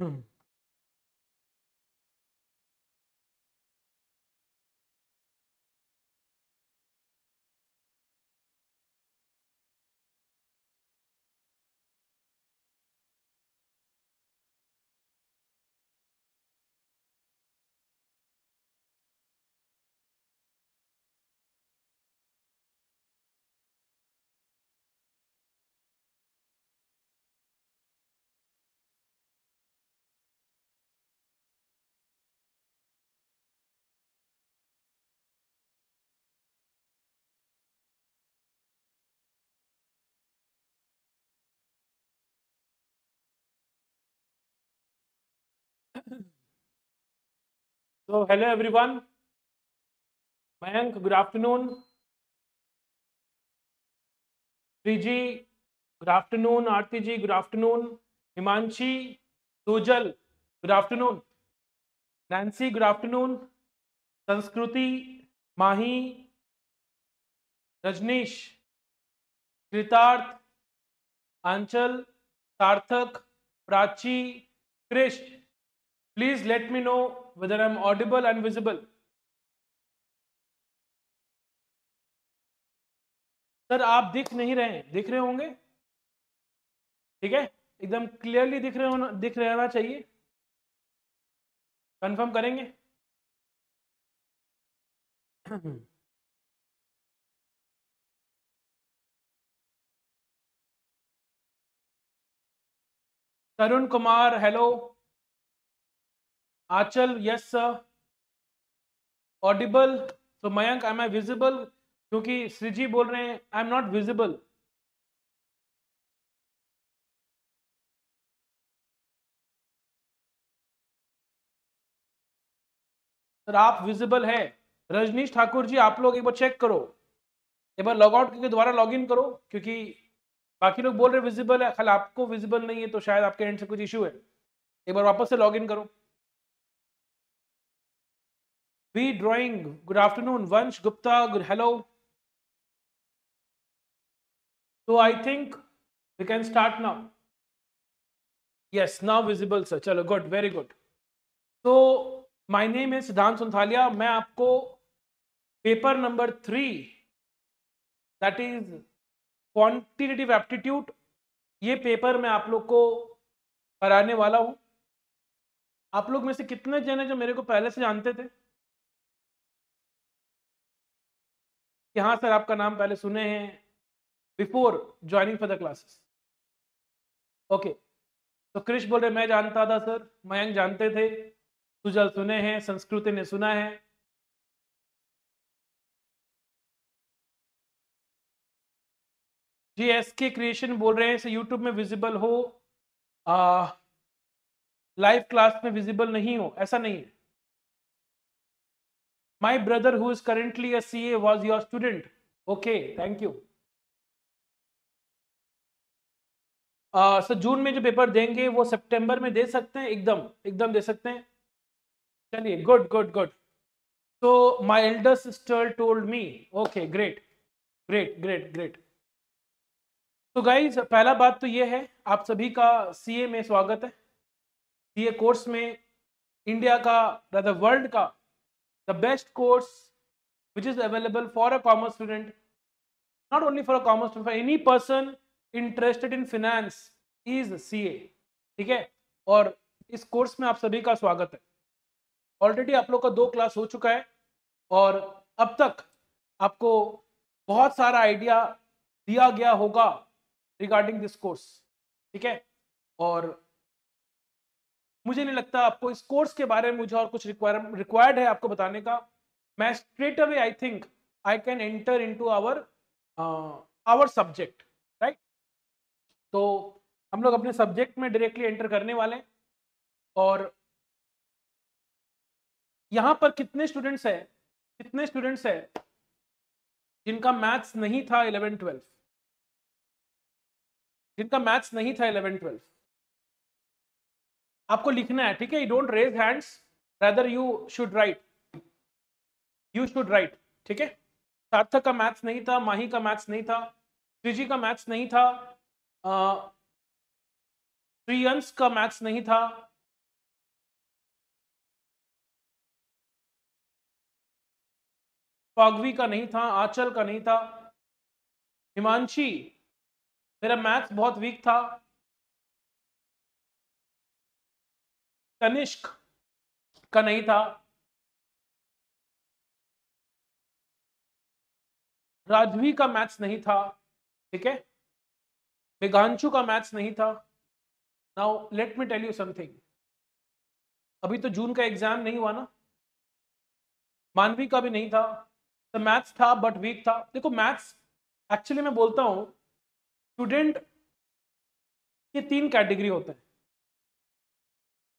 mm so hello everyone Mayank good afternoon Shreeji good afternoon Aarti ji good afternoon Himanshi Sojal good afternoon Nancy good afternoon Sanskriti Mahi Rajnish Kritarth Aanchal Sarthak Prachi Krishna please let me know whether I'm audible and visible. Sir आप दिख नहीं रहे दिख रहे होंगे? ठीक है? एकदम क्लियरली दिख रहे होना, दिख रहना चाहिए। कंफर्म करेंगे? Tarun Kumar hello Achal yes sir audible तो मयंक आई विजिबल क्योंकि श्रीजी बोल रहे हैं I am not visible sir आप विजिबल है. रजनीश ठाकुर जी आप लोग एक बार चेक करो. एक बार लॉग आउट करके दोबारा लॉग इन करो, क्योंकि बाकी लोग बोल रहे विजिबल है, खाली आपको विजिबल नहीं है तो शायद आपके एंड से कुछ इशू है. एक बार वापस से लॉग इन करो. We drawing good afternoon Vansh Gupta good hello So I think we can start now. Yes, now visible sir. चलो good, very good. So my name is Siddhant Sunthalia. मैं आपको paper number three that is quantitative aptitude ये paper मैं आप लोग को कराने वाला हूँ आप लोग में से कितने जने जो मेरे को पहले से जानते थे कि हाँ सर, आपका नाम पहले सुने हैं before joining for the classes okay तो क्रिश बोल रहे, मैं जानता था सर, मयंक जानते थे, सुजल सुने हैं, संस्कृति ने सुना है. जी एस के क्रिएशन बोल रहे हैं सर यूट्यूब में विजिबल हो लाइव क्लास में विजिबल नहीं हो, ऐसा नहीं है। Brother who is currently a C A was your student okay thank you sir जून में जो पेपर देंगे, वो सितंबर में दे सकते हैं? एकदम एकदम दे सकते हैं? चलिए गुड गुड गुड तो my elder sister told me okay great great great great तो गाइज़ पहला बात तो ये है, आप सभी का सीए में स्वागत है। सीए कोर्स में इंडिया का वर्ल्ड का the best course which is available for a commerce student not only for a commerce student for any person interested in finance is C ठीक है? और इस कोर्स में आप सभी का स्वागत है। ऑलरेडी आप लोग का दो क्लास हो चुका है और अब तक आपको बहुत सारा आइडिया दिया गया होगा रिगार्डिंग दिस कोर्स ठीक है? और मुझे नहीं लगता आपको इस कोर्स के बारे में मुझे और कुछ रिक्वायर रिक्वायर्ड है आपको बताने का। मैं straight away I think I can enter into our our subject right तो हम लोग अपने सब्जेक्ट में डायरेक्टली एंटर करने वाले हैं। और यहाँ पर कितने स्टूडेंट्स है, कितने स्टूडेंट्स है जिनका मैथ्स नहीं था इलेवन ट्वेल्व जिनका मैथ्स नहीं था इलेवन ट्वेल्व आपको लिखना है, ठीक है? You don't raise hands rather you should write you should write ठीक है? सार्थक का मैथ्स नहीं था, माही का मैथ्स नहीं था, त्रिजी का मैथ्स नहीं था प्रियंस का मैथ्स नहीं था। पागवी का नहीं था, आंचल का नहीं था। हिमांशी, मेरा मैथ्स बहुत वीक था। तनिष्क का नहीं था। राजवी का मैथ्स नहीं था, ठीक है? मेघांशु का मैथ्स नहीं था। Now let me tell you something अभी तो जून का एग्ज़ाम नहीं हुआ ना। मानवी का भी नहीं था। तो मैथ्स था बट वीक था। देखो मैथ्स एक्चुअली मैं बोलता हूँ स्टूडेंट के तीन कैटेगरी होते हैं।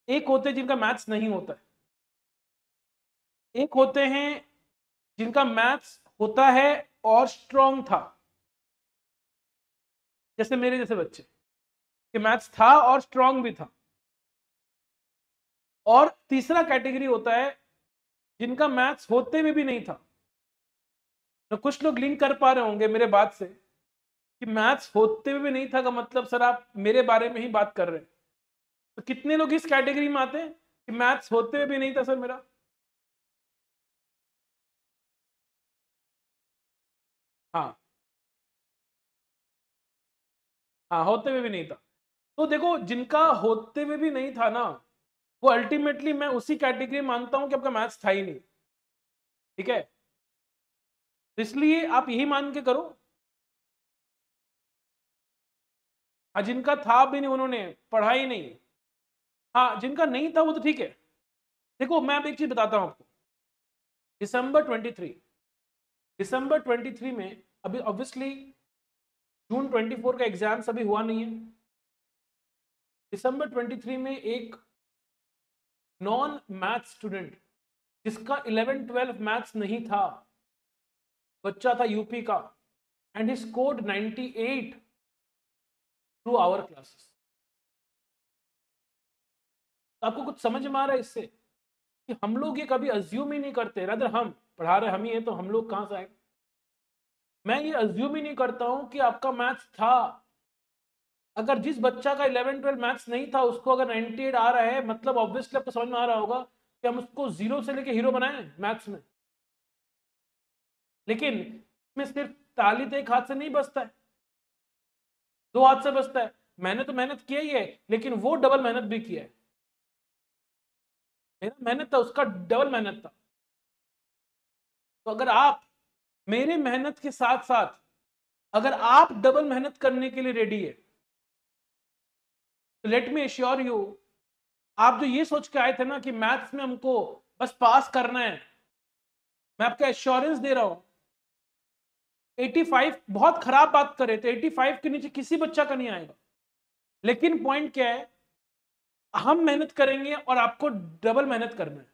एक होते हैं जिनका मैथ्स नहीं होता है। एक होते हैं जिनका मैथ्स होता है और स्ट्रॉन्ग था। जैसे मेरे जैसे बच्चे, कि मैथ्स था और स्ट्रॉन्ग भी था। और तीसरा कैटेगरी होता है जिनका मैथ्स होते हुए भी नहीं था। तो कुछ लोग लिंक कर पा रहे होंगे मेरे बात से, कि मैथ्स होते हुए भी नहीं था का मतलब सर आप मेरे बारे में ही बात कर रहे हैं। तो कितने लोग इस कैटेगरी में आते हैं कि मैथ्स होते भी नहीं था सर मेरा? हाँ। हाँ होते हुए भी नहीं था। तो देखो, जिनका होते हुए भी नहीं था ना, वो अल्टीमेटली मैं उसी कैटेगरी मानता हूँ कि आपका मैथ्स था ही नहीं। ठीक है? इसलिए आप यही मान के करो। हाँ जिनका था भी नहीं, उन्होंने पढ़ा ही नहीं। हाँ जिनका नहीं था वो तो ठीक है। देखो, मैं अब एक चीज़ बताता हूँ आपको। दिसंबर 23 दिसंबर 23 में अभी ऑब्वियसली जून 24 का एग्ज़ाम अभी हुआ नहीं है। दिसंबर 23 में एक नॉन मैथ स्टूडेंट जिसका 11 12 मैथ्स नहीं था, बच्चा था यूपी का and he scored 98 through our classes आपको कुछ समझ में आ रहा है इससे? कि हम लोग ये कभी अज्यूम ही नहीं करते। रदर, हम पढ़ा रहे हम ही हैं तो हम लोग कहाँ से आए? मैं ये अज्यूम ही नहीं करता हूँ कि आपका मैथ्स था। अगर जिस बच्चा का इलेवन ट्वेल्व मैथ्स नहीं था, उसको अगर 98 आ रहा है मतलब ऑब्वियसली आपको समझ में आ रहा होगा कि हम उसको ज़ीरो से लेके हीरो बनाए मैथ्स में। लेकिन में सिर्फ़ ताली तो एक हाथ से नहीं बचता है। दो हाथ से बचता है। मैंने तो मेहनत किया ही है, लेकिन वो डबल मेहनत भी किया है। मेरा मेहनत था, उसका डबल मेहनत था। तो अगर आप मेरे मेहनत के साथ साथ अगर आप डबल मेहनत करने के लिए रेडी है तो लेट मी एश्योर यू आप जो ये सोच के आए थे ना कि मैथ्स में हमको बस पास करना है, मैं आपका एश्योरेंस दे रहा हूँ 85 बहुत खराब बात करे तो 85 के नीचे किसी बच्चा का नहीं आएगा। लेकिन पॉइंट क्या है? हम मेहनत करेंगे और आपको डबल मेहनत करना है।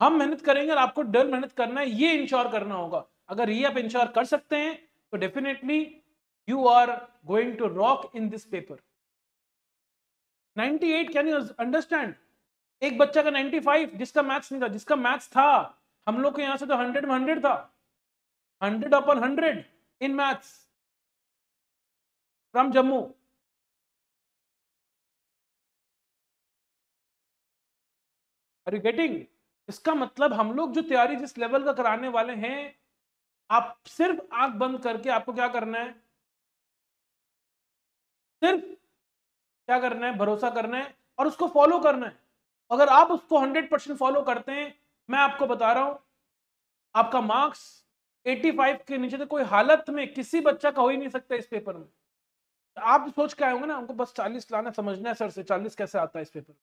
हम मेहनत करेंगे और आपको डबल मेहनत करना है, ये इंश्योर करना होगा। अगर ये आप इंश्योर कर सकते हैं तो definitely you are going to rock in this paper 98 can you understand एक बच्चा का 95 जिसका मैथ्स नहीं था, जिसका मैथ्स था, हम लोग के यहाँ से तो 100 में 100 था। 100 upon 100 in maths from Jammu. Are you getting इसका मतलब हम लोग जो तैयारी जिस लेवल का कराने वाले हैं, आप सिर्फ़ आँख बंद करके आपको क्या करना है? सिर्फ़ क्या करना है? भरोसा करना है और उसको फॉलो करना है। अगर आप उसको हंड्रेड परसेंट फॉलो करते हैं, मैं आपको बता रहा हूँ, आपका मार्क्स 85 के नीचे तो कोई हालत में किसी बच्चा का हो ही नहीं सकता इस पेपर में। आप सोच के आए होंगे ना, हमको बस 40 लाना समझना है सर से 40 कैसे आता है इस पेपर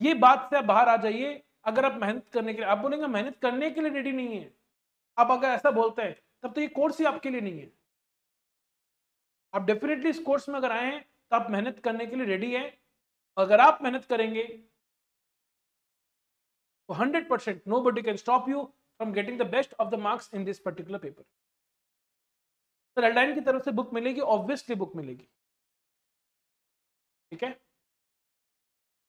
ये बात से बाहर आ जाइए, अगर आप मेहनत करने के लिए, आप बोलेंगे मेहनत करने के लिए रेडी नहीं है। आप अगर ऐसा बोलते हैं, तब तो ये कोर्स ही आपके लिए नहीं है। आप डेफिनेटली इस कोर्स में अगर आए हैं तो आप मेहनत करने के लिए रेडी हैं। अगर आप मेहनत करेंगे तो hundred percent nobody can stop you from getting the best of the marks in this particular paper तो रेडलाइन की तरफ़ से बुक मिलेगी, ऑब्वियसली बुक मिलेगी। ठीक है?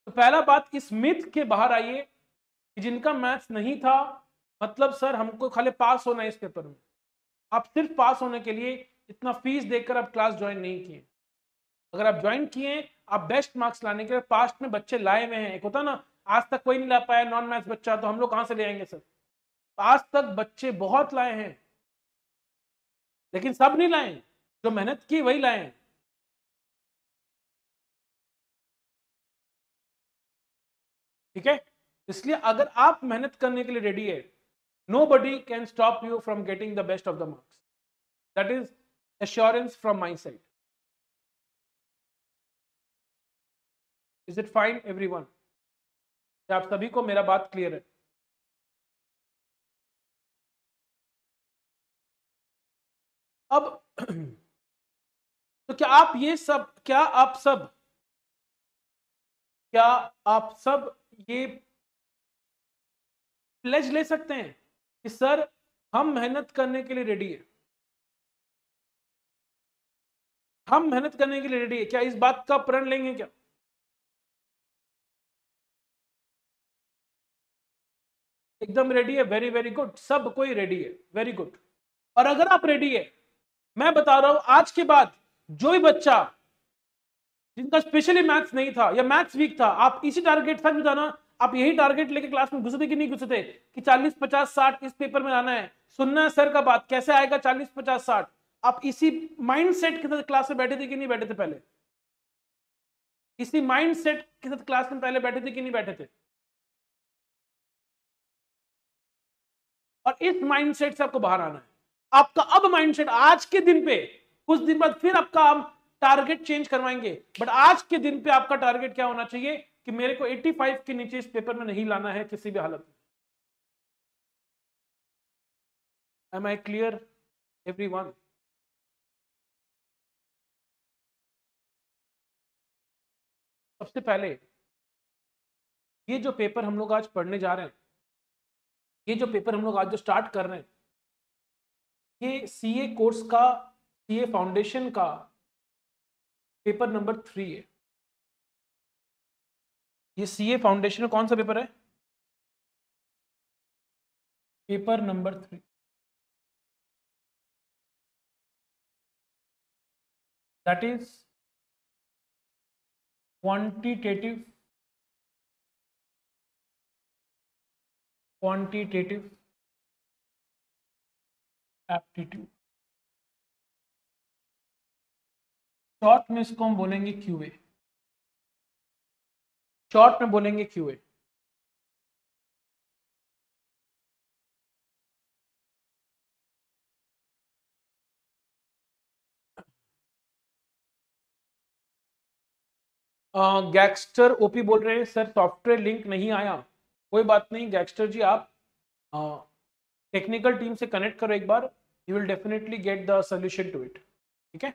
तो पहला बात, इस मिथ के बाहर आइए, कि जिनका मैथ्स नहीं था मतलब सर हमको खाली पास होना है इस पेपर में। आप सिर्फ़ पास होने के लिए इतना फ़ीस देकर आप क्लास ज्वाइन नहीं किए। अगर आप ज्वाइन किए, आप बेस्ट मार्क्स लाने के लिए पास्ट में बच्चे लाए हुए हैं। एक होता ना, आज तक कोई नहीं ला पाया, नॉन मैथ्स बच्चा तो हम लोग कहाँ से ले आएँगे सर? आज तक बच्चे बहुत लाए हैं। लेकिन सब नहीं लाए, जो मेहनत की वही लाए। ठीक है? इसलिए अगर आप मेहनत करने के लिए रेडी है nobody can stop you from getting the best of the marks that is assurance from my side is it fine everyone आप सभी को मेरा बात क्लियर है? अब तो क्या आप ये सब, क्या आप सब, क्या आप सब ये प्लेज ले सकते हैं कि, सर, हम मेहनत करने के लिए रेडी है हम मेहनत करने के लिए रेडी है? क्या इस बात का प्रण लेंगे क्या? एकदम रेडी है? वेरी वेरी गुड सब कोई रेडी है. वेरी गुड और अगर आप रेडी है मैं बता रहा हूँ, आज के बाद जो भी बच्चा जिनका स्पेशली मैथ्स नहीं था या मैथ्स वीक था, आप इसी टारगेट सच बताना आप यही टारगेट लेके क्लास में घुसते कि नहीं घुसते? कि 40 50 60 इस पेपर में आना है। सुनना है सर का बात, कैसे आएगा 40 50 60 आप इसी माइंड सेट के साथ क्लास में बैठे थे कि नहीं बैठे थे पहले? इसी माइंड सेट के साथ क्लास में पहले बैठे थे कि नहीं बैठे थे? और इस माइंड सेट से आपको बाहर आना है। आपका अब माइंडसेट आज के दिन पे, कुछ दिन बाद फिर आपका हम टारगेट चेंज करवाएँगे। बट आज के दिन पे आपका टारगेट क्या होना चाहिए कि मेरे को 85 के नीचे इस पेपर में नहीं लाना है किसी भी हालत में? Am I clear everyone सबसे पहले, ये जो पेपर हम लोग आज पढ़ने जा रहे हैं, ये जो पेपर हम लोग आज जो स्टार्ट कर रहे हैं ये सीए कोर्स का सीए फाउंडेशन का पेपर नंबर थ्री है। ये सीए फाउंडेशन कौन सा पेपर है? Paper number three that is quantitative quantitative aptitude short में इसको हम बोलेंगे क्यूए शॉर्ट में बोलेंगे क्यूए गैक्स्टर ओपी बोल रहे हैं, सर सॉफ्टवेयर लिंक नहीं आया. कोई बात नहीं गैक्स्टर जी, आप टेक्निकल टीम से कनेक्ट करो एक बार you will definitely get the solution to it ठीक है?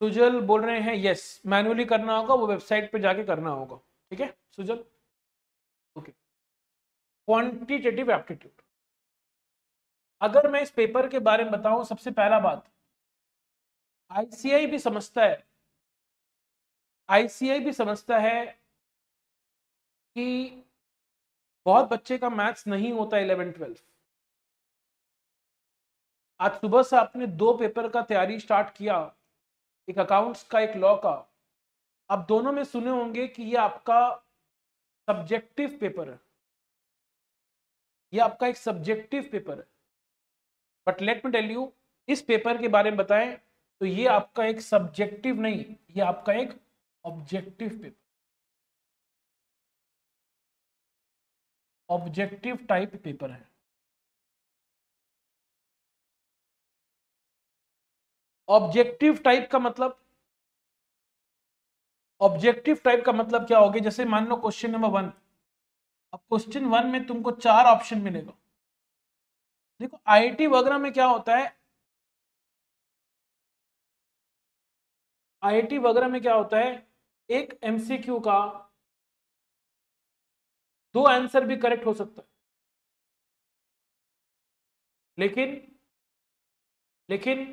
सुजल बोल रहे हैं यस मैनुअली करना होगा, वो वेबसाइट पे जाके करना होगा। ठीक है, सुजल? ओके क्वांटिटेटिव एप्टीट्यूड अगर मैं इस पेपर के बारे में बताऊँ, सबसे पहला बात आईसीआई भी समझता है। आईसीआई भी समझता है कि बहुत बच्चे का मैथ्स नहीं होता इलेवन ट्वेल्थ आज सुबह से आपने दो पेपर का तैयारी स्टार्ट किया, एक अकाउंट्स का, एक लॉ का। आप दोनों में सुने होंगे कि ये आपका सब्जेक्टिव पेपर है। ये आपका एक सब्जेक्टिव पेपर है। But let me tell you इस पेपर के बारे में बताएँ तो ये आपका एक सब्जेक्टिव नहीं, ये आपका एक objective paper objective type paper है। ऑब्जेक्टिव टाइप का मतलब ऑब्जेक्टिव टाइप का मतलब क्या होगा? जैसे मान लो क्वेश्चन नंबर वन अब क्वेश्चन वन में तुमको चार ऑप्शन मिलेगा। देखो आईआईटी वगैरह में क्या होता है? आईआईटी वगैरह में क्या होता है? एक एमसीक्यू का दो आंसर भी करेक्ट हो सकता है। लेकिन लेकिन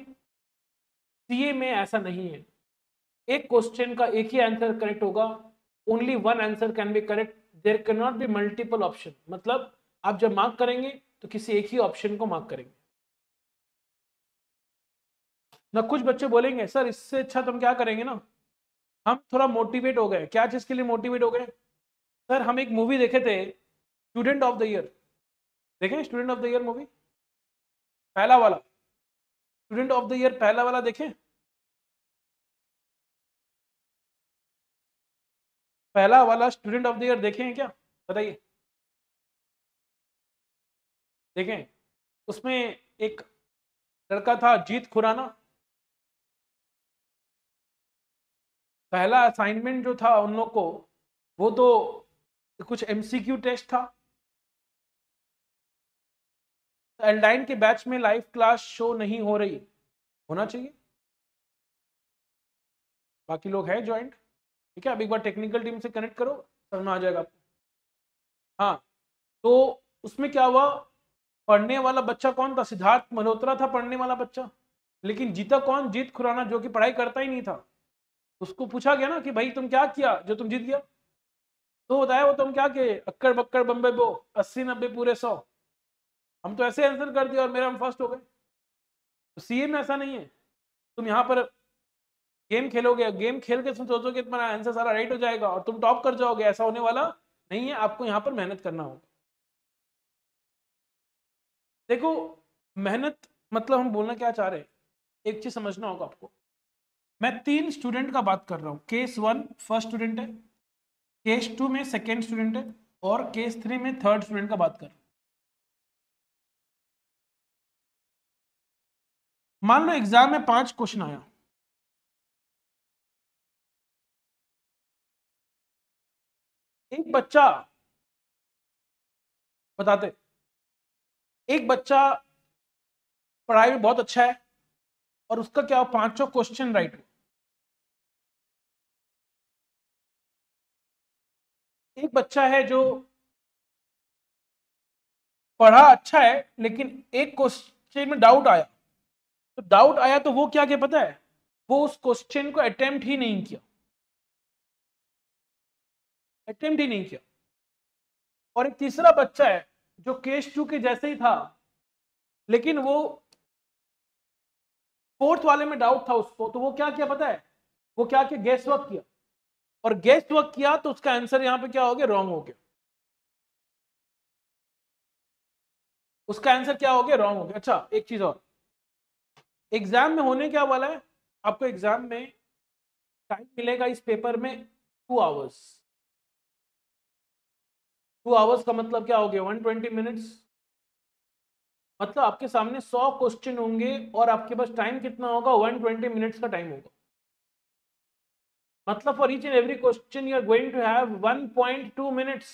सीए में ऐसा नहीं है। एक क्वेश्चन का एक ही आंसर करेक्ट होगा only one answer can be correct there can not be multiple option मतलब आप जब मार्क करेंगे तो किसी एक ही ऑप्शन को मार्क करेंगे। ना कुछ बच्चे बोलेंगे, सर, इससे अच्छा तो हम क्या करेंगे ना? हम थोड़ा मोटिवेट हो गए। क्या चीज़ के लिए मोटिवेट हो गए? सर हम एक मूवी देखे थे स्टूडेंट ऑफ़ द ईयर देखें student of the year movie पहला वाला। स्टूडेंट ऑफ़ द ईयर पहला वाला देखें? पहला वाला स्टूडेंट ऑफ़ द ईयर देखे हैं क्या? बताइए। देखें उसमें एक लड़का था, जीत खुराना। पहला असाइनमेंट जो था उन लोग को, वो तो कुछ एमसीक्यू टेस्ट था। एल्डाइन के बैच में लाइव क्लास शो नहीं हो रही। होना चाहिए। बाकी लोग हैं ज्वाइंट ठीक है, अब एक बार टेक्निकल टीम से कनेक्ट करो समझ आ जाएगा आपको। हाँ तो उसमें क्या हुआ? पढ़ने वाला बच्चा कौन था? सिद्धार्थ मल्होत्रा था पढ़ने वाला बच्चा। लेकिन जीता कौन? जीत खुराना, जो कि पढ़ाई करता ही नहीं था। उसको पूछा गया ना कि भाई तुम क्या किया? जो तुम जीत गया। तो बताया वो तुम क्या के अक्कड़ बक्कड़ बम्बे बो, अस्सी नब्बे पूरे सौ। हम तो ऐसे आंसर कर दिया और मेरा हम फ़र्स्ट हो गए। तो सी में ऐसा नहीं है। तुम यहाँ पर गेम खेलोगे गेम खेल के तुम सोचोगे तुम्हारा आंसर सारा राइट हो जाएगा और तुम टॉप कर जाओगे, ऐसा होने वाला नहीं है। आपको यहाँ पर मेहनत करना होगा। देखो, मेहनत मतलब हम बोलना क्या चाह रहे हैं? एक चीज़ समझना होगा आपको। मैं तीन स्टूडेंट का बात कर रहा हूँ। केस वन फ़र्स्ट स्टूडेंट है। केस टू में सेकेंड स्टूडेंट है और केस थ्री में थर्ड स्टूडेंट का बात कर मान लो एग्ज़ाम में पाँच क्वेश्चन आया। एक बच्चा, बताते, एक बच्चा पढ़ाई में बहुत अच्छा है और उसका क्या हो पाँचों क्वेश्चन राइट हो एक बच्चा है जो पढ़ा अच्छा है, लेकिन एक क्वेश्चन में डाउट आया। तो डाउट आया तो वो क्या क्या पता है? वो उस क्वेश्चन को अटेम्प्ट ही नहीं किया। अटेम्प्ट ही नहीं किया। और एक तीसरा बच्चा है, जो केस टू के जैसे ही था, लेकिन वो फोर्थ वाले में डाउट था उसको तो वो क्या, किया पता है? वो क्या, किया गैस वर्क किया। और गैस वर्क किया तो उसका आंसर यहाँ पे क्या हो गया? रॉन्ग हो गया। उसका आंसर क्या हो गया? रॉन्ग हो गया। अच्छा एक चीज़ और। एग्ज़ाम में होने क्या वाला है? आपको एग्ज़ाम में टाइम मिलेगा इस पेपर में टू आवर्स टू आवर्स का मतलब क्या हो गया? वन ट्वेंटी मिनट्स मतलब आपके सामने सौ क्वेश्चन होंगे और आपके पास टाइम कितना होगा? वन ट्वेंटी मिनट्स का टाइम होगा। मतलब for each and every question you are going to have 1.2 minutes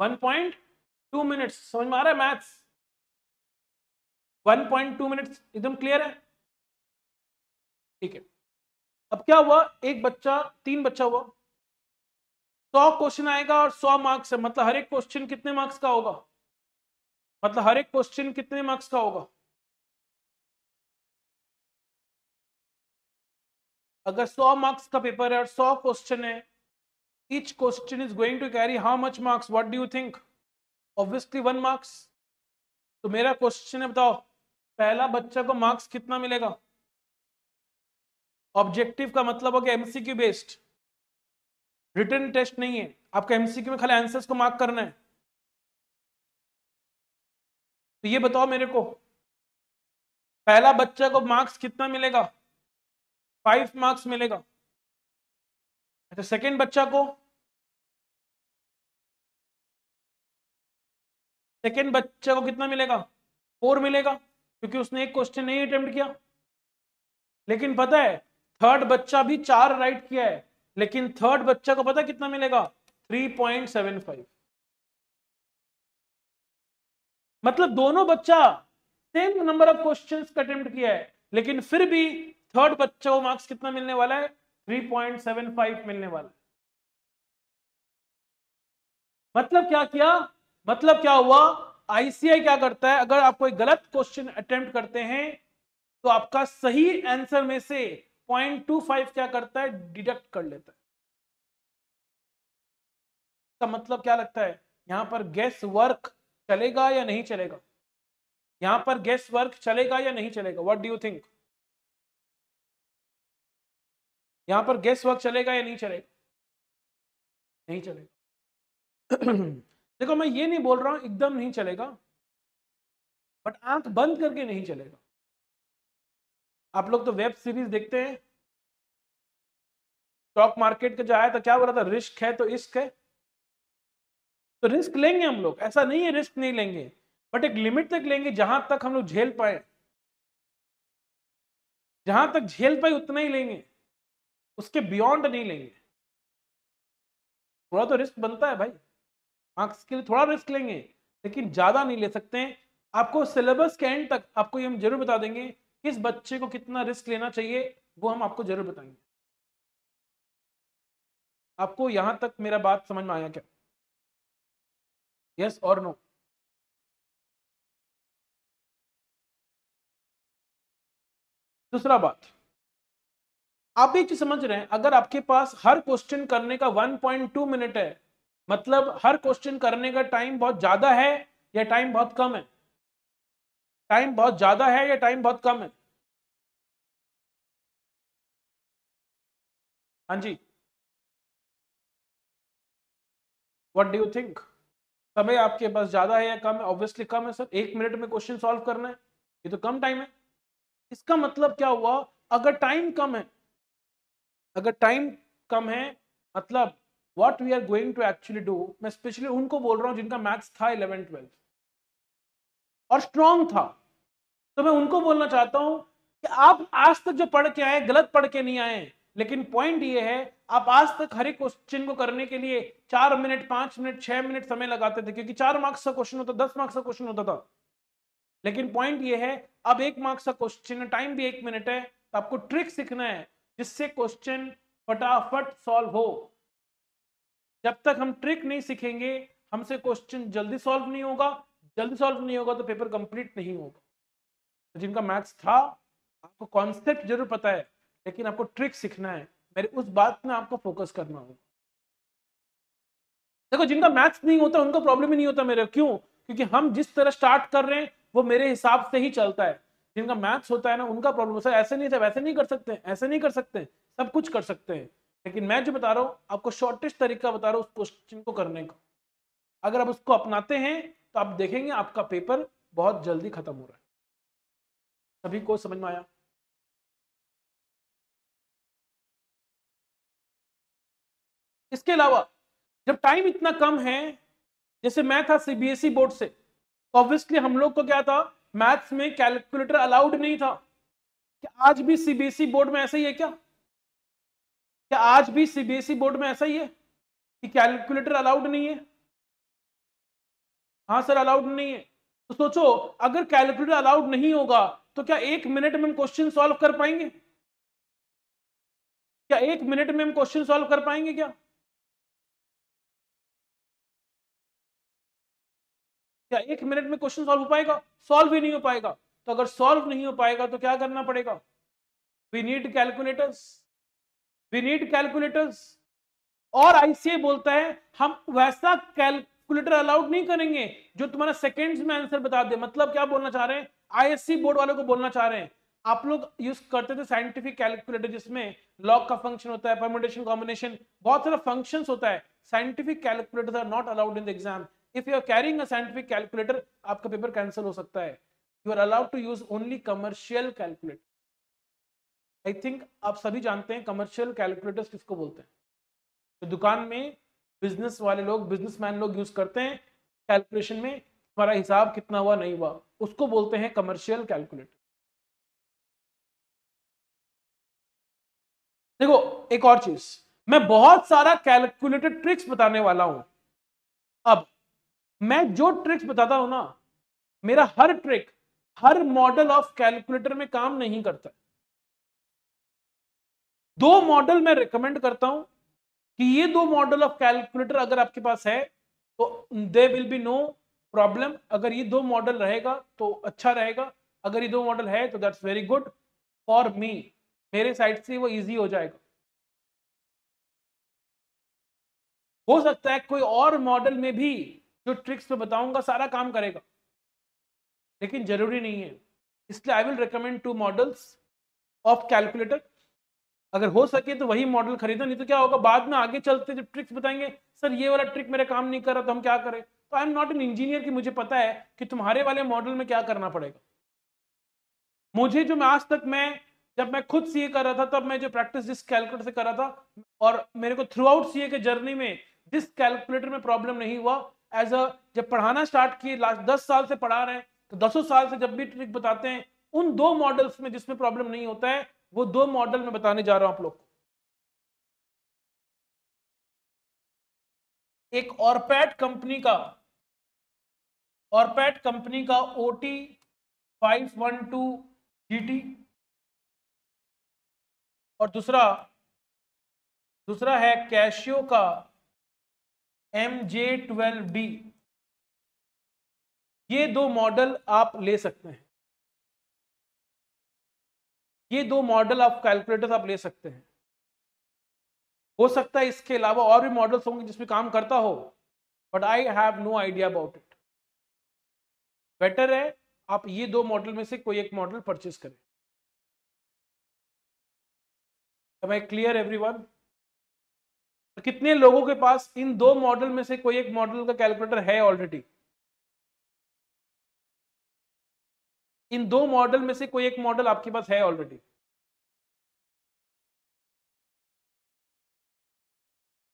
1.2 minutes समझ में आ रहा है मैथ्स 1.2 मिनट्स एकदम क्लियर है? ठीक है। अब क्या हुआ? एक बच्चा, तीन बच्चा हुआ। सौ क्वेश्चन आएगा और सौ मार्क्स है। मतलब हर एक क्वेश्चन कितने मार्क्स का होगा? मतलब हर एक क्वेश्चन कितने मार्क्स का होगा? अगर 100 मार्क्स का पेपर है और 100 क्वेश्चन है, each question is going to carry how much marks what do you think? Obviously one marks. तो मेरा क्वेश्चन है, बताओ, पहला बच्चा को मार्क्स कितना मिलेगा? ऑब्जेक्टिव का मतलब हो गया एमसीक्यू बेस्ड रिटर्न टेस्ट नहीं है। आपका एमसीक्यू में खाली आंसर्स को मार्क करना है। तो ये बताओ मेरे को, पहला बच्चा को मार्क्स कितना मिलेगा? फाइव मार्क्स मिलेगा। अच्छा सेकेंड बच्चा को? सेकेंड बच्चे को कितना मिलेगा? फोर मिलेगा, क्योंकि उसने एक क्वेश्चन नहीं अटेम्प्ट किया। लेकिन पता है थर्ड बच्चा भी चार राइट किया है, लेकिन थर्ड बच्चा को पता कितना मिलेगा? थ्री पॉइंट सेवन फाइव मतलब दोनों बच्चा सेम नंबर ऑफ़ क्वेश्चंस का अटेम्प्ट किया है, लेकिन फिर भी थर्ड बच्चा को मार्क्स कितना मिलने वाला है? 3.75 मिलने वाला है। मतलब क्या किया? मतलब क्या हुआ? आईसीआई क्या करता है? अगर आप कोई गलत क्वेश्चन अटेम्प्ट करते हैं तो आपका सही आंसर में से 0.25 क्या करता है? डिडक्ट कर लेता है। का मतलब क्या लगता है? यहाँ पर गैस वर्क चलेगा या नहीं चलेगा? यहाँ पर गैस वर्क चलेगा या नहीं चलेगा? व्हाट डू यू थिंक यहाँ पर गेस वर्क चलेगा या नहीं चलेगा? नहीं चलेगा। देखो, मैं ये नहीं बोल रहा हूँ, एकदम नहीं चलेगा। बट आँख बंद करके नहीं चलेगा। आप लोग तो वेब सीरीज़ देखते हैं। स्टॉक मार्केट का जो आया था, क्या बोला था? रिस्क है तो इश्क है। तो रिस्क लेंगे हम लोग। ऐसा नहीं है रिस्क नहीं लेंगे। बट एक लिमिट तक लेंगे, जहाँ तक हम लोग झेल पाए। जहाँ तक झेल पाए, उतना ही लेंगे। उसके बियॉन्ड नहीं लेंगे। थोड़ा तो रिस्क बनता है भाई। मार्क्स के लिए थोड़ा रिस्क लेंगे, लेकिन ज़्यादा नहीं ले सकते हैं। आपको सिलेबस के एंड तक आपको ये हम ज़रूर बता देंगे किस बच्चे को कितना रिस्क लेना चाहिए, वो हम आपको ज़रूर बताएँगे। आपको यहाँ तक मेरा बात समझ में आया क्या? यस और नो दूसरा बात। आप एक चीज़ समझ रहे हैं, अगर आपके पास हर क्वेश्चन करने का 1.2 मिनट है मतलब हर क्वेश्चन करने का टाइम बहुत ज़्यादा है या टाइम बहुत कम है? टाइम बहुत ज़्यादा है या टाइम बहुत कम है? हाँ जी। वट डू यू थिंक समय आपके पास ज़्यादा है या कम है? ऑब्वियसली कम है सर। एक मिनट में क्वेश्चन सॉल्व करना है, ये तो कम टाइम है। इसका मतलब क्या हुआ? अगर टाइम कम है अगर टाइम कम है मतलब what we are going to actually do मैं स्पेशली उनको बोल रहा हूँ जिनका मैथ्स था इलेवन ट्वेल्थ और स्ट्रांग था। तो मैं उनको बोलना चाहता हूँ कि आप आज तक जो पढ़ के आए, गलत पढ़ के नहीं आए, लेकिन पॉइंट ये है, आप आज तक हर एक क्वेश्चन को करने के लिए चार मिनट पाँच मिनट छह मिनट समय लगाते थे, क्योंकि चार मार्क्स का क्वेश्चन होता, दस मार्क्स का क्वेश्चन होता था। लेकिन पॉइंट ये है, अब एक मार्क्स का क्वेश्चन है टाइम भी एक मिनट है तो आपको ट्रिक सीखना है। जिससे क्वेश्चन फटाफट सॉल्व हो। जब तक हम ट्रिक नहीं सीखेंगे, हमसे क्वेश्चन जल्दी सॉल्व नहीं होगा। जल्दी सॉल्व नहीं होगा तो पेपर कंप्लीट नहीं होगा। तो जिनका मैथ्स था, आपको कॉन्सेप्ट ज़रूर पता है, लेकिन आपको ट्रिक सीखना है। मेरे, उस बात में आपको फोकस करना होगा। देखो, जिनका मैथ्स नहीं होता, उनका प्रॉब्लम ही नहीं होता मेरे, क्यों? क्योंकि हम जिस तरह स्टार्ट कर रहे हैं, वो मेरे हिसाब से ही चलता है। जिनका मैथ्स होता है ना, उनका प्रॉब्लम सर ऐसे नहीं था, वैसे नहीं कर सकते, ऐसे नहीं कर सकते, सब कुछ कर सकते हैं। लेकिन मैं जो बता रहा हूँ, आपको शॉर्टेस्ट तरीका बता रहा हूँ उस क्वेश्चन को करने का। अगर आप उसको अपनाते हैं तो आप देखेंगे आपका पेपर बहुत जल्दी खत्म हो रहा है। सभी को समझ में आया? इसके अलावा, जब टाइम इतना कम है, जैसे मैं था सीबीएसई बोर्ड से तो ऑब्वियसली हम लोग को क्या था? मैथ्स में कैलकुलेटर अलाउड नहीं था। क्या आज भी सीबीएसई बोर्ड में ऐसा ही है क्या? क्या आज भी सीबीएसई बोर्ड में ऐसा ही है कि कैलकुलेटर अलाउड नहीं है? हाँ सर, अलाउड नहीं है। तो सोचो, अगर कैलकुलेटर अलाउड नहीं होगा तो क्या एक मिनट में हम क्वेश्चन सॉल्व कर पाएँगे? क्या एक मिनट में हम क्वेश्चन सॉल्व कर पाएँगे क्या? क्या एक मिनट में क्वेश्चन सॉल्व हो पाएगा? सॉल्व ही नहीं हो पाएगा। तो अगर सॉल्व नहीं हो पाएगा तो क्या करना पड़ेगा? We need calculators we need calculators और आईसीआई बोलता है, हम वैसा कैलकुलेटर अलाउड नहीं करेंगे जो तुम्हारा सेकेंड्स में आंसर बता दे। मतलब क्या बोलना चाह रहे हैं? आईएससी बोर्ड वालों को बोलना चाह रहे हैं। आप लोग यूज़ करते थे साइंटिफिक कैलकुलेटर जिसमें लॉग का फ़ंक्शन होता है परमुटेशन कॉम्बिनेशन बहुत सारा फ़ंक्शंस होता है। Scientific calculator are not allowed in the exam if you are carrying a scientific calculator आपका पेपर कैंसिल हो सकता है। You are allowed to use only commercial calculator I think आप सभी जानते हैं कमर्शियल कैलकुलेटर्स किसको बोलते हैं? तो दुकान में बिज़नेस वाले लोग बिजनेसमैन लोग यूज़ करते हैं कैलकुलेशन में हमारा हिसाब कितना हुआ, नहीं हुआ। उसको बोलते हैं कमर्शियल कैलकुलेटर देखो, एक और चीज़। मैं बहुत सारा कैलकुलेटर ट्रिक्स बताने वाला हूँ। अब मैं जो ट्रिक्स बताता हूँ ना, मेरा हर ट्रिक हर मॉडल ऑफ़ कैलकुलेटर में काम नहीं करता। दो मॉडल मैं रिकमेंड करता हूँ कि ये दो मॉडल ऑफ़ कैलकुलेटर अगर आपके पास है तो they will be no problem अगर ये दो मॉडल रहेगा तो अच्छा रहेगा। अगर ये दो मॉडल है तो that's very good for me मेरे साइड से वो इजी हो जाएगा। हो सकता है कोई और मॉडल में भी जो ट्रिक्स में बताऊँगा, सारा काम करेगा। लेकिन ज़रूरी नहीं है। इसलिए I will recommend two models of calculator अगर हो सके तो वही मॉडल खरीदो, नहीं तो क्या होगा? बाद में आगे चलते जब ट्रिक्स बताएँगे, सर, ये वाला ट्रिक मेरे काम नहीं कर रहा तो हम क्या करें? तो I am not an engineer की मुझे पता है कि तुम्हारे वाले मॉडल में क्या करना पड़ेगा। मुझे जो मैं आज तक मैं, जब मैं खुद सीए कर रहा था, तब मैं जो प्रैक्टिस जिस कैलकुलेटर से कर रहा था, और मेरे को थ्रू आउट सीए के जर्नी में, जिस कैलकुलेटर में प्रॉब्लम नहीं हुआ एज अ जब पढ़ाना स्टार्ट किए लास्ट दस साल से पढ़ा रहे हैं तो दसों साल से जब भी ट्रिक बताते हैं, उन दो मॉडल्स में जिसमें प्रॉब्लम नहीं होता है, वो दो मॉडल में बताने जा रहा हूँ आप लोग को। एक ऑरपैट कंपनी का ऑरपैट कंपनी का OT five one two GT और दूसरा दूसरा है कैशियो का एम जे ट्वेल्व डी ये दो मॉडल आप ले सकते हैं। ये दो मॉडल आप कैलकुलेटर आप ले सकते हैं। हो सकता है इसके अलावा और भी मॉडल्स होंगे जिसमें काम करता हो but I have no idea about it better है आप ये दो मॉडल में से कोई एक मॉडल परचेज करें। क्लियर एवरीवन तो कितने लोगों के पास इन दो मॉडल में से कोई एक मॉडल का कैलकुलेटर है ऑलरेडी इन दो मॉडल में से कोई एक मॉडल आपके पास है ऑलरेडी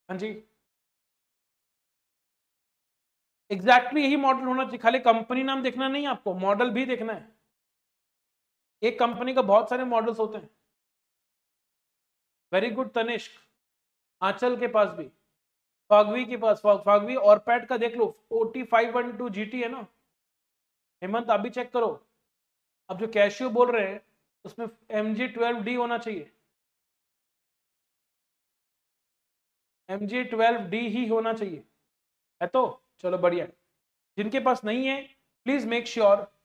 हाँ जी। एग्जैक्टली exactly यही मॉडल होना चाहिए। खाली कंपनी नाम देखना नहीं आपको मॉडल भी देखना है। एक कंपनी का बहुत सारे मॉडल्स होते हैं। वेरी गुड तनिष्क आंचल के पास भी, फागवी के पास फागवी और पैट का देख लो O T five one two G है ना? हेमंत, आप भी चेक करो। अब जो कैशियो बोल रहे हैं, उसमें एम जी ट्वेल्व डी होना चाहिए। एम जी ट्वेल्व डी ही होना चाहिए। है तो? चलो बढ़िया। जिनके पास नहीं है प्लीज़ मेक श्योर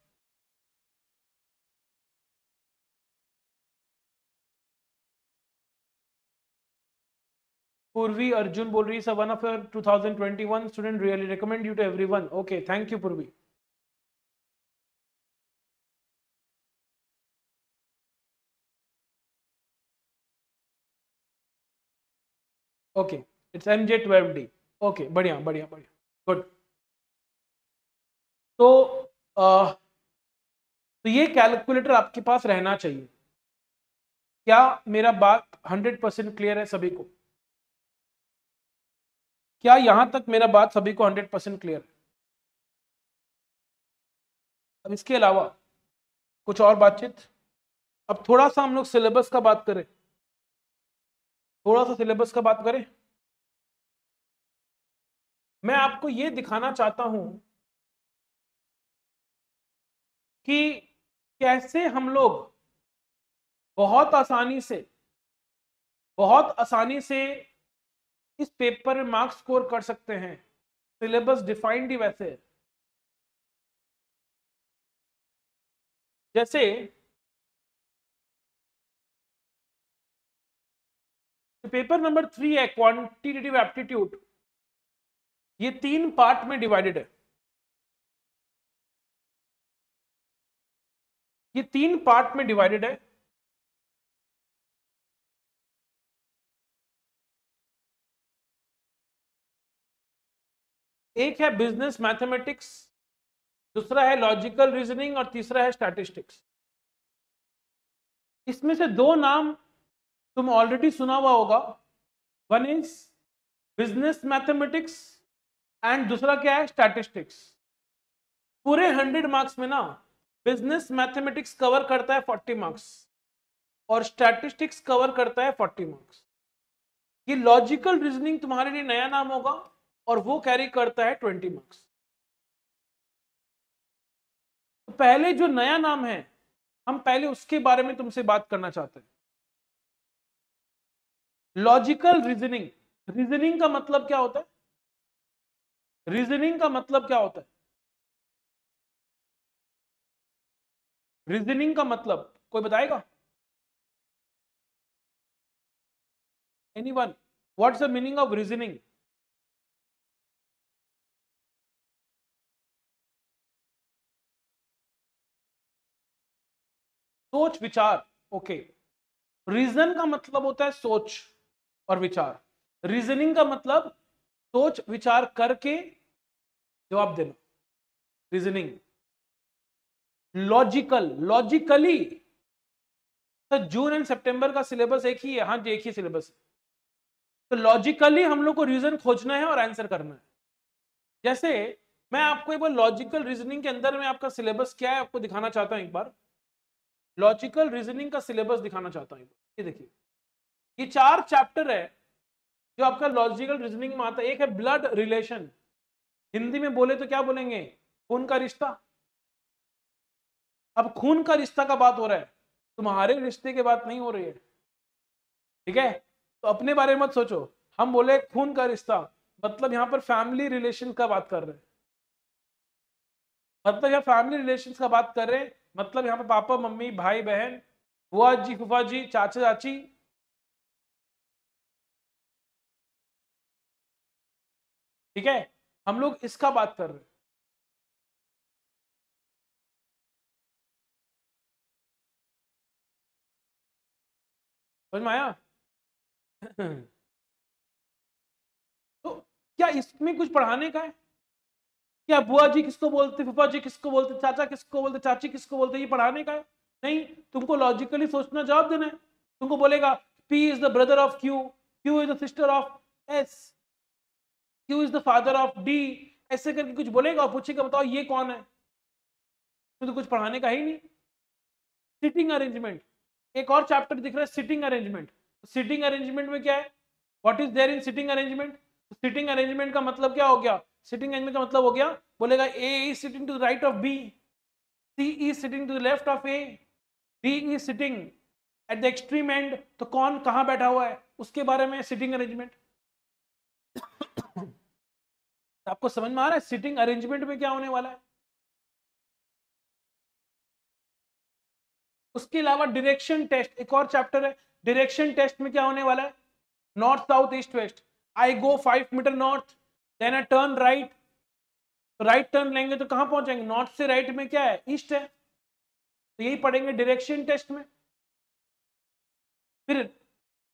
पूर्वी अर्जुन बोल रही है one of your 2021 student really recommend you to everyone okay thank you Purvi. Okay it's M J twelve D okay बढ़िया बढ़िया बढ़िया। गुड तो तो ये कैलकुलेटर आपके पास रहना चाहिए। क्या मेरा बात हंड्रेड परसेंट क्लियर है सभी को? क्या यहाँ तक मेरा बात सभी को हंड्रेड परसेंट क्लियर है? अब इसके अलावा कुछ और बातचीत? अब थोड़ा सा हम लोग सिलेबस का बात करें। थोड़ा सा सिलेबस का बात करें। मैं आपको यह दिखाना चाहता हूँ कि कैसे हम लोग बहुत आसानी से, बहुत आसानी से इस पेपर में मार्क्स स्कोर कर सकते हैं। सिलेबस डिफाइंड ही वैसे। है जैसे पेपर नंबर थ्री है क्वांटिटेटिव एप्टीट्यूड ये तीन पार्ट में डिवाइडेड है। ये तीन पार्ट में डिवाइडेड है। एक है बिज़नेस मैथमेटिक्स दूसरा है लॉजिकल रीजनिंग और तीसरा है स्टैटिस्टिक्स इसमें से दो नाम तुम ऑलरेडी सुना हुआ होगा। One is business mathematics and दूसरा क्या है? स्टैटिस्टिक्स पूरे हंड्रेड मार्क्स में ना बिज़नेस मैथमेटिक्स कवर करता है फोर्टी मार्क्स और स्टैटिस्टिक्स कवर करता है फोर्टी मार्क्स ये लॉजिकल रीजनिंग तुम्हारे लिए नया नाम होगा। और वो कैरी करता है ट्वेंटी मार्क्स तो पहले जो नया नाम है, हम पहले उसके बारे में तुमसे बात करना चाहते हैं. लॉजिकल रीजनिंग रीजनिंग का मतलब क्या होता है? रीजनिंग का मतलब क्या होता है? रीजनिंग का मतलब कोई बताएगा? Anyone what's the meaning of reasoning सोच, विचार। ओके रीजन का मतलब होता है सोच और विचार। रीजनिंग का मतलब सोच, विचार करके जवाब देना। रीजनिंग लॉजिकल लॉजिकली तो जून एंड सितंबर का सिलेबस एक ही है। हाँ जी, एक ही सिलेबस तो लॉजिकली हम लोग को रीजन खोजना है और आंसर करना है। जैसे मैं आपको एक बार लॉजिकल रीजनिंग के अंदर में आपका सिलेबस क्या है, आपको दिखाना चाहता हूँ एक बार। लॉजिकल रीजनिंग का सिलेबस दिखाना चाहता हूँ ये देखिए, ये चार चैप्टर है जो आपका लॉजिकल रीजनिंग में आता है। एक है ब्लड रिलेशन। हिंदी में बोले तो क्या बोलेंगे? खून का रिश्ता। अब खून का रिश्ता का बात हो रहा है। तुम्हारे रिश्ते की बात नहीं हो रही है। ठीक है? तो अपने बारे में मत सोचो। हम बोले खून का रिश्ता मतलब यहाँ पर फैमिली रिलेशन का बात कर रहे हैं। मतलब यहाँ फैमिली रिलेशन का बात कर रहे हैं। मतलब यहाँ पे पापा, मम्मी, भाई, बहन, बुआ जी, फुफा जी, चाचा, चाची। ठीक है? हम लोग इसका बात कर रहे हैं। समझ में आया? तो क्या इसमें कुछ पढ़ाने का है? क्या बुआ जी किसको बोलते, फूफा जी किसको बोलते, चाचा किसको बोलते, चाची किसको बोलते, ये पढ़ाने का है? नहीं, तुमको लॉजिकली सोचना जवाब देना है। तुमको बोलेगा P is the brother of Q Q is the sister of S Q is the father of D ऐसे करके कुछ बोलेगा और पूछेगा, बताओ, ये कौन है? तो कुछ पढ़ाने का ही नहीं। सिटिंग अरेंजमेंट एक और चैप्टर दिख रहा है सिटिंग अरेंजमेंट सिटिंग अरेंजमेंट में क्या है? What is there in sitting arrangement sitting arrangement का मतलब क्या हो गया? सिटिंग अरेंजमेंट का मतलब हो गया, बोलेगा A is sitting to the right of B C is sitting to the left of A D is sitting at the extreme end तो कौन कहाँ बैठा हुआ है? उसके बारे में सिटिंग अरेंजमेंट आपको समझ में आ रहा है सिटिंग अरेंजमेंट में क्या होने वाला है? उसके अलावा डायरेक्शन टेस्ट एक और चैप्टर है डायरेक्शन टेस्ट में क्या होने वाला है? North south east west I go five metre north then I turn right right turn लेंगे तो कहाँ पहुँचेंगे? नॉर्थ से राइट में क्या है? ईस्ट है। तो यही पढ़ेंगे डायरेक्शन टेस्ट में। फिर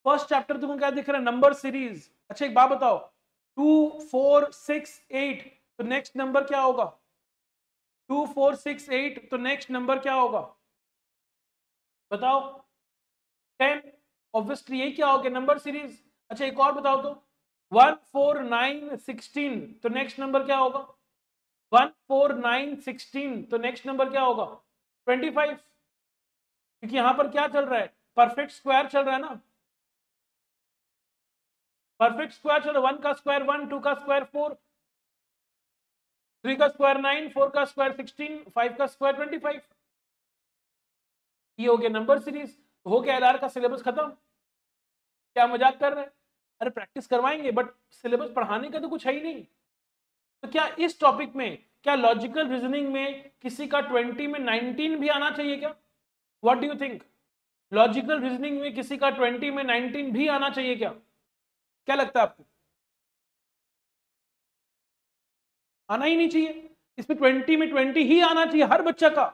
फ़र्स्ट चैप्टर तुमको क्या दिख रहा है? नंबर सीरीज़ अच्छा एक बात बताओ। टू फोर सिक्स एट तो नेक्स्ट नंबर क्या होगा? टू फोर सिक्स एट तो नेक्स्ट नंबर क्या होगा? बताओ। टेन ऑब्वियसली यही क्या हो गया? नंबर सीरीज़ अच्छा एक और बताओ तो। वन फोर नाइन सिक्सटीन तो नेक्स्ट नंबर क्या होगा? वन फोर नाइन सिक्सटीन तो नेक्स्ट नंबर क्या होगा? ट्वेंटी फाइव क्योंकि यहाँ पर क्या चल रहा है? परफेक्ट स्क्वायर चल रहा है ना? परफेक्ट स्क्वायर चल रहा है। वन का स्क्वायर वन टू का स्क्वायर फोर थ्री का स्क्वायर नाइन फोर का स्क्वायर सिक्सटीन फाइव का स्क्वायर ट्वेंटी फाइव ये हो गया नंबर सीरीज़ हो गया एलआर का सिलेबस खत्म। क्या मज़ाक कर रहे हैं? अरे प्रैक्टिस करवाएँगे बट सिलेबस पढ़ाने का तो कुछ है ही नहीं। तो क्या इस टॉपिक में, क्या लॉजिकल रीजनिंग में किसी का 20 में 19 भी आना चाहिए क्या? What do you think logical reasoning में किसी का 20 में 19 भी आना चाहिए क्या? क्या लगता है आपको? आना ही नहीं चाहिए। इसमें 20 में 20 ही आना चाहिए, हर बच्चा का।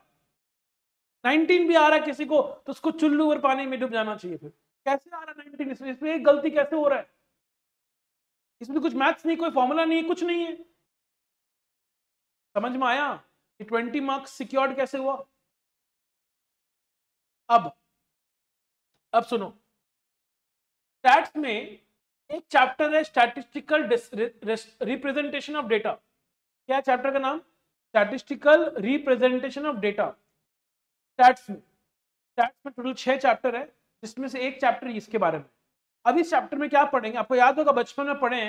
19 भी आ रहा है किसी को तो उसको चुल्लू और पानी में डूब जाना चाहिए फिर। कैसे आ रहा है 19 इसमें इसमें एक गलती कैसे हो रहा है? इसमें कुछ मैथ्स नहीं, कोई फॉर्मूला नहीं कुछ नहीं है। समझ में आया कि 20 मार्क्स सिक्योर्ड कैसे हुआ? अब अब सुनो। स्टैट्स में एक चैप्टर है स्टैटिस्टिकल रिप्रेजेंटेशन ऑफ़ डेटा। क्या चैप्टर का नाम? Statistical representation of data. Stats में स्टैट्स में टोटल छह चैप्टर है, जिसमें से एक चैप्टर इसके बारे में। अब इस चैप्टर में क्या पढ़ेंगे? आपको याद होगा बचपन में पढ़े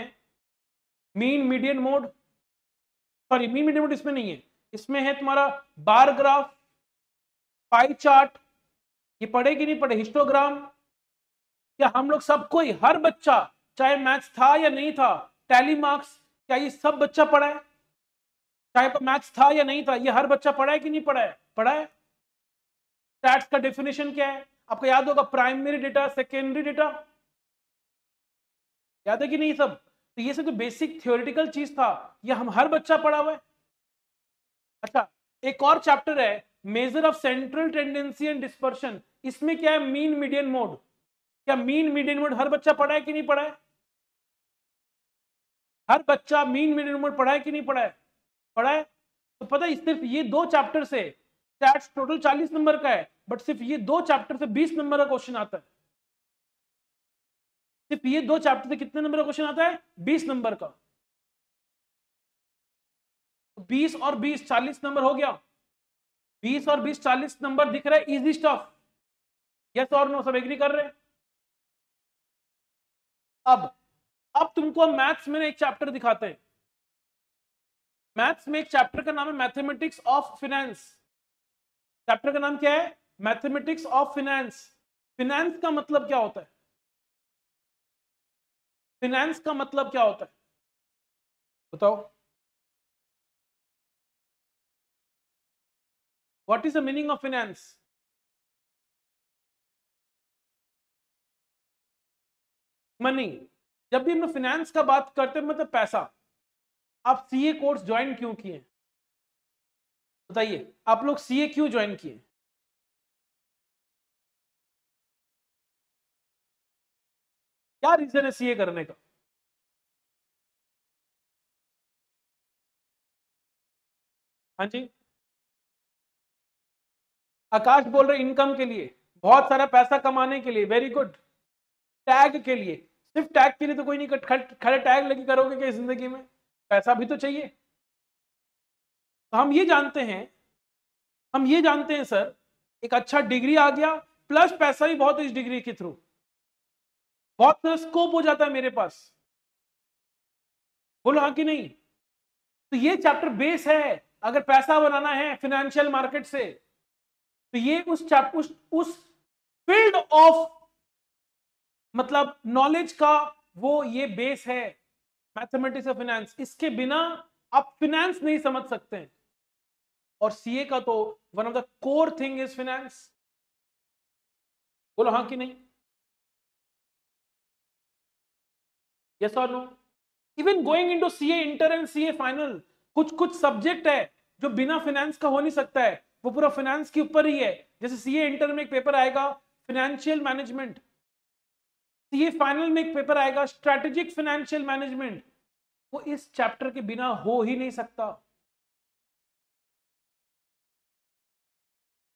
mean median mode sorry mean median mode इसमें नहीं है। इसमें है तुम्हारा बार ग्राफ पाई चार्ट ये पढ़े कि नहीं पढ़े? हिस्टोग्राम क्या हम लोग सबको ही, हर बच्चा, चाहे मैथ्स था या नहीं था टैली मार्क्स क्या ये सब बच्चा पढ़ा है? चाहे मैथ्स था या नहीं था, ये हर बच्चा पढ़ा है कि नहीं पढ़ा है? पढ़ा है। स्टैट्स का डेफिनेशन क्या है? आपको याद होगा प्राइमरी डेटा सेकेंडरी डेटा याद है कि नहीं सब? तो ये सब जो बेसिक थियोरिटिकल चीज़ था, ये हम हर बच्चा पढ़ा हुआ है। अच्छा एक और चैप्टर है measure of central tendency and dispersion इसमें क्या है? मीन मीडियन मोड क्या मीन मीडियन मोड हर बच्चा पढ़ा है कि नहीं पढ़ा है? हर बच्चा मीन मीडियन मोड पढ़ा है कि नहीं पढ़ा है? पढ़ा है? तो पता है, सिर्फ़ ये दो चैप्टर से टोटल 40 नंबर का है बट सिर्फ़ ये दो चैप्टर से 20 नंबर का क्वेश्चन आता है। सिर्फ़ ये दो चैप्टर से कितने नंबर का क्वेश्चन आता है? 20 नंबर का। 20 और 20 40 नंबर हो गया। 20 और 20 40 नंबर दिख रहा है इजी स्टफ़ यस और नो सब एग्री कर रहे हैं? अब अब तुमको मैथ्स में एक चैप्टर दिखाते हैं। मैथ्स में एक चैप्टर का नाम है मैथमेटिक्स ऑफ़ फिनेंस चैप्टर का नाम क्या है? मैथमेटिक्स ऑफ़ फिनेंस फिनेंस का मतलब क्या होता है? फिनेंस का मतलब क्या होता है? बताओ। What is the meaning of finance money जब भी हम लोग फिनेंस का बात करते हैं मतलब पैसा। आप सीए कोर्स ज्वाइन क्यों किए? बताइए। आप लोग सीए क्यों ज्वाइन किए? क्या रीजन है सीए करने का? हाँ जी। आकाश बोल रहे इनकम के लिए, बहुत सारा पैसा कमाने के लिए वेरी गुड टैग के लिए, सिर्फ़ टैग के लिए तो कोई नहीं खड़े टैग लगी करोगे क्या ज़िंदगी में? पैसा भी तो चाहिए। तो हम ये जानते हैं, हम ये जानते हैं, सर, एक अच्छा डिग्री आ गया प्लस पैसा भी बहुत इस डिग्री के थ्रू बहुत सारा स्कोप हो जाता है मेरे पास। बोलो हाँ कि नहीं? तो ये चैप्टर बेस है। अगर पैसा बनाना है फाइनेंशियल मार्केट से तो ये उस चैप्टर उस, उस फ़ील्ड ऑफ़ मतलब नॉलेज का वो ये बेस है। मैथमेटिक्स ऑफ़ फाइनेंस इसके बिना आप फाइनेंस नहीं समझ सकते और सीए का तो one of the core thing is finance बोलो हाँ कि नहीं? यस और no even going into CA inter and CA final कुछ कुछ सब्जेक्ट है जो बिना फाइनेंस का हो नहीं सकता है। वो पूरा फाइनेंस के ऊपर ही है। जैसे सीए इंटर में एक पेपर आएगा फाइनेंशियल मैनेजमेंट सीए फाइनल में एक पेपर आएगा स्ट्रेटेजिक फाइनेंशियल मैनेजमेंट वो इस चैप्टर के बिना हो ही नहीं सकता।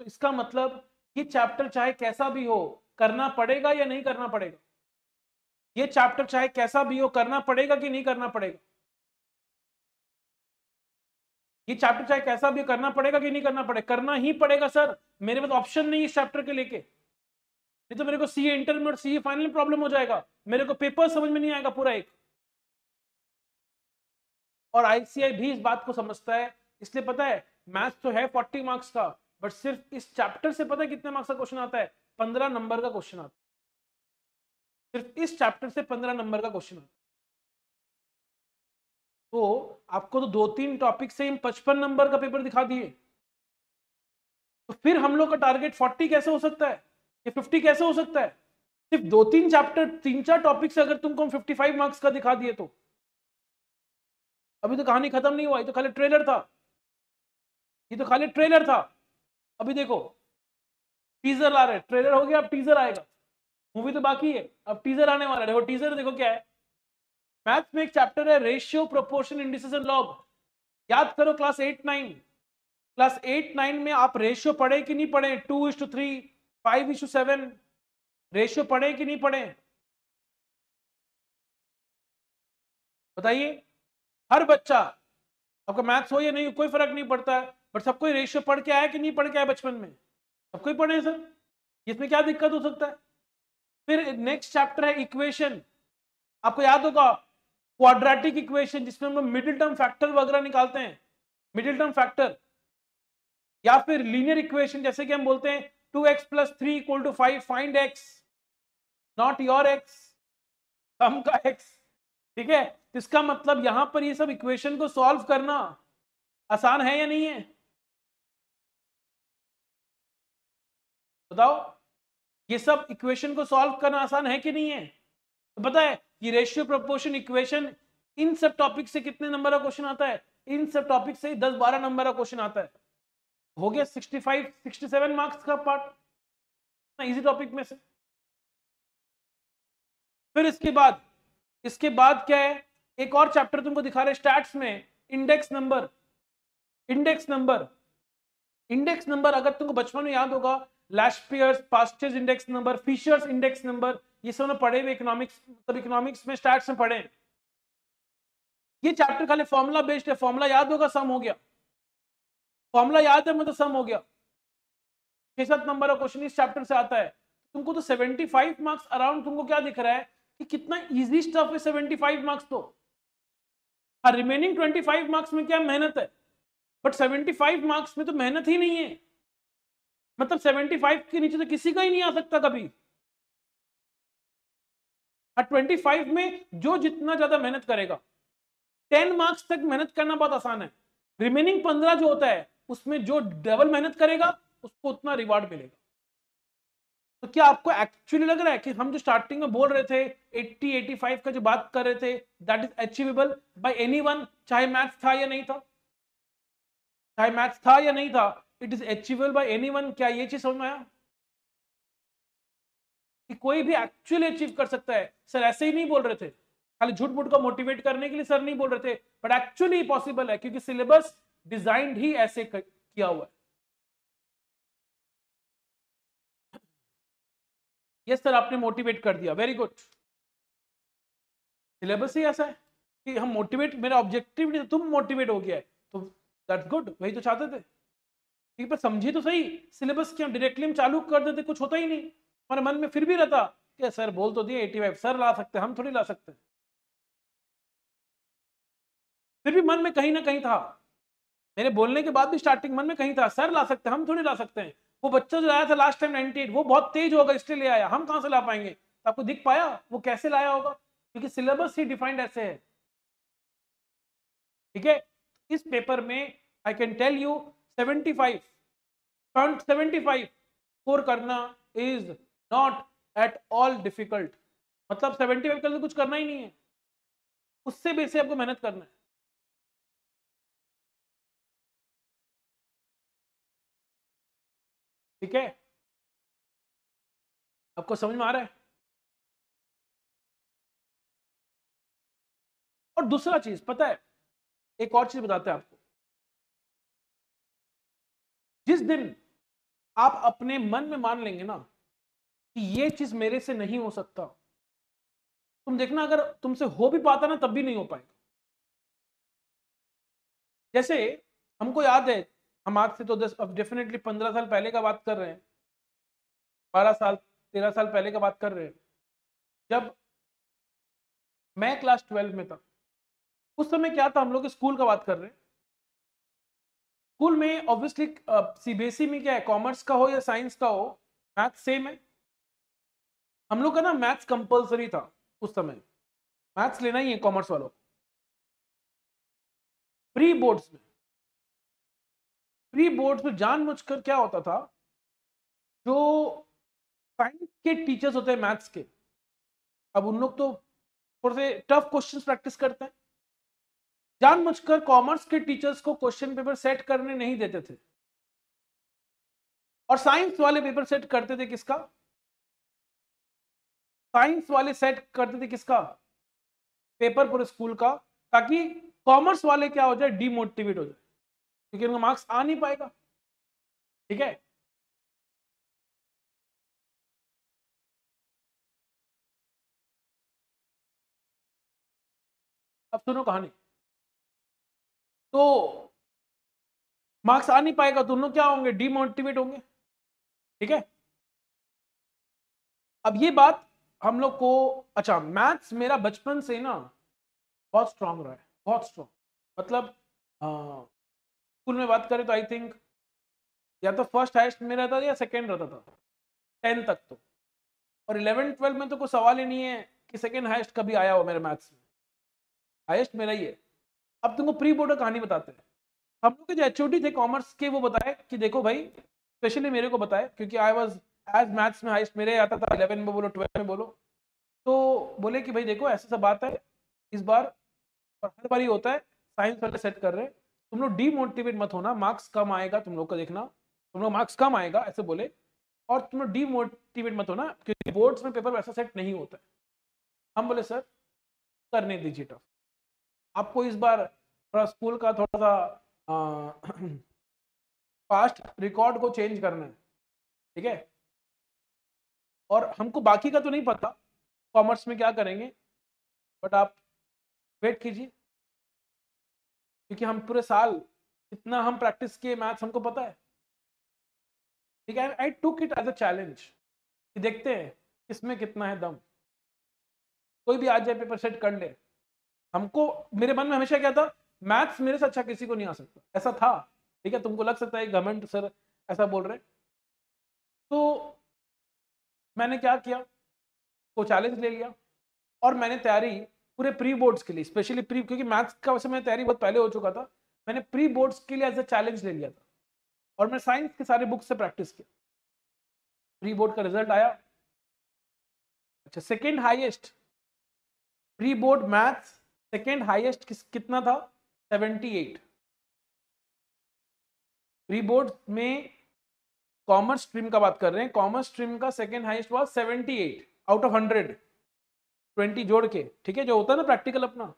तो इसका मतलब ये चैप्टर चाहे कैसा भी हो, करना पड़ेगा या नहीं करना पड़ेगा? ये चैप्टर चाहे कैसा भी हो, करना पड़ेगा कि नहीं करना पड़ेगा? ये चैप्टर चाहे कैसा भी करना पड़ेगा कि नहीं करना पड़ेगा? करना ही पड़ेगा सर मेरे पास ऑप्शन नहीं इस चैप्टर के लेके। नहीं तो मेरे को सी इंटर में और सीए फाइनल प्रॉब्लम हो जाएगा। मेरे को पेपर समझ में नहीं आएगा पूरा एक। और आईसीआई भी इस बात को समझता है। इसलिए पता है मैथ्स तो है फोर्टी मार्क्स का बट सिर्फ़ इस चैप्टर से पता है कितने मार्क्स का क्वेश्चन आता है? पंद्रह नंबर का क्वेश्चन आता है। सिर्फ़ इस चैप्टर से पंद्रह नंबर का क्वेश्चन आता तो आपको तो दो तीन टॉपिक से पचपन नंबर का पेपर दिखा दिए। तो फिर हम लोग का टारगेट फोर्टी कैसे हो सकता है? ये फिफ्टी कैसे हो सकता है? सिर्फ़ दो तीन चैप्टर तीन चार टॉपिक से अगर तुमको हम फिफ्टी फाइव मार्क्स का दिखा दिए तो। अभी तो कहानी खत्म नहीं हुआ, ये तो खाली ट्रेलर था। ये तो खाली ट्रेलर था। अभी देखो टीजर ला रहे ट्रेलर हो गया, अब टीजर आएगा। मूवी तो बाकी है। अब टीजर आने वाला है। देखो टीजर देखो क्या है। मैथ्स में एक चैप्टर है ratio proportion indices and log याद करो class eight nine class eight nine में आप रेशियो पढ़े कि नहीं पढ़े? Two is to three five is to seven ratio पढ़े कि नहीं पढ़े? बताइए। हर बच्चा, आपका मैथ्स हो या नहीं, कोई फ़र्क नहीं पड़ता है। बट सबको रेशियो पढ़ के आया कि नहीं पढ़ के आया बचपन में? सबको ही पढ़े सर इसमें क्या दिक्कत हो सकता है? फिर नेक्स्ट चैप्टर है इक्वेशन आपको याद होगा क्वाड्रेटिक इक्वेशन जिसमें हम लोग मिडिल टर्म फैक्टर वगैरह निकालते हैं. मिडिल टर्म फैक्टर या फिर लीनियर इक्वेशन जैसे कि हम बोलते हैं two x plus three equal to five find x not your x sum का एक्स ठीक है? तो इसका मतलब यहाँ पर ये सब इक्वेशन को सॉल्व करना आसान है या नहीं है? बताओ। ये सब इक्वेशन को सॉल्व करना आसान है कि नहीं है? तो पता है कि रेशियो प्रोपोर्शन इक्वेशन इन सब टॉपिक से कितने नंबर का क्वेश्चन आता है? इन सब टॉपिक से 10 12 नंबर का क्वेश्चन आता है। हो गया 65 67 मार्क्स का पार्ट इजी टॉपिक में से। फिर इसके बाद इसके बाद क्या है? एक और चैप्टर तुमको दिखा रहे स्टैट्स में। Index number index number index number अगर तुमको बचपन में याद होगा Laspeyres Paasche's index number Fisher's index number ये सब पढ़े हुए इकोनॉमिक्स मतलब इकोनॉमिक्स में स्टैट्स में पढ़े ये चैप्टर खाली फॉर्मूला बेस्ड है। फॉर्मूला याद होगा सम हो गया। फॉर्मूला याद है मतलब सम हो गया। छह सात नंबर का क्वेश्चन इस चैप्टर से आता है। तुमको तो 75 मार्क्स अराउंड तुमको क्या दिख रहा है? कि कितना इजी स्टफ़ है 75 मार्क्स तो। हाँ रिमेनिंग 25 मार्क्स में क्या मेहनत है? बट 75 मार्क्स में तो मेहनत ही नहीं है। मतलब 75 के नीचे तो किसी का ही नहीं आ सकता कभी। हाँ 25 में जो जितना ज़्यादा मेहनत करेगा 10 मार्क्स तक मेहनत करना बहुत आसान है। रिमेनिंग 15 जो होता है, उसमें जो डबल मेहनत करेगा, उसको उतना रिवार्ड मिलेगा। तो क्या आपको एक्चुअली लग रहा है कि हम जो स्टार्टिंग में बोल रहे थे 80 85 का जो बात कर रहे थे that is achievable by anyone चाहे मैथ्स था या नहीं था। चाहे मैथ्स था या नहीं था it is achievable by anyone क्या ये चीज़ समझ में आया? कि कोई भी एक्चुअली अचीव कर सकता है। सर ऐसे ही नहीं बोल रहे थे। खाली झूठ मूठ को मोटिवेट करने के लिए सर नहीं बोल रहे थे। बट एक्चुअली पॉसिबल है, क्योंकि सिलेबस डिजाइंड ही ऐसे किया हुआ है। यस सर आपने मोटिवेट कर दिया। वेरी गुड सिलेबस ही ऐसा है कि हम मोटिवेट मेरा ऑब्जेक्टिव नहीं तुम मोटिवेट हो गया है। तो दैट्स गुड वही तो चाहते थे। ठीक पर समझिए तो सही, सिलेबस क्यों? डायरेक्टली हम चालू कर देते, कुछ होता ही नहीं। हमारे मन में फिर भी रहता कि सर बोल तो दिए 85 सर ला सकते, हम थोड़ी ला सकते। फिर भी मन में कहीं ना कहीं था। मेरे बोलने के बाद भी स्टार्टिंग मन में कहीं था, सर ला सकते, हम थोड़ी ला सकते हैं। वो बच्चा जो लाया था लास्ट टाइम 98 वो बहुत तेज होगा, इसलिए ले आया। हम कहाँ से ला पाएँगे? तो आपको दिख पाया? वो कैसे लाया होगा? क्योंकि सिलेबस ही डिफाइंड ऐसे है। ठीक है? इस पेपर में आई कैन टेल यू 75 फ्रंट 75 स्कोर करना is not at all difficult मतलब सेवेंटी 75 करके कुछ करना ही नहीं है। उससे भी बेसे आपको मेहनत करना है। ठीक है? आपको समझ में आ रहा है? और दूसरा चीज़, पता है, एक और चीज़ बताते हैं आपको। जिस दिन आप अपने मन में मान लेंगे ना कि ये चीज़ मेरे से नहीं हो सकता, तुम देखना अगर तुमसे हो भी पाता ना तब भी नहीं हो पाएगा। जैसे हमको याद है, हम आज से तो दस, अब डेफिनेटली पंद्रह साल पहले का बात कर रहे हैं, बारह साल, तेरह साल पहले का बात कर रहे हैं। जब मैं क्लास ट्वेल्व में था, उस समय क्या था हम लोग स्कूल का बात कर रहे हैं? स्कूल में ऑब्वियसली सीबीएसई में क्या है? कॉमर्स का हो या साइंस का हो मैथ सेम है। हम लोग का ना मैथ्स कंपलसरी था उस समय। मैथ्स लेना ही है कॉमर्स वालों को। प्री बोर्ड्स में। प्री बोर्ड्स में जानबूझकर क्या होता था? जो साइंस के टीचर्स होते हैं मैथ्स के, अब उन लोग तो थोड़े से टफ क्वेश्चन प्रैक्टिस करते हैं। जानबूझकर कॉमर्स के टीचर्स को क्वेश्चन पेपर सेट करने नहीं देते थे। और साइंस वाले पेपर सेट करते थे किसका? साइंस वाले सेट करते थे किसका? पेपर पूरे स्कूल का, ताकि कॉमर्स वाले क्या हो जाए, डिमोटिवेट हो जाए, क्योंकि उनका मार्क्स आ नहीं पाएगा। ठीक है? अब सुनो कहानी। तो मार्क्स आ नहीं पाएगा दोनों क्या होंगे? डिमोटिवेट होंगे। ठीक है? अब ये बात हम लोग को अच्छा मैथ्स मेरा बचपन से ना बहुत स्ट्रांग रहा है, बहुत स्ट्रांग मतलब स्कूल में बात करें तो आई थिंक या तो फ़र्स्ट हाइस्ट में रहता था या सेकेंड रहता था। टेंथ तक तो। और इलेवन ट्वेल्व में तो कोई सवाल ही नहीं है कि सेकेंड हाइस्ट कभी आया हो मेरे मैथ्स में। हाइस्ट मेरा ही है। अब तुमको प्री बोर्ड कहानी बताते हैं। हम लोग के जो एच थे कॉमर्स के, वो बताए कि देखो भाई स्पेशली मेरे को बताए, क्योंकि आई वॉज़ एज मैथ्स में हाइस्ट मेरे आता था इलेवन में बोलो ट्वेल्व में बोलो। तो बोले कि भाई देखो ऐसा सा बात है, इस बार और हर बार ही होता है साइंस वाले सेट कर रहे हैं। तुम लोग डीमोटिवेट मत होना मार्क्स कम आएगा, तुम लोग का देखना। तुम लोग मार्क्स कम आएगा, ऐसे बोले। और तुम लोग डीमोटिवेट मत होना, क्योंकि बोर्ड्स में पेपर वैसा सेट नहीं होता है। हम बोले, सर, करने दीजिए टफ आपको इस बार थोड़ा स्कूल का थोड़ा सा पास्ट रिकॉर्ड को चेंज करना है, ठीक है? और हमको बाकी का तो नहीं पता, कॉमर्स में क्या करेंगे, बट आप वेट कीजिए, क्योंकि हम पूरे साल इतना हम प्रैक्टिस किए, मैथ्स हमको पता है। ठीक है? I took it as a challenge देखते हैं इसमें कितना है दम। कोई भी आज जाए, पेपर सेट कर ले। हमको, मेरे मन में हमेशा क्या था, मैथ्स मेरे से अच्छा किसी को नहीं आ सकता। ऐसा था, ठीक है? तुमको लग सकता है गवर्नमेंट सर ऐसा बोल रहे तो मैंने क्या किया? चैलेंज ले लिया और मैंने तैयारी पूरे प्री बोर्ड्स के लिए स्पेशली प्री क्योंकि मैथ्स का वैसे मैं तैयारी बहुत पहले हो चुका था, मैंने प्री बोर्ड्स के लिए एज अ चैलेंज ले लिया था और मैं साइंस के सारे बुक्स से प्रैक्टिस किया। प्री बोर्ड का रिज़ल्ट आया। अच्छा second highest pre board maths second highest कितना था? 78 प्री बोर्ड में कॉमर्स स्ट्रीम का बात कर रहे हैं। कॉमर्स स्ट्रीम का सेकेंड हाइएस्ट हुआ 78 आउट ऑफ़ 100 20 जोड़ के, ठीक है? जो होता है ना प्रैक्टिकल अपना।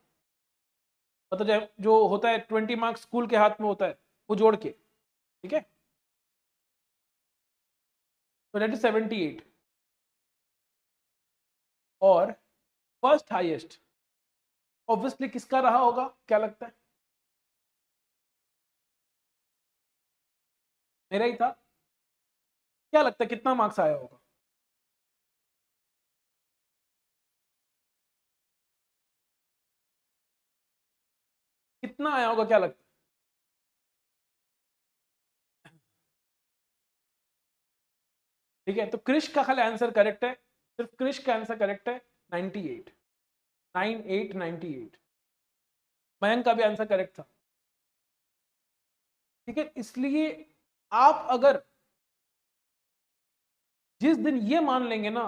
मतलब जो होता है 20 मार्क्स स्कूल के हाथ में होता है, वो जोड़ के, ठीक है? तो दैट इज़ 78 और फ़र्स्ट हाईएस्ट ऑब्वियसली किसका रहा होगा? क्या लगता है? मेरा ही था। क्या लगता है कितना मार्क्स आया होगा? कितना आया होगा, क्या लगता है? ठीक है तो क्रिश का खाली आंसर करेक्ट है। सिर्फ़ क्रिश का आंसर करेक्ट है 98 9898 मयंक का भी आंसर करेक्ट था। ठीक है, इसलिए आप अगर जिस दिन ये मान लेंगे ना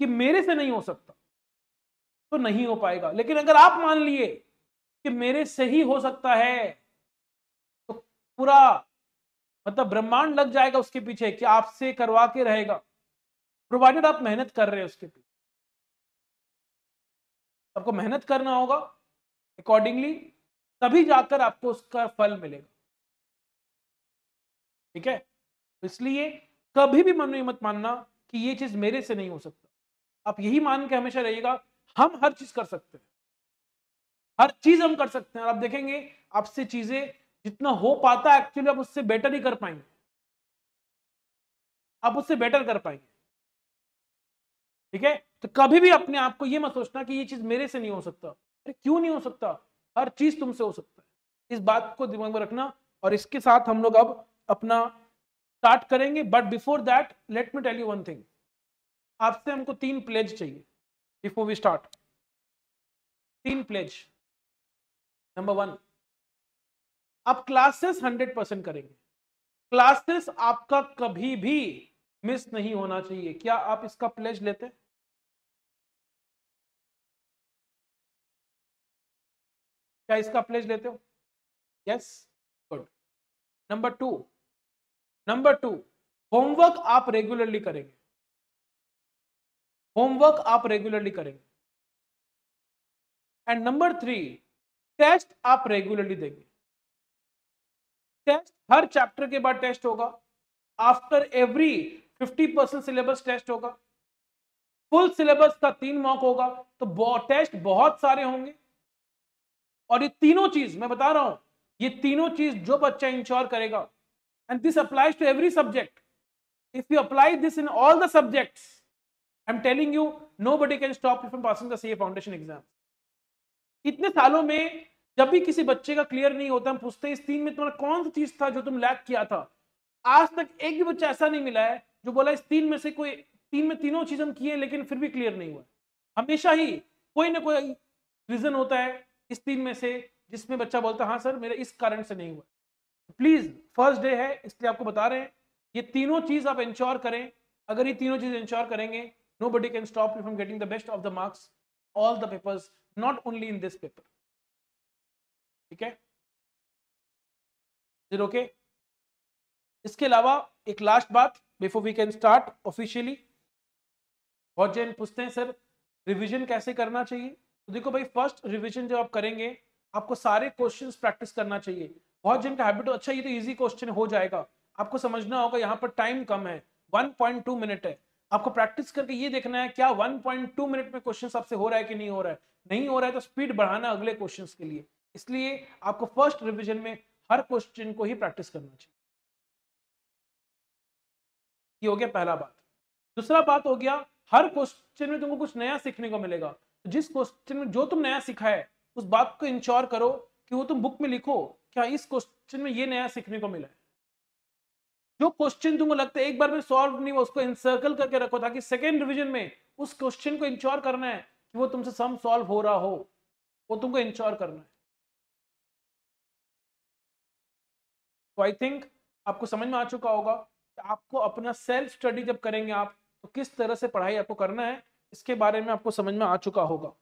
कि मेरे से नहीं हो सकता तो नहीं हो पाएगा। लेकिन अगर आप मान लिए कि मेरे से ही हो सकता है तो पूरा मतलब ब्रह्मांड लग जाएगा उसके पीछे कि आपसे करवा के रहेगा प्रोवाइडेड आप मेहनत कर रहे हैं उसके पीछे। आपको मेहनत करना होगा अकॉर्डिंगली तभी जाकर आपको उसका फल मिलेगा। ठीक है? इसलिए कभी भी मन में मत मानना कि ये चीज़ मेरे से नहीं हो सकता। आप यही मान के हमेशा रहिएगा, हम हर चीज़ कर सकते हैं। हर चीज़ हम कर सकते हैं। और आप देखेंगे, आपसे चीज़ें जितना हो पाता है एक्चुअली आप उससे बेटर ही कर पाएँगे। आप उससे बेटर कर पाएँगे। ठीक है? तो कभी भी अपने आप को ये मत सोचना कि ये चीज़ मेरे से नहीं हो सकता। अरे क्यों नहीं हो सकता? हर चीज़ तुमसे हो सकता है। इस बात को दिमाग में रखना और इसके साथ हम लोग अब अपना स्टार्ट करेंगे। But before that let me tell you one thing आपसे हमको तीन प्लेज चाहिए बिफोर वी स्टार्ट तीन प्लेज नंबर वन आप क्लासेस हंड्रेड परसेंट करेंगे। क्लासेस आपका कभी भी मिस नहीं होना चाहिए। क्या आप इसका प्लेज लेते हैं? क्या इसका प्लेज लेते हो? Yes good number two number two homework आप रेगुलरली करेंगे. होमवर्क आप रेगुलरली करेंगे. एंड नंबर थ्री टेस्ट आप रेगुलरली देंगे. टेस्ट हर चैप्टर के बाद टेस्ट होगा. After every 50 percent syllabus test होगा. फुल सिलेबस का तीन मॉक होगा. तो टेस्ट बहुत सारे होंगे. और ये तीनों चीज़, मैं बता रहा हूँ, ये तीनों चीज़ जो बच्चा इंश्योर करेगा and this applies to every subject if you apply this in all the subjects I am telling you nobody can stop you from passing the CA foundation exam इतने सालों में, जब भी किसी बच्चे का क्लियर नहीं होता, हम पूछते इस तीन में तुम्हारा कौन सा चीज़ था जो तुम लैक किया था? आज तक एक भी बच्चा ऐसा नहीं मिला है, जो बोला, इस तीन में से कोई, तीन में तीनों चीज़ हम किए, लेकिन फिर भी क्लियर नहीं हुआ। हमेशा ही कोई ना कोई रीजन होता है इस तीन में से जिसमें बच्चा बोलता है सर, मेरा इस कारण से नहीं हुआ प्लीज़ फ़र्स्ट डे है, इसलिए आपको बता रहे हैं, ये तीनों चीज़ आप इंश्योर करें। अगर ये तीनों चीज़ इंश्योर करेंगे nobody can stop you from getting the best of the marks all the papers not only in this paper ठीक है? फिर ओके इसके अलावा एक लास्ट बात before we can start officially बहुत जन पूछते हैं, सर रिवीजन कैसे करना चाहिए? तो देखो भाई फ़र्स्ट रिविजन जब आप करेंगे, आपको सारे क्वेश्चंस प्रैक्टिस करना चाहिए। बहुत जन का हैबिट हो अच्छा ये तो इजी क्वेश्चन हो जाएगा। आपको समझना होगा, यहाँ पर टाइम कम है 1.2 मिनट है। आपको प्रैक्टिस करके ये देखना है, क्या 1.2 मिनट में क्वेश्चन आपसे हो रहा है कि नहीं हो रहा है? नहीं हो रहा है तो स्पीड बढ़ाना अगले क्वेश्चन के लिए। इसलिए आपको फ़र्स्ट रिविजन में हर क्वेश्चन को ही प्रैक्टिस करना चाहिए। ये हो गया पहला बात। दूसरा बात हो गया, हर क्वेश्चन में तुमको कुछ नया सीखने को मिलेगा। जिस क्वेश्चन में, जो तुम नया सीखा है, उस बात को इंश्योर करो कि वो तुम बुक में लिखो, क्या इस क्वेश्चन में ये नया सीखने को मिला है? जो क्वेश्चन तुमको लगता है, एक बार में सॉल्व नहीं हुआ, उसको इंसर्कल करके रखो, ताकि सेकेंड रिविजन में उस क्वेश्चन को इंश्योर करना है कि वो तुमसे सम सॉल्व हो रहा हो, वो तुमको इंश्योर करना है। तो आई थिंक आपको समझ में आ चुका होगा कि आपको अपना सेल्फ स्टडी जब करेंगे आप तो किस तरह से पढ़ाई आपको करना है इसके बारे में आपको समझ में आ चुका होगा।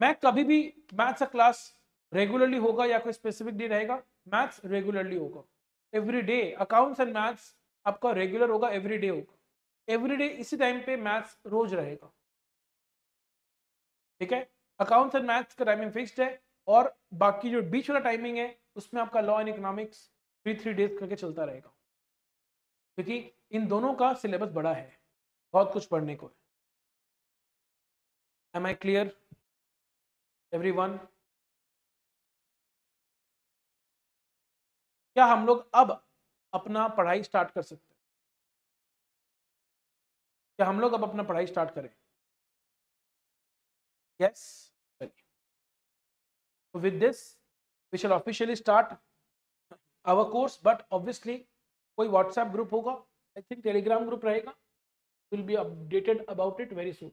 मैं कभी भी, मैथ्स का क्लास रेगुलरली होगा या कोई स्पेसिफिक डे रहेगा, मैथ्स रेगुलरली होगा। Every day accounts and maths आपका रेगुलर होगा एवरी डे होगा। एवरी डे इसी टाइम पे मैथ्स रोज रहेगा। ठीक है? अकाउंट्स एंड मैथ्स का टाइमिंग फिक्स्ड है और बाकी जो बीच वाला टाइमिंग है, उसमें आपका law and economics three three days करके चलता रहेगा। क्योंकि इन दोनों का सिलेबस बड़ा है। बहुत कुछ पढ़ने को है। Am I clear everyone क्या हम लोग अब अपना पढ़ाई स्टार्ट कर सकते हैं? क्या हम लोग अब अपना पढ़ाई स्टार्ट करें? Yes with this we shall officially start our course but obviously कोई व्हाट्सएप ग्रुप होगा आई थिंक टेलीग्राम ग्रुप रहेगा। Will be updated about it very soon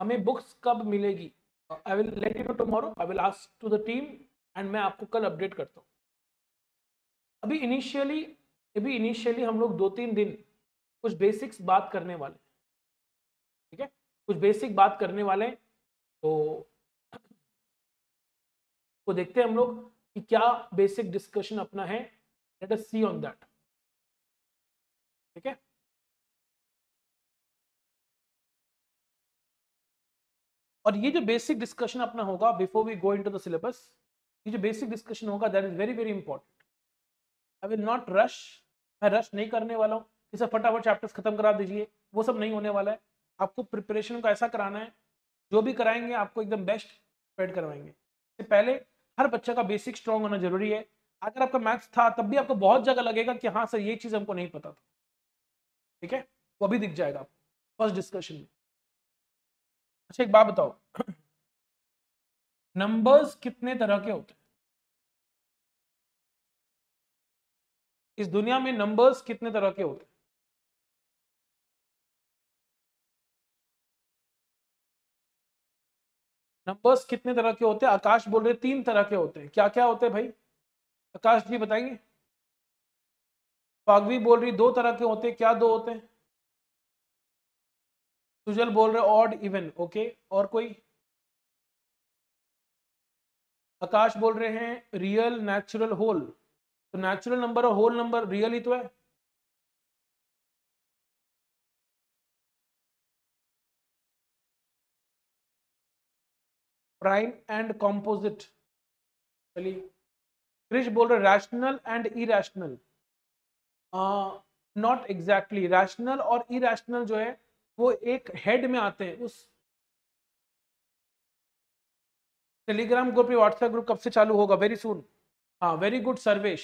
हमें बुक्स कब मिलेगी? I will let you know tomorrow I will ask to the team and मैं आपको कल update करता हूँ। अभी इनिशियली अभी इनिशियली हम लोग दो तीन दिन कुछ बेसिक्स बात करने वाले ठीक है? कुछ बेसिक बात करने वाले तो तो देखते हैं हम लोग कि क्या बेसिक डिस्कशन अपना है। Let us see on that ठीक है? और ये जो बेसिक डिस्कशन अपना होगा before we go into the syllabus ये जो बेसिक डिस्कशन होगा that is very very important I will not rush मैं रश नहीं करने वाला हूँ। सर, फटाफट चैप्टर्स खत्म करा दीजिए, वो सब नहीं होने वाला है। आपको प्रिपरेशन को ऐसा कराना है, जो भी कराएँगे, आपको एकदम बेस्ट प्रोवाइड करवाएँगे। इससे पहले हर बच्चा का बेसिक स्ट्रॉन्ग होना ज़रूरी है। अगर आपका मैथ्स था, तब भी आपको बहुत जगह लगेगा कि हाँ सर, ये चीज़ हमको नहीं पता था। ठीक है? वो भी दिख जाएगा आपको फ़र्स्ट डिस्कशन में। अच्छा एक बात बताओ। नंबर्स कितने तरह के होते हैं? इस दुनिया में नंबर्स कितने तरह के होते हैं? नंबर्स कितने तरह के होते हैं? आकाश बोल रहे तीन तरह के होते हैं। क्या क्या होते हैं भाई? आकाश जी बताएँगे? फागवी बोल रही, दो तरह के होते, क्या दो होते हैं? सुजल बोल रहे ऑड इवन ओके और कोई? आकाश बोल रहे हैं रियल नेचुरल होल तो नेचुरल नंबर और होल नंबर रियल ही तो है। प्राइम एंड कॉम्पोजिट चलिए। क्रिश बोल रहे rational and irrational not exactly rational और इरेशनल जो है, वो एक हेड में आते हैं। उस टेलीग्राम ग्रुप या व्हाट्सएप ग्रुप कब से चालू होगा? वेरी सुन हाँ वेरी गुड सर्वेश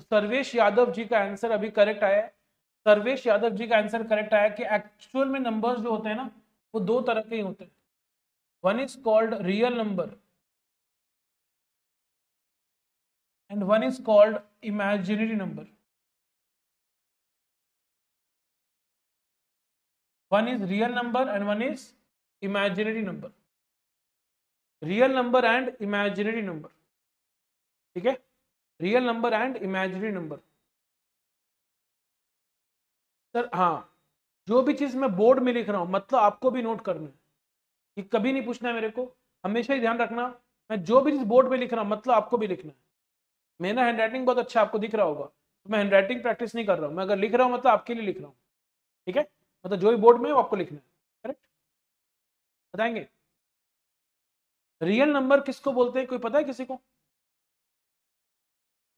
सर्वेश यादव जी का आंसर अभी करेक्ट आया है। सर्वेश यादव जी का आंसर करेक्ट आया कि एक्चुअल में नंबर्स जो होते हैं ना, वो दो तरह के ही होते हैं। One is called real number and one is called imaginary number one is real number and one is imaginary number real number and imaginary number ठीक है real number and imaginary number sir हाँ जो भी चीज़ मैं board में लिख रहा हूँ मतलब आपको भी नोट करना है कि कभी नहीं पूछना है मेरे को। हमेशा ही ध्यान रखना, मैं जो भी चीज़ बोर्ड में लिख रहा हूँ मतलब आपको भी लिखना है। मेरा हैंड राइटिंग बहुत अच्छा आपको दिख रहा होगा। तो मैं हैंड राइटिंग प्रैक्टिस नहीं कर रहा हूँ। मैं अगर लिख रहा हूँ मतलब आपके लिए लिख रहा हूँ। ठीक है? मतलब जो भी बोर्ड में वो आपको लिखना है करेक्ट बताएँगे? रियल नंबर किसको बोलते हैं? कोई पता है किसी को?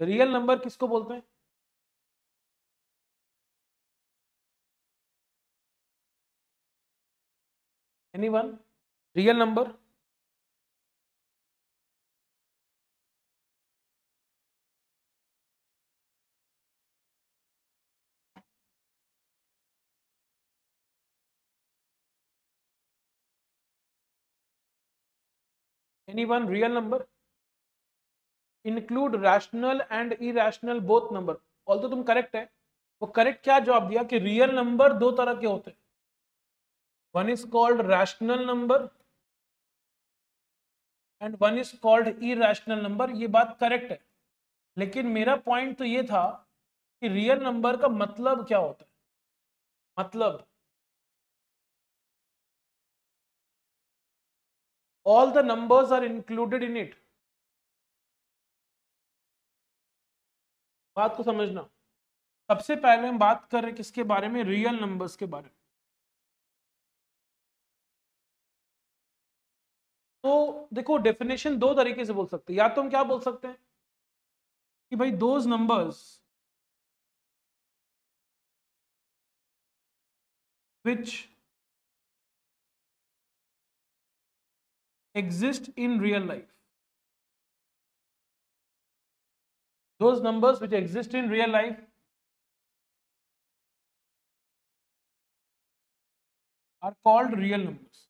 रियल नंबर किसको बोलते हैं? Anyone real number anyone? Real number? Include rational and irrational both number. Although तुम करेक्ट है, वो करेक्ट क्या जवाब दिया कि रियल नंबर दो तरह के होते हैं? One is called rational number and one is called irrational number ये बात करेक्ट है। लेकिन मेरा पॉइंट तो ये था कि रियल नंबर का मतलब क्या होता है? मतलब all the numbers are included in it. बात को समझना। सबसे पहले हम बात कर रहे हैं किसके बारे में? रियल नंबर्स के बारे में। तो देखो डेफिनेशन दो तरीके से बोल सकते हैं। या तो हम क्या बोल सकते हैं? कि भाई those numbers which exist in real life. Those numbers which exist in real life are called real numbers.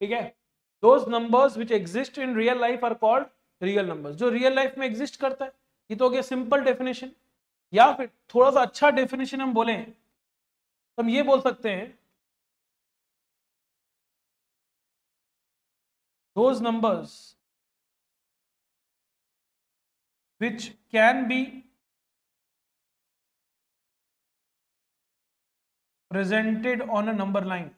ठीक है those numbers which exist in real life are called real number जो रियल लाइफ में exist करता है, ये तो हो गया सिंपल डेफिनेशन या फिर थोड़ा सा अच्छा डेफिनेशन हम बोले तो हम ये बोल सकते हैं, those numbers which can be presented on a number line.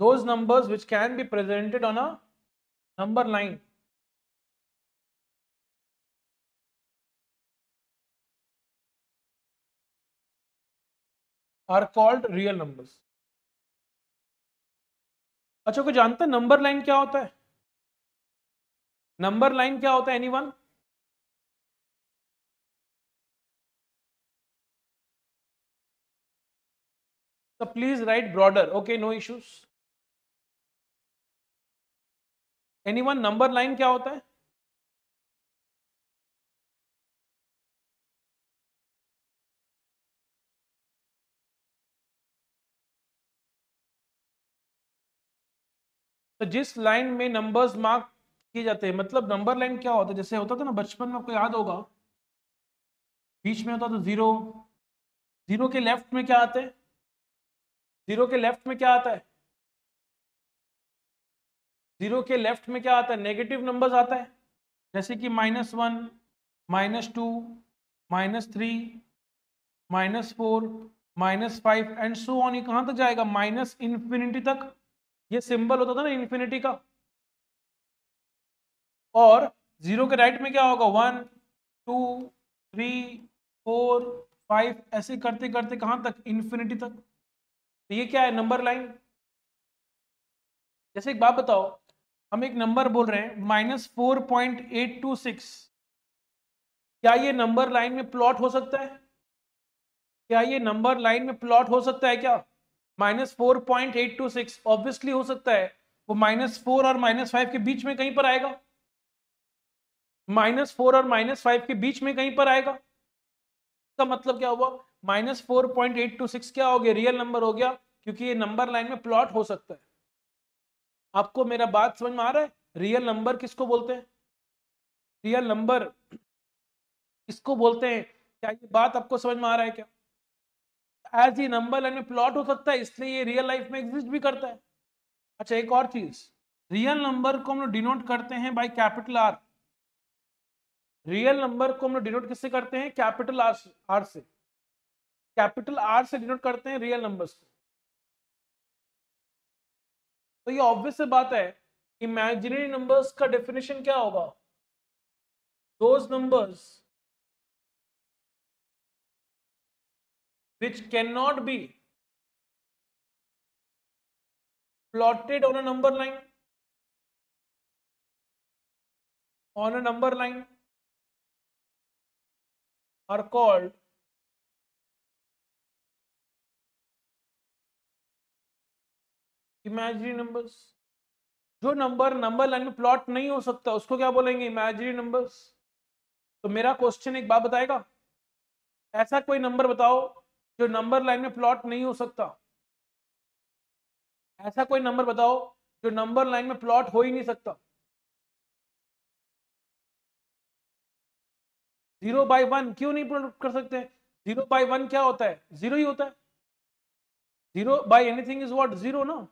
Those numbers which can be presented on a number line. are called real numbers. अच्छा कोई जानता है नंबर लाइन क्या होता है नंबर लाइन क्या होता है anyone so please write broader okay no issues anyone number line क्या होता है? तो जिस लाइन में नंबर्स मार्क किए जाते हैं मतलब नंबर लाइन क्या होता है? जैसे होता था ना, बचपन में आपको याद होगा। बीच में होता था ज़ीरो ज़ीरो के लेफ़्ट में क्या आते? हैं ज़ीरो के लेफ़्ट में क्या आता है? ज़ीरो के लेफ़्ट में क्या आता है? नेगेटिव नंबर्स आता है। जैसे कि minus one minus two minus three minus four minus five and so on ये कहाँ तक जाएगा? माइनस इन्फिनिटी तक। ये सिंबल होता था ना इन्फिनिटी का। और ज़ीरो के राइट में क्या होगा? One two three four five ऐसे करते करते कहाँ तक? इन्फिनिटी तक। तो ये क्या है? नंबर लाइन जैसे एक बात बताओ हम एक नंबर बोल रहे हैं minus four point eight two six क्या ये नंबर लाइन में प्लॉट हो सकता है? क्या ये नंबर लाइन में प्लॉट हो सकता है क्या? Minus four point eight two six obviously हो सकता है। वो माइनस फोर और माइनस फाइव के बीच में कहीं पर आएगा? माइनस फोर और माइनस फाइव के बीच में कहीं पर आएगा? इसका मतलब क्या हुआ? Minus four point eight two six क्या हो गया? रियल नंबर हो गया, क्योंकि ये नंबर लाइन में प्लॉट हो सकता है। आपको मेरा बात समझ में आ रहा है? रियल नंबर किसको बोलते हैं? रियल नंबर किसको बोलते हैं? क्या ये बात आपको समझ में आ रहा है क्या? एज ये नंबर लाइन में प्लॉट हो सकता है, इसलिए ये रियल लाइफ में एग्जिस्ट भी करता है। अच्छा एक और चीज़। रियल नंबर को हम लोग डिनोट करते हैं by capital R real number को हम लोग डिनोट किससे करते हैं? कैपिटल आर आर से। कैपिटल आर से डिनोट करते हैं रियल नंबर्स को तो ये ऑब्वियस से बात है इमेजिनरी नंबर्स का डेफिनेशन क्या होगा? Those numbers which can not be plotted on a number line on a number line are called imaginary numbers जो नंबर नंबर लाइन में प्लॉट नहीं हो सकता, उसको क्या बोलेंगे? इमेजिनरी नंबर्स तो मेरा क्वेश्चन एक बात बताएगा? ऐसा कोई नंबर बताओ जो नंबर लाइन में प्लॉट नहीं हो सकता। ऐसा कोई नंबर बताओ जो नंबर लाइन में प्लॉट हो ही नहीं सकता। ज़ीरो बाई वन क्यों नहीं प्लॉट कर सकते? ज़ीरो बाई वन क्या होता है? ज़ीरो ही होता है। Zero by anything is what zero ना?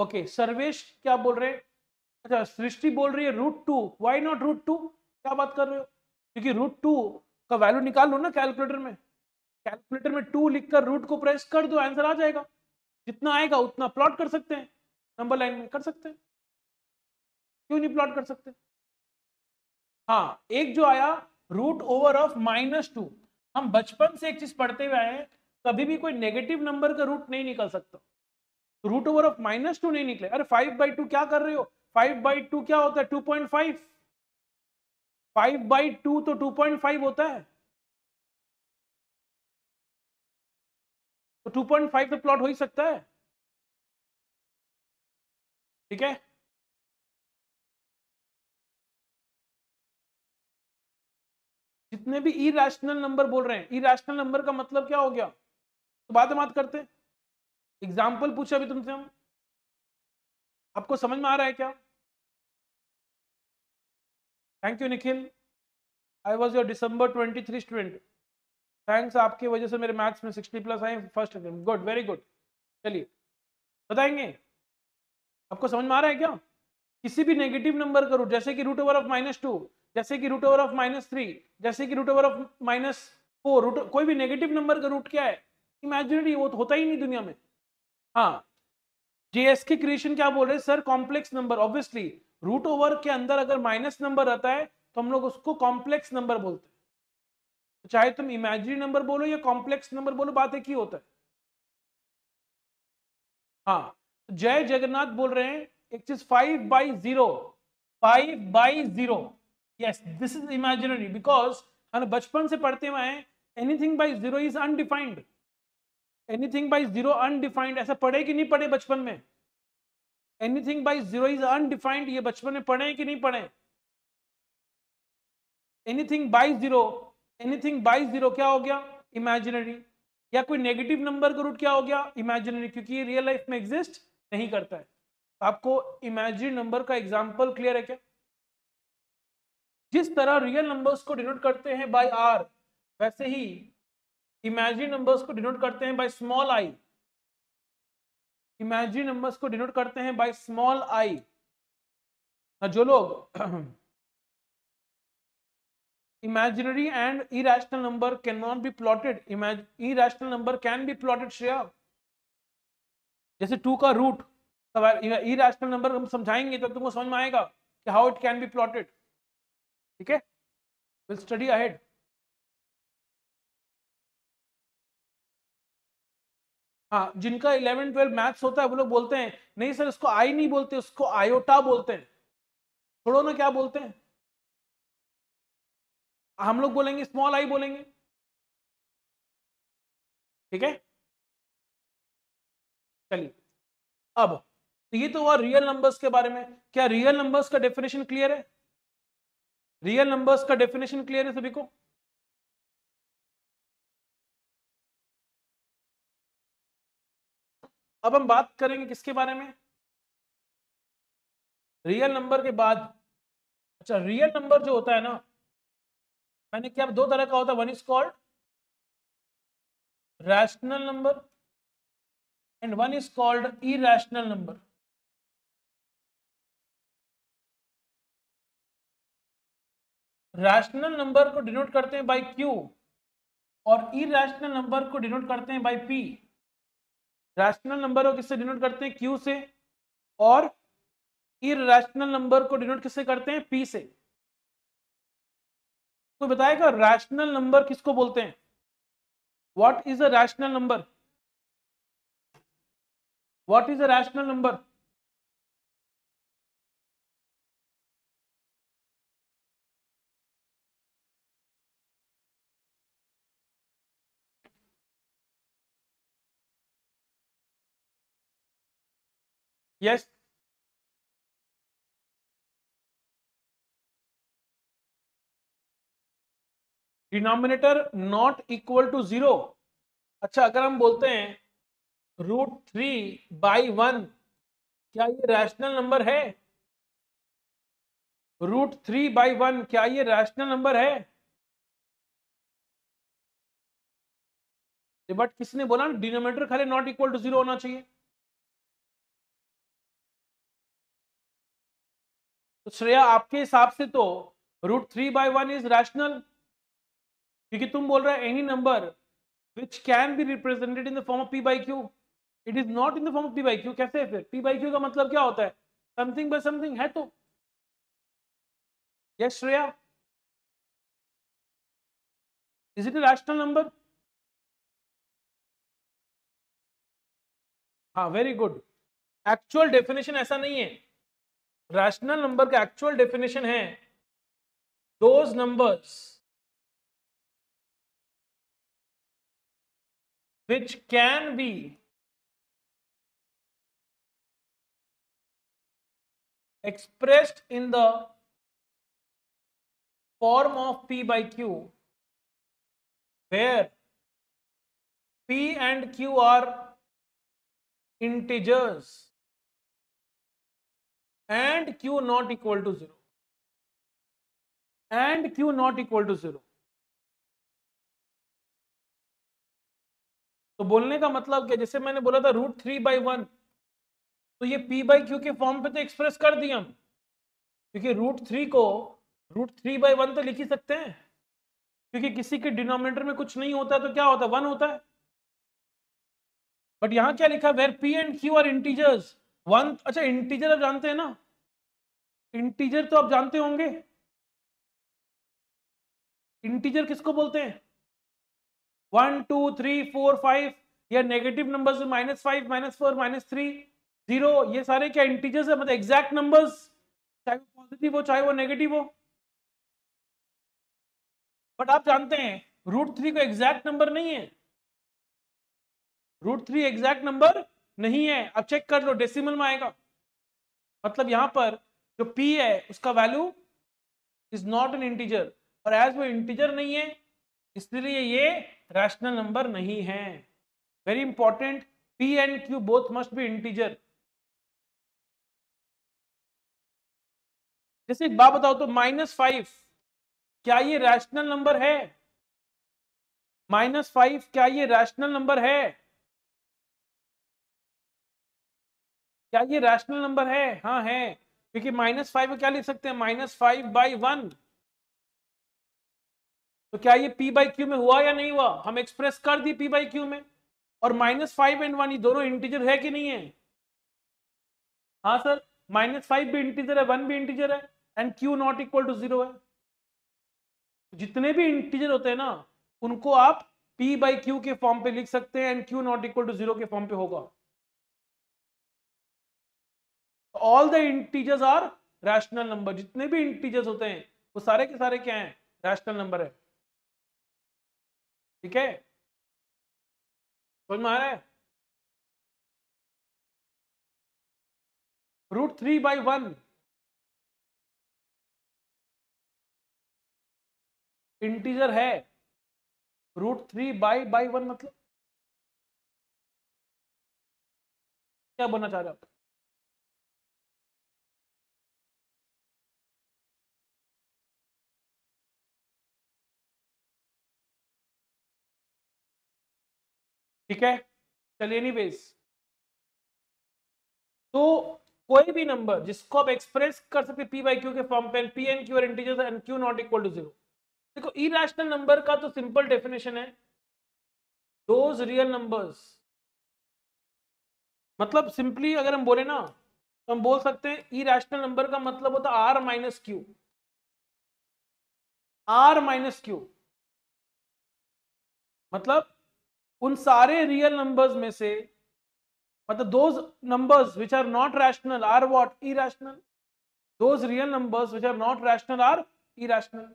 ओके सर्वेश क्या बोल रहे हैं? अच्छा सृष्टि बोल रही है root two why not root two क्या बात कर रहे हो? क्योंकि रूट टू का वैल्यू निकाल लो ना कैलकुलेटर में. कैलकुलेटर में टू लिखकर रूट को प्रेस कर दो आंसर आ जाएगा. जितना आएगा उतना प्लॉट कर सकते हैं. नंबर लाइन में कर सकते हैं. क्यों नहीं प्लॉट कर सकते? हाँ एक जो आया root over of minus two हम बचपन से एक चीज़ पढ़ते हुए आए हैं, कभी भी कोई नेगेटिव नंबर का रूट नहीं निकल सकता। Root over of minus two नहीं निकले। अरे फाइव बाई टू क्या कर रहे हो? फाइव बाई टू क्या होता है? Two point five five by two तो टू पॉइंट फाइव होता है। तो टू पॉइंट फाइव तो प्लॉट हो ही सकता है। ठीक है? जितने भी इरेशनल नंबर बोल रहे हैं इरेशनल नंबर का मतलब क्या हो गया? तो बात बात करते हैं। एग्ज़ाम्पल पूछा अभी तुमसे हम। आपको समझ में आ रहा है क्या? Thank you Nikhil I was your December twenty three student thanks आपकी वजह से मेरे मैथ्स में सिक्सटी प्लस आए फ़र्स्ट गुड वेरी गुड चलिए, बताएँगे? आपको समझ में आ रहा है क्या? किसी भी नेगेटिव नंबर का रूट जैसे कि root over of minus two जैसे कि root over of minus three जैसे कि root over of minus four root कोई भी नेगेटिव नंबर का रूट क्या है? इमेजिनरी वो तो होता ही नहीं दुनिया में। हाँ जेएस के क्रिएशन क्या बोल रहे हैं? Sir complex number obviously root over के अंदर अगर माइनस नंबर रहता है तो हम लोग उसको कॉम्प्लेक्स नंबर बोलते हैं। तो चाहे तुम इमेजिनरी नंबर बोलो या कॉम्प्लेक्स नंबर बोलो, बात एक ही होता है। हाँ जय जगन्नाथ बोल रहे हैं, एक चीज़ five by zero five by zero yes this is imaginary because हम बचपन से पढ़ते हुए anything by zero is undefined anything by zero undefined ऐसा पढ़े कि नहीं पढ़े बचपन में? Anything by zero is undefined ये बचपन में पढ़े कि नहीं पढ़े? Anything by zero anything by zero क्या हो गया? इमेजिनरी या कोई नेगेटिव नंबर का रूट क्या हो गया? इमेजिनरी क्योंकि ये रियल लाइफ में एग्जिस्ट नहीं करता है। आपको इमेजिनरी नंबर का एग्ज़ाम्पल क्लियर है क्या? जिस तरह रियल नंबर्स को डिनोट करते हैं बाय आर वैसे ही इमेजिनरी नंबर्स को डिनोट करते हैं by small I imaginary numbers को डिनोट करते हैं बाय स्मॉल आई जो लोग imaginary and irrational number cannot be plotted. Imag, irrational number can be plotted Shreya जैसे टू का रूट इरेशनल नंबर हम समझाएँगे तो तुमको समझ में आएगा कि how it can be plotted ठीक है? विल स्टडी अहेड हाँ जिनका इलेवन ट्वेल्व मैथ्स होता है, वो लोग बोलते हैं, नहीं सर, इसको आई नहीं बोलते उसको आयोटा बोलते हैं। छोड़ो ना, क्या बोलते हैं? हम लोग बोलेंगे स्मॉल आई बोलेंगे। ठीक है? चलिए। अब तो ये तो हुआ रियल नंबर्स के बारे में। क्या रियल नंबर्स का डेफिनेशन क्लियर है? रियल नंबर्स का डेफिनेशन क्लियर है सभी को? अब हम बात करेंगे किसके बारे में? रियल नंबर के बाद। अच्छा रियल नंबर जो होता है ना, मैंने क्या, दो तरह का होता है one is called rational number and one is called irrational number rational number को डिनोट करते हैं बाय क्यू और इरेशनल नंबर को डिनोट करते हैं बाय पी रैशनल नंबर को किससे डिनोट करते हैं? क्यू से। और इेशनल नंबर को डिनोट किससे करते हैं? पी से। कोई बताएगा रैशनल नंबर किसको बोलते हैं? What is a rational number what is a rational number yes. Denominator not equal to zero अच्छा अगर हम बोलते हैं रूट थ्री बाई वन क्या ये रैशनल नंबर है? रूट थ्री बाई वन क्या ये रैशनल नंबर है? बट किसने बोला? डिनोमिनेटर खाली नॉट इक्वल टू ज़ीरो होना चाहिए। तो श्रेया, आपके हिसाब से तो root three by one is rational क्योंकि तुम बोल रहे any number which can be represented in the form of P by Q it is not in the form of P by Q कैसे फिर? पी बाई क्यू का मतलब क्या होता है? समथिंग बाय समथिंग है तो। Yes Shreya? Is it rational number? हाँ वेरी गुड एक्चुअल डेफिनेशन ऐसा नहीं है। रैशनल नंबर का एक्चुअल डेफिनेशन है। Those numbers which can be expressed in the form of p by Q where P and Q are integers and q not equal to 0 and q not equal to 0 तो बोलने का मतलब क्या? जैसे मैंने बोला था रूट थ्री बाई वन तो ये पी बाई क्यू के फॉर्म पे तो एक्सप्रेस कर दिया हम। क्योंकि रूट थ्री को रूट थ्री बाई वन तो लिख ही सकते हैं। क्योंकि किसी के डिनोमिनेटर में कुछ नहीं होता तो क्या होता? है वन होता है। बट यहाँ क्या लिखा? Where P and Q are integers one अच्छा इंटीजर आप जानते हैं ना? इंटीजर तो आप जानते होंगे। इंटीजर किसको बोलते हैं? One two three four five या negative numbers minus five minus four minus three zero ये सारे क्या इंटीजर्स है? मतलब एग्जैक्ट नंबर्स चाहे वो पॉजिटिव हो, चाहे वो नेगेटिव हो। बट आप जानते हैं रूट थ्री को एग्जैक्ट नंबर नहीं है। रूट थ्री एग्जैक्ट नंबर नहीं है, अब चेक कर लो डेसिमल में आएगा। मतलब यहाँ पर जो p है, उसका value is not an integer और एज वो इंटीजर नहीं है, इसलिए ये रैशनल नंबर नहीं है। Very important P and Q both must be integer जैसे एक बात बताओ तो माइनस फाइव क्या ये रैशनल नंबर है? माइनस फाइव क्या ये रैशनल नंबर है? क्या ये रैशनल नंबर है? हाँ है। क्योंकि माइनस फाइव क्या लिख सकते हैं? माइनस फाइव बाई वन तो क्या ये पी बाई क्यू में हुआ या नहीं हुआ? हम एक्सप्रेस कर दी पी बाई क्यू में। और माइनस फाइव एंड वन ये दोनों इंटीजर है कि नहीं है? हाँ सर माइनस फाइव भी इंटीजर है वन भी इंटीजर है and Q not equal to zero है। जितने भी इंटीजर होते हैं ना, उनको आप पी बाई क्यू के फॉर्म पे लिख सकते हैं and Q not equal to zero के फॉर्म पे होगा। All the integers are rational number जितने भी इंटीजर्स होते हैं, वो सारे के सारे क्या हैं? रैशनल नंबर है। ठीक है? समझ में आ रहा है? Root three by one integer है। Root three by by one मतलब? क्या बनना चाह रहे आप? ठीक है? चलिए बेस तो कोई भी नंबर जिसको आप एक्सप्रेस कर सकते पी बाई क्यू के फॉर्म पे P and Q integers and Q not equal to zero देखो इरेशनल नंबर का तो सिंपल डेफिनेशन है। दोज रियल नंबर्स मतलब सिंपली अगर हम बोले ना तो हम बोल सकते हैं इरेशनल नंबर का मतलब होता है R minus Q R minus Q मतलब उन सारे रियल नंबर्स में से मतलब those numbers which are not rational are what irrational those real numbers which are not rational are irrational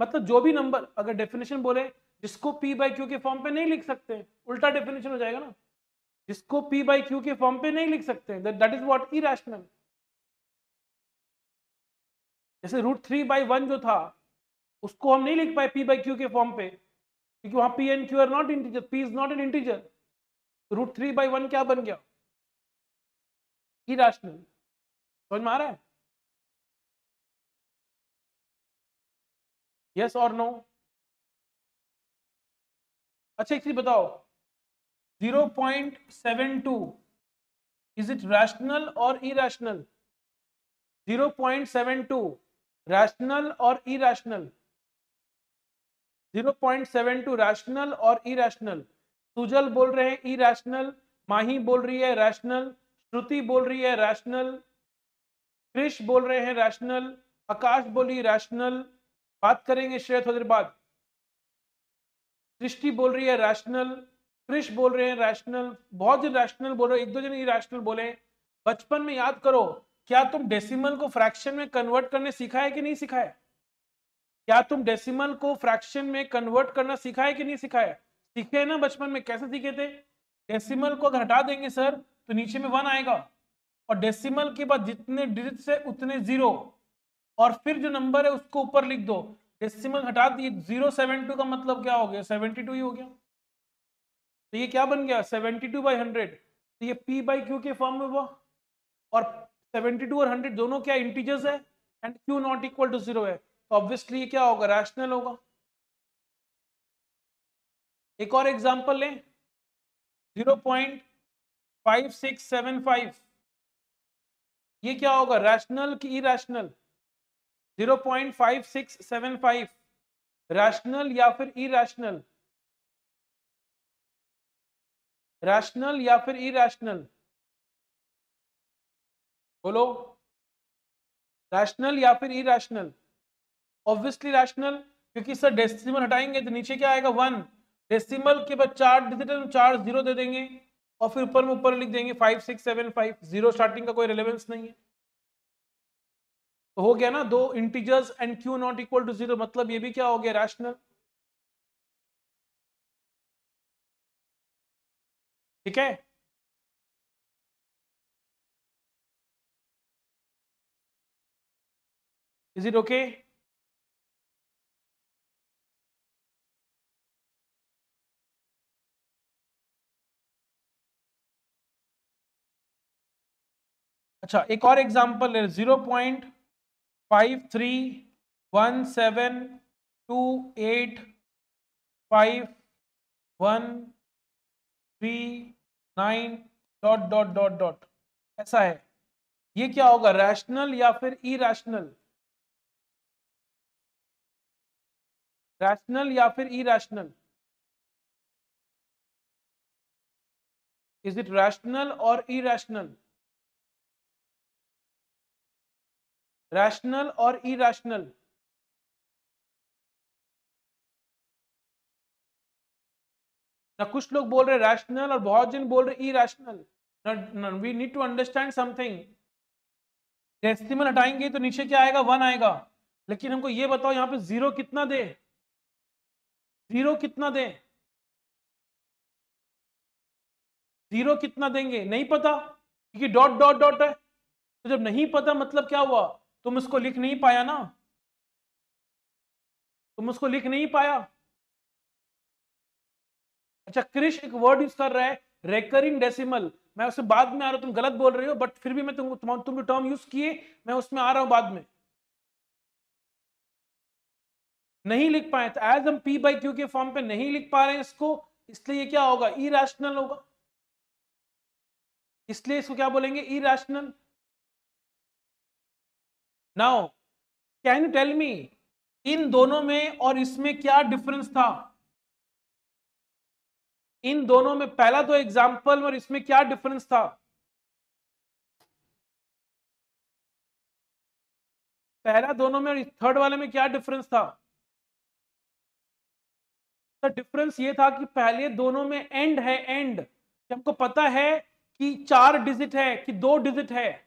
मतलब जो भी नंबर अगर डेफिनेशन बोले, जिसको पी बाई क्यू के फॉर्म पे नहीं लिख सकते, उल्टा डेफिनेशन हो जाएगा ना। जिसको पी बाई क्यू के फॉर्म पे नहीं लिख सकते दैट इज़ व्हाट इरेशनल जैसे रूट थ्री बाई वन जो था, उसको हम नहीं लिख पाए पी बाई क्यू के फॉर्म पे। क्योंकि वहाँ P and Q are not integer P is not an integer root three by one क्या बन गया? इरेशनल समझ में आ रहा है? यस और नो अच्छा एक चीज़ बताओ। 0.72 इज़ इट रैशनल और इरेशनल 0.72 रैशनल और इरेशनल 0.72 रैशनल और इरेशनल सुजल बोल रहे हैं इरेशनल माही बोल रही है रैशनल श्रुति बोल रही है रैशनल क्रिश बोल रहे हैं रैशनल आकाश बोली रैशनल बात करेंगे श्रेय थोड़ी बाद सृष्टि बोल रही है रैशनल क्रिश बोल रहे हैं रैशनल बहुत जन रैशनल बोल रहे एक दो जन इरेशनल बोले बचपन में याद करो, क्या तुम डेसिमल को फ्रैक्शन में कन्वर्ट करने सीखा है कि नहीं सीखा है? क्या तुम डेसिमल को फ्रैक्शन में कन्वर्ट करना सीखा है कि नहीं सीखा है? सीखे ना बचपन में? कैसे सीखे थे? डेसिमल को अगर हटा देंगे सर तो नीचे में वन आएगा। और डेसिमल के बाद जितने डिजिट से उतने ज़ीरो और फिर जो नंबर है, उसको ऊपर लिख दो। डेसिमल हटा दिए ज़ीरो सेवन टू का मतलब क्या हो गया? सेवेंटी टू ही हो गया। तो ये क्या बन गया? सेवेंटी टू बाई हंड्रेड तो ये पी बाई क्यू के फॉर्म में हुआ। और सेवेंटी टू और हंड्रेड दोनों क्या इंटीजर्स है? And Q not equal to zero है। तो ऑब्वियसली क्या होगा? रैशनल होगा। एक और एग्जांपल लें। Zero point five six seven five ये क्या होगा? रैशनल की irrational zero point five six seven five rational या फिर इरेशनल रैशनल या फिर इरेशनल बोलो। रैशनल या फिर इरेशनल ऑब्वियसली रैशनल क्योंकि सर डेसिमल हटाएँगे तो नीचे क्या आएगा? वन डेसिमल के बाद चार डिजिटल चार ज़ीरो दे देंगे और फिर ऊपर में ऊपर लिख देंगे five six seven five zero starting का कोई रिलेवेंस नहीं है। तो हो गया ना दो integers and Q not equal to zero मतलब ये भी क्या हो गया? रैशनल ठीक है? इज़ इट ओके अच्छा एक और एग्जांपल है zero point five three one seven two eight five one three nine dot dot dot dot ऐसा है। ये क्या होगा रैशनल या फिर इरेशनल रैशनल या फिर इरेशनल इज़ इट रैशनल और इरेशनल रैशनल और इरेशनल ना कुछ लोग बोल रहे रैशनल और बहुत जन बोल रहे irrational we need to understand something decimal हटाएँगे तो नीचे क्या आएगा? वन आएगा. लेकिन हमको ये बताओ, यहाँ पे ज़ीरो कितना दे? ज़ीरो कितना दे? ज़ीरो कितना देंगे? नहीं पता, क्योंकि डॉट डॉट डॉट है। तो जब नहीं पता मतलब क्या हुआ? तुम उसको लिख नहीं पाया ना? तुम उसको लिख नहीं पाया? अच्छा क्रिश एक वर्ड यूज़ कर रहा है रेकरिंग डेसिमल मैं उससे बाद में आ रहा हूँ तुम गलत बोल रहे हो बट फिर भी मैं तुम तुम, तुम टर्म यूज़ किए मैं उसमें आ रहा हूँ बाद में। नहीं लिख पाए तो एज हम पी बाई क्यू के फॉर्म पे नहीं लिख पा रहे हैं इसको इसलिए क्या होगा? इरेशनल होगा। इसलिए इसको क्या बोलेंगे? Irrational now can you tell me इन दोनों में और इसमें क्या डिफरेंस था? इन दोनों में पहला तो एग्ज़ाम्पल और इसमें क्या डिफरेंस था? पहला दोनों में और थर्ड वाले में क्या डिफरेंस था? तो डिफरेंस ये था कि पहले दोनों में एंड है एंड हमको पता है कि चार डिजिट है, कि दो डिजिट है।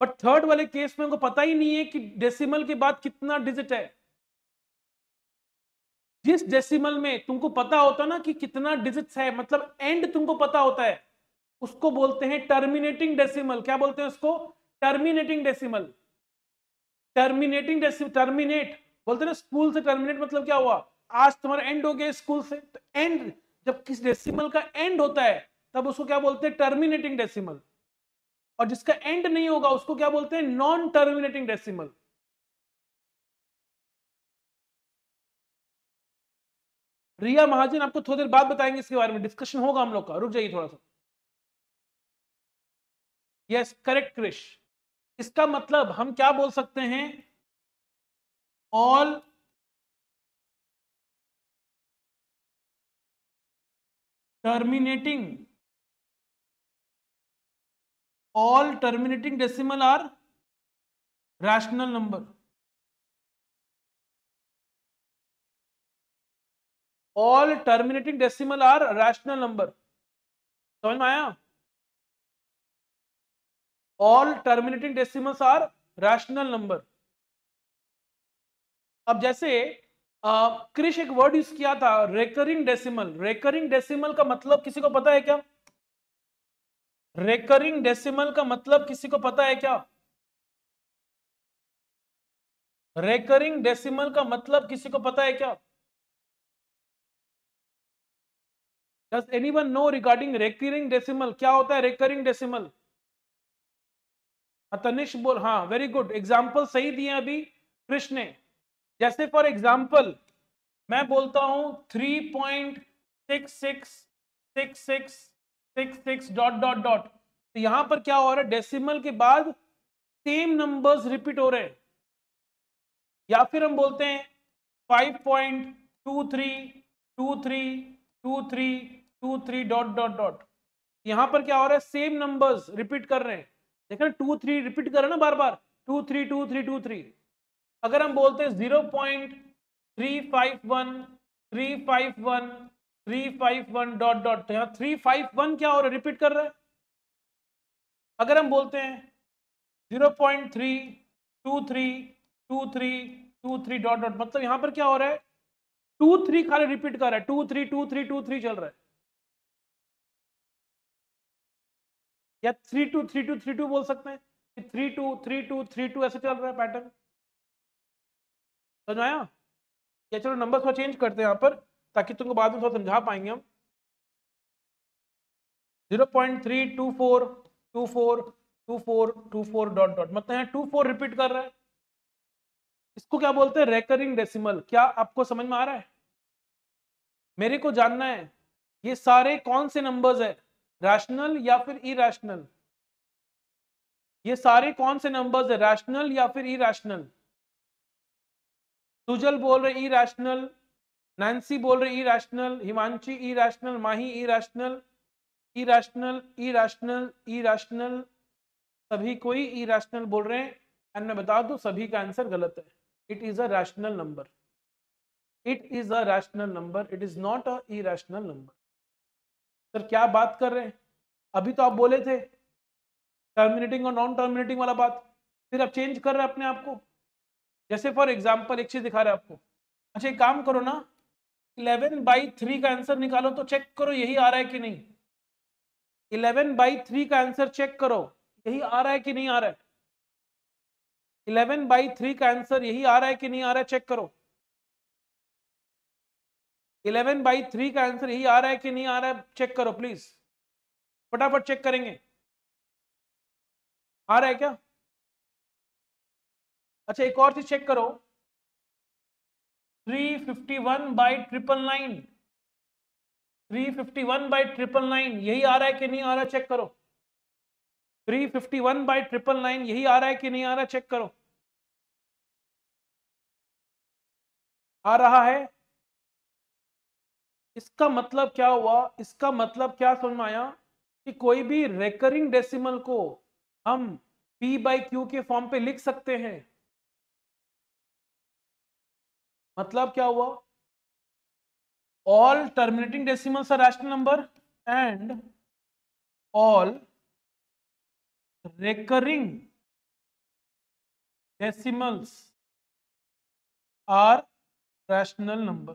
बट थर्ड वाले केस में हमको पता ही नहीं है कि डेसिमल के बाद कितना डिजिट है। जिस डेसिमल में तुमको पता होता ना कि कितना डिजिट्स है मतलब एंड तुमको पता होता है, उसको बोलते हैं टर्मिनेटिंग डेसिमल क्या बोलते हैं उसको? टर्मिनेटिंग डेसिमल टर्मिनेटिंग टर्मिनेट बोलते ना स्कूल से टर्मिनेट मतलब क्या हुआ? आज तुम्हारा एंड हो गया स्कूल से। तो एंड जब किस डेसिमल का एंड होता है, तब उसको क्या बोलते हैं? टर्मिनेटिंग डेसिमल और जिसका एंड नहीं होगा, उसको क्या बोलते हैं? Non terminating decimal Riya Mahajan आपको थोड़ी देर बाद बताएँगे इसके बारे में। डिस्कशन होगा हम लोग का। रुक जाइए थोड़ा सा। यस करेक्ट क्रिश इसका मतलब हम क्या बोल सकते हैं? All terminating all terminating decimal are rational number all terminating decimal are rational number समझ में आया all terminating decimals are rational number अब जैसे क्रिश एक वर्ड यूज़ किया था रेकरिंग डेसिमल रेकरिंग डेसिमल का मतलब किसी को पता है क्या रेकरिंग डेसिमल का मतलब किसी को पता है क्या? रेकरिंग डेसिमल का मतलब किसी को पता है क्या? Does anyone know regarding recurring decimal क्या होता है रेकरिंग डेसिमल तनिष बोल हाँ वेरी गुड एग्ज़ाम्पल सही दिए अभी कृष्ण ने। जैसे फॉर एग्ज़ाम्पल मैं बोलता हूँ three point six six six six six six dot dot dot तो यहाँ पर क्या हो रहा है? डेसिमल के बाद सेम नंबर्स रिपीट हो रहे हैं। या फिर हम बोलते हैं five point two three two three two three two three dot dot dot यहाँ पर क्या हो रहा है? सेम नंबर्स रिपीट कर रहे हैं। देख रहे टू थ्री रिपीट कर रहे हैं ना बार बार। Two three two three two three अगर हम बोलते हैं zero point three five one three five one three five one dot dot तो यहाँ थ्री फाइव वन क्या हो रहा है रिपीट कर रहा है अगर हम बोलते हैं zero point three two three two three two three dot dot मतलब यहाँ पर क्या हो रहा है टू थ्री खाली रिपीट कर रहा है two three two three two three चल रहा है या three two three two three two बोल सकते हैं three two three two three two ऐसे चल रहा है पैटर्न समझ आया या चलो नंबर थोड़ा चेंज करते हैं यहाँ पर ताकि तुमको बाद में थोड़ा समझा पाएँगे हम। Zero point three two four two four two four two four dot dot मतलब यहाँ टू फोर रिपीट कर रहा है। इसको क्या बोलते हैं? रेकरिंग डेसिमल क्या आपको समझ में आ रहा है? मेरे को जानना है, ये सारे कौन से नंबर्स है? रैशनल या फिर इरेशनल ये सारे कौन से नंबर्स है? रैशनल या फिर इरेशनल सुजल बोल रहे इरेशनल नैन्सी बोल रहे irrational Himanshi irrational Mahi irrational irrational irrational irrational सभी कोई इरेशनल बोल रहे हैं। एंड मैं बता दूँ, सभी का आंसर गलत है। It is a rational number it is a rational number it is not a irrational number sir क्या बात कर रहे हैं? अभी तो आप बोले थे। टर्मिनेटिंग और नॉन टर्मिनेटिंग वाला बात। फिर आप चेंज कर रहे हैं अपने आप को। जैसे फॉर एग्ज़ाम्पल एक चीज़ दिखा रहे हैं आपको। अच्छा एक काम करो ना। इलेवन बाई थ्री का आंसर निकालो तो चेक करो यही आ रहा है कि नहीं। इलेवन बाई थ्री का आंसर चेक करो, यही आ रहा है कि नहीं आ रहा है। इलेवन बाई थ्री का आंसर यही आ रहा है कि नहीं आ रहा है, चेक करो। इलेवन बाई थ्री का आंसर यही आ रहा है कि नहीं आ रहा है, चेक करो प्लीज़। फटाफट चेक करेंगे। आ रहा है क्या? अच्छा एक और चीज़ चेक करो। Three fifty one by triple nine three fifty one by triple nine यही आ रहा है कि नहीं आ रहा? चेक करो. Three fifty one by triple nine यही आ रहा है कि नहीं आ रहा? चेक करो. आ रहा है। इसका मतलब क्या हुआ? इसका मतलब क्या समझ में आया कि कोई भी रेकरिंग डेसिमल को हम पी बाई क्यू के फॉर्म पे लिख सकते हैं। मतलब क्या हुआ? All terminating decimals are rational number and all recurring decimals are rational number.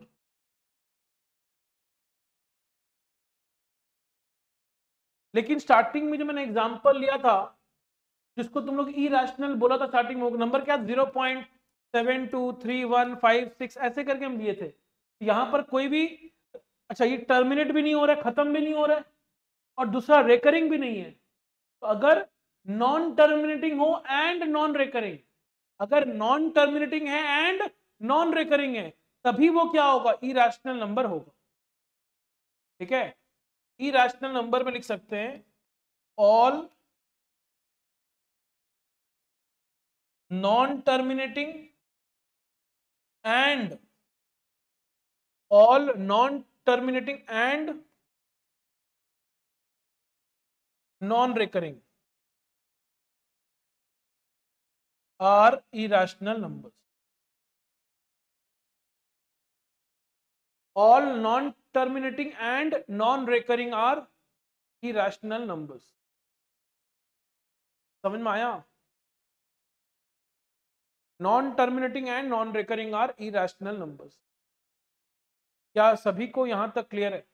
लेकिन स्टार्टिंग में जो मैंने एग्जांपल लिया था, जिसको तुम लोग ई रैशनल बोला था स्टार्टिंग में नंबर क्या? Zero point seven, two, three, one, five, six, ऐसे करके हम लिए थे। यहाँ पर कोई भी अच्छा ये टर्मिनेट भी नहीं हो रहा है, खत्म भी नहीं हो रहा है, और दूसरा रेकरिंग भी नहीं है। तो अगर नॉन टर्मिनेटिंग हो एंड नॉन रेकरिंग अगर नॉन टर्मिनेटिंग है एंड नॉन रेकरिंग है, तभी वो क्या होगा? इरेशनल नंबर होगा। ठीक है? इरेशनल नंबर में लिख सकते हैं all non terminating and all non terminating and non recurring are irrational numbers. All non-terminating and non-recurring are irrational numbers. समझ में आया non terminating and non recurring are irrational numbers क्या सभी को यहाँ तक क्लियर है?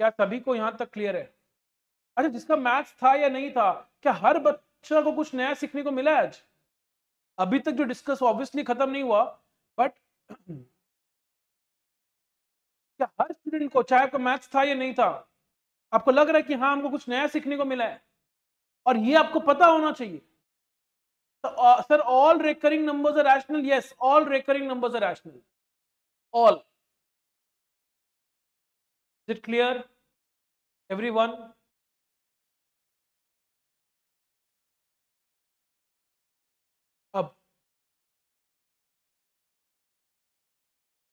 क्या सभी को यहाँ तक क्लियर है? अच्छा जिसका मैथ्स था या नहीं था, क्या हर बच्चा को कुछ नया सीखने को मिला आज? अभी तक जो डिस्कस ऑब्वियसली खत्म नहीं हुआ बट क्या हर स्टूडेंट को, चाहे आपका मैथ्स था या नहीं था आपको लग रहा है कि हाँ हमको कुछ नया सीखने को मिला है। और ये आपको पता होना चाहिए। Sir all recurring numbers are rational yes all recurring numbers are rational all Is it clear? Everyone? अब।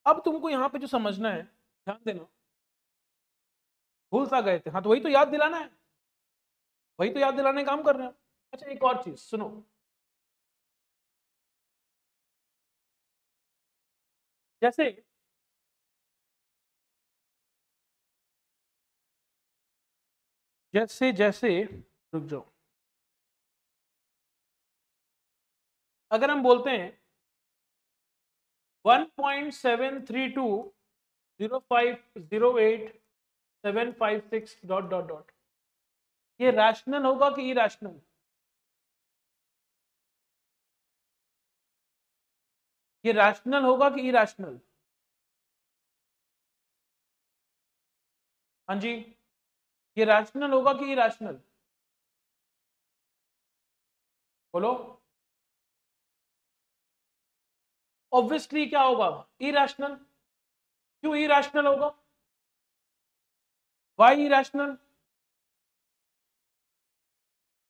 अब तुमको यहाँ पे जो समझना है, ध्यान देना। भूल सा गए थे। हाँ तो वही तो याद दिलाना है। वही तो याद दिलाने काम कर रहे हैं। अच्छा एक और चीज़ सुनो। जैसे जैसे जैसे, रुक जाओ। अगर हम बोलते हैं one point seven five six dot dot dot ये रैशनल होगा कि इरेशनल ये रैशनल होगा कि इरेशनल हाँ जी। ये रैशनल होगा कि इरेशनल बोलो। ऑब्वियसली क्या होगा? इरेशनल क्यों इरेशनल होगा? वाई इरेशनल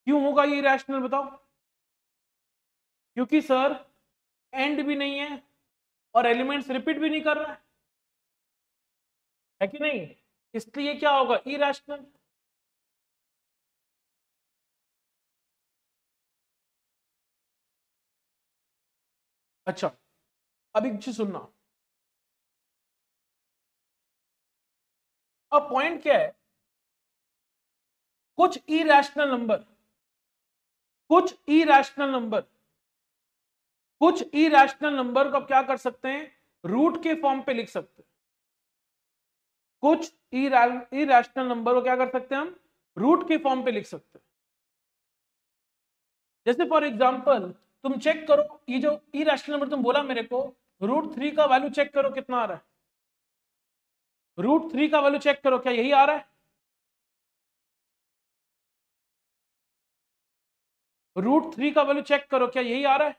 क्यों होगा ये इरेशनल बताओ? क्योंकि सर एंड भी नहीं है और एलिमेंट्स रिपीट भी नहीं कर रहा है। है कि नहीं? इसलिए क्या होगा? इरेशनल अच्छा अब एक चीज़ सुनना। अब पॉइंट क्या है? कुछ इरेशनल नंबर कुछ इरेशनल नंबर कुछ इरेशनल नंबर को आप क्या कर सकते हैं? रूट के फॉर्म पे लिख सकते हैं। कुछ इरेशनल नंबर को क्या कर सकते हैं हम? रूट के फॉर्म पे लिख सकते हैं। जैसे फॉर एग्जांपल तुम चेक करो, ये जो इरेशनल नंबर तुम बोला मेरे को रूट थ्री का वैल्यू चेक करो कितना आ रहा है। रूट थ्री का वैल्यू चेक करो, क्या यही आ रहा है? रूट थ्री का वैल्यू चेक करो, क्या यही आ रहा है?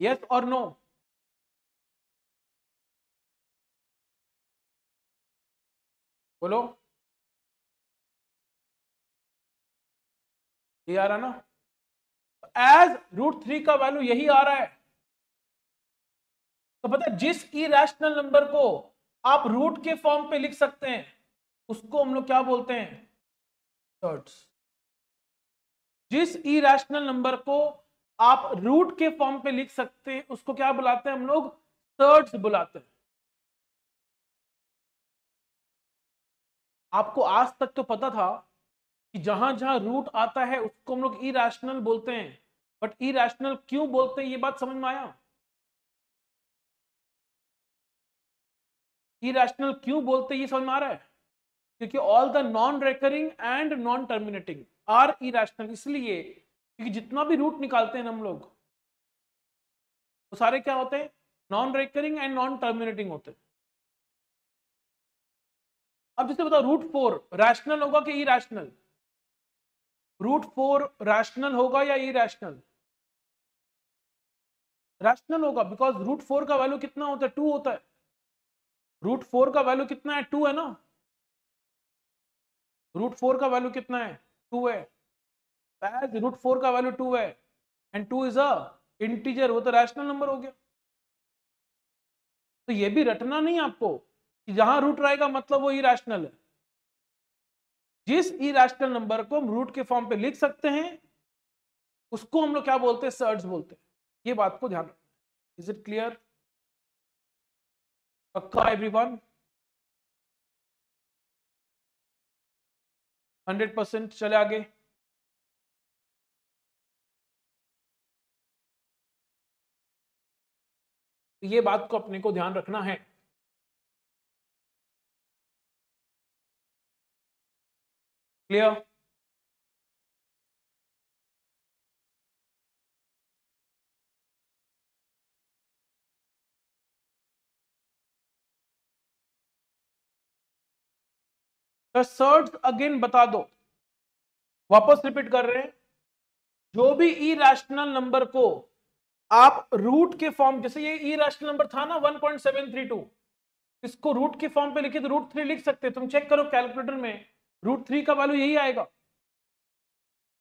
यस और नो बोलो। ये आ रहा ना? एज रूट थ्री का वैल्यू यही आ रहा है। तो पता है, जिस इरेशनल नंबर को आप रूट के फॉर्म पे लिख सकते हैं, उसको हम लोग क्या बोलते हैं? सर्ट्स जिस इरेशनल नंबर को आप रूट के फॉर्म पे लिख सकते हैं, उसको क्या बुलाते हैं हम लोग? सर्ट्स बुलाते हैं। आपको आज तक तो पता था कि जहाँ जहाँ रूट आता है, उसको हम लोग इरेशनल बोलते हैं। बट इरेशनल क्यों बोलते हैं, ये बात समझ में आया? इरेशनल क्यों बोलते ये समझ में आ रहा है? क्योंकि all the non recurring and non terminating are irrational इसलिए क्योंकि जितना भी रूट निकालते हैं हम लोग तो सारे क्या होते हैं? Non recurring and non terminating होते हैं। अब जैसे बताओ रूट फोर रैशनल होगा कि इरेशनल रूट फोर रैशनल होगा या इरेशनल रैशनल होगा बिकॉज़ रूट फोर का वैल्यू कितना होता है? टू होता है। रूट फोर का वैल्यू कितना है? टू है ना? रूट फोर का वैल्यू कितना है? टू है। एज रूट फोर का वैल्यू टू है। And two is a integer वो तो रैशनल नंबर हो गया। तो ये भी रटना नहीं आपको कि जहाँ रूट रहेगा मतलब वो इरेशनल है। जिस इरेशनल नंबर को हम रूट के फॉर्म पे लिख सकते हैं, उसको हम लोग क्या बोलते हैं? सर्च बोलते हैं। ये बात को ध्यान रखना। इज़ इट क्लियर पक्का एवरीवन हंड्रेड परसेंट चले आगे। ये बात को अपने को ध्यान रखना है। क्लियर सर्च अगेन बता दो। वापस रिपीट कर रहे हैं। जो भी ई रैशनल नंबर को आप रूट के फॉर्म जैसे ये ई रैशनल नंबर था ना 1.732 इसको रूट के फॉर्म पे लिखे तो रूट थ्री लिख सकते तुम चेक करो कैलकुलेटर में रूट थ्री का वैल्यू यही आएगा।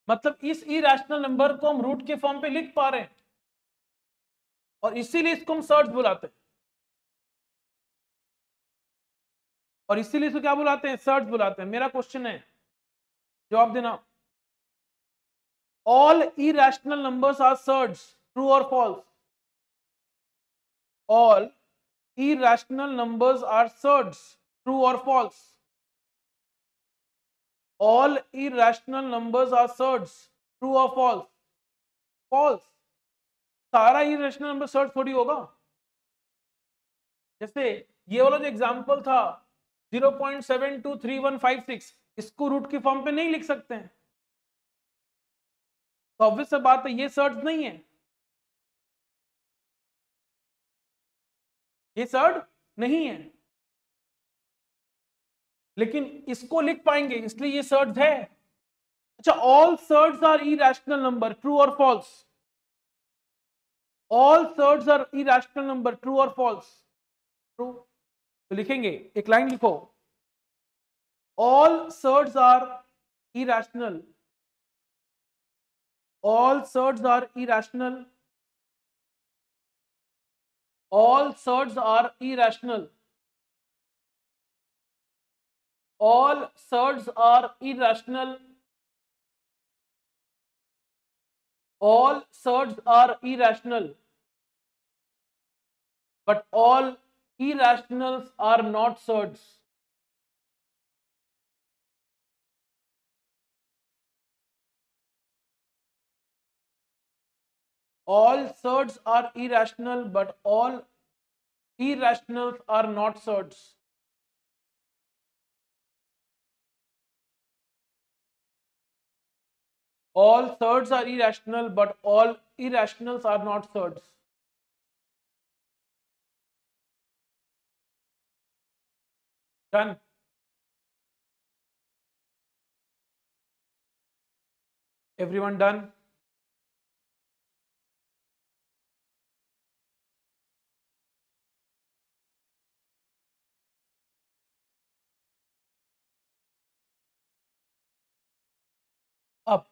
मतलब इस ई रैशनल नंबर को हम रूट के फॉर्म पे लिख पा रहे हैं। और इसीलिए इसको हम सर्च बुलाते हैं। और इसीलिए इसको क्या बुलाते हैं? सर्च बुलाते हैं। मेरा क्वेश्चन है। जवाब देना। ऑल इ नंबर्स आर सर्च ट्रू और फॉल्स ऑल इ नंबर्स आर सर्च ट्रू और फॉल्स ऑल इ नंबर्स आर सर्च ट्रू और फॉल्स फॉल्स सारा इेशनल नंबर सर्ट थोड़ी होगा। जैसे ये वाला जो एग्ज़ाम्पल था 0.723156 इसको रूट की फॉर्म पे नहीं लिख सकते हैं। तो ऑब्वियस बात है, ये सर्च नहीं है। ये सर्ड नहीं है। लेकिन इसको लिख पाएँगे, इसलिए ये सर्च है। अच्छा all surds are irrational number true और false all surds are irrational number true और फॉल्स ट्रू तो लिखेंगे, एक लाइन लिखो। All surds are irrational all surds are irrational all surds are irrational all surds are irrational all surds are irrational but all irrationals are not surds. All surds are irrational but all irrationals are not surds. All surds are irrational but all irrationals are not surds Done. Everyone done? अब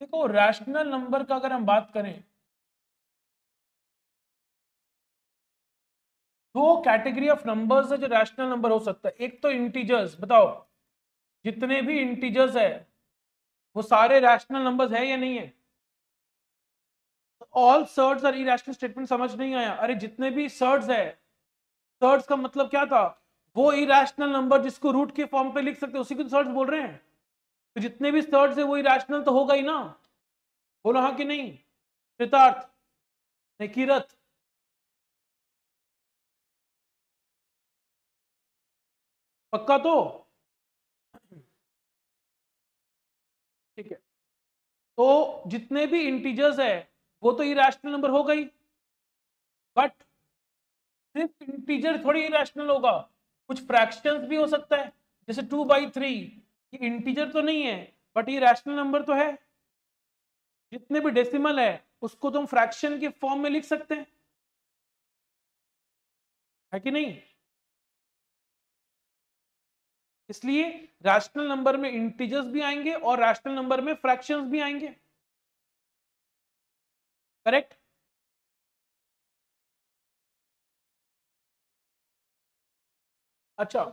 देखो rational number का अगर हम बात करें दो category of numbers है जो रैशनल नंबर हो सकता है। एक तो इंटीजर्स बताओ, जितने भी इंटीजर्स है, वो सारे रैशनल नंबर्स है या नहीं है? ऑल सर्ट्स और इरेशनल स्टेटमेंट समझ नहीं आया। अरे जितने भी सर्ट्स है सर्ट्स का मतलब क्या था? वो इरेशनल नंबर जिसको रूट के फॉर्म पे लिख सकते उसी को सर्ट्स बोल रहे हैं। तो जितने भी सर्ट्स है, वो इरेशनल तो होगा ही ना। बोलो हाँ कि नहीं? कृतार्थ निकिरत पक्का तो? ठीक है। तो जितने भी इंटीजर्स है, वो तो इरेशनल नंबर हो गई। बट सिर्फ़ इंटीजर थोड़ी इरेशनल होगा। कुछ फ्रैक्शंस भी हो सकता है। जैसे टू बाई थ्री इंटीजर तो नहीं है बट ये रैशनल नंबर तो है। जितने भी डेसिमल है, उसको तुम फ्रैक्शन के फॉर्म में लिख सकते हैं। है कि नहीं? इसलिए रैशनल नंबर में इंटीजर्स भी आएँगे और रैशनल नंबर में फ्रैक्शंस भी आएँगे। करेक्ट अच्छा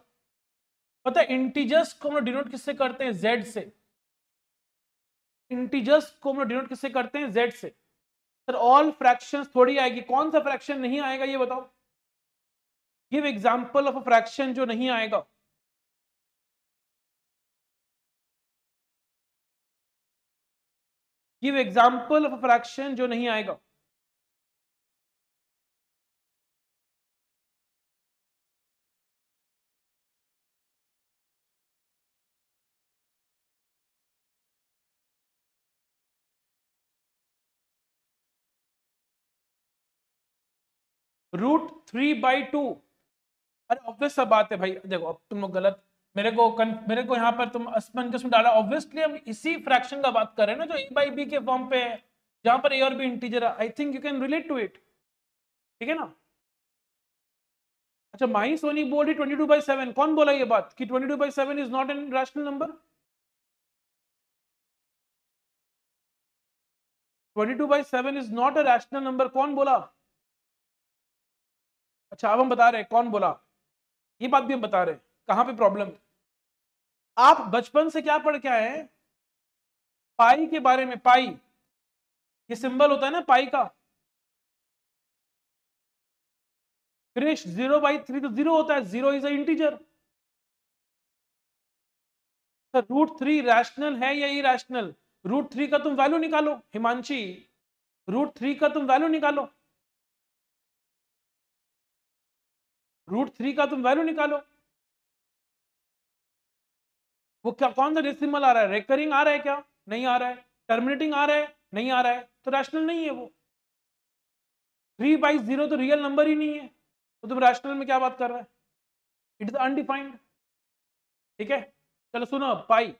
पता है इंटीजर्स को हम लोग डिनोट किससे करते हैं? जेड से। इंटीजर्स को हम लोग डिनोट किससे करते हैं? जेड से। सर ऑल फ्रैक्शंस थोड़ी आएगी। कौन सा फ्रैक्शन नहीं आएगा, ये बताओ। Give example of a fraction जो नहीं आएगा। गिव एग्जांपल ऑफ़ फ्रैक्शन जो नहीं आएगा। रूट थ्री बाई टू अरे ऑब्वियस सब बात है भाई। देखो, अब तुम लोग गलत मेरे को मेरे को यहाँ पर तुम असमंजस में डाला। ऑब्वियसली हम इसी फ्रैक्शन का बात कर रहे हैं ना, जो ए बाई बी के फॉर्म पे है। जहाँ पर ए और बी इंटीजर है। I think you can relate to it ठीक है ना? अच्छा माही सोनी बोल रही ट्वेंटी टू बाई सेवन कौन बोला ये बात? कि twenty two by seven is not an rational number twenty two by seven is not a rational number कौन बोला? अच्छा अब हम बता रहे हैं। कौन बोला? ये बात भी हम बता रहे हैं। कहाँ पे प्रॉब्लम आप बचपन से क्या पढ़ के आए हैं? पाई के बारे में, पाई। ये सिंबल होता है ना, पाई का। क्रिश ज़ीरो बाई थ्री तो ज़ीरो होता है, zero is integer. Sir root three rational है या इरेशनल? रूट थ्री का तुम वैल्यू निकालो, हिमांशी। रूट थ्री का तुम वैल्यू निकालो। रूट थ्री का तुम वैल्यू निकालो। वो क्या, कौन सा डेसिमल आ रहा है? रेकरिंग आ रहा है क्या? नहीं आ रहा है। टर्मिनेटिंग आ रहा है? नहीं आ रहा है। तो रैशनल नहीं है वो। थ्री बाई ज़ीरो तो रियल नंबर ही नहीं है। तो तुम रैशनल में क्या बात कर रहा है? इट इज़ अनडिफाइंड ठीक है? चलो सुनो पाई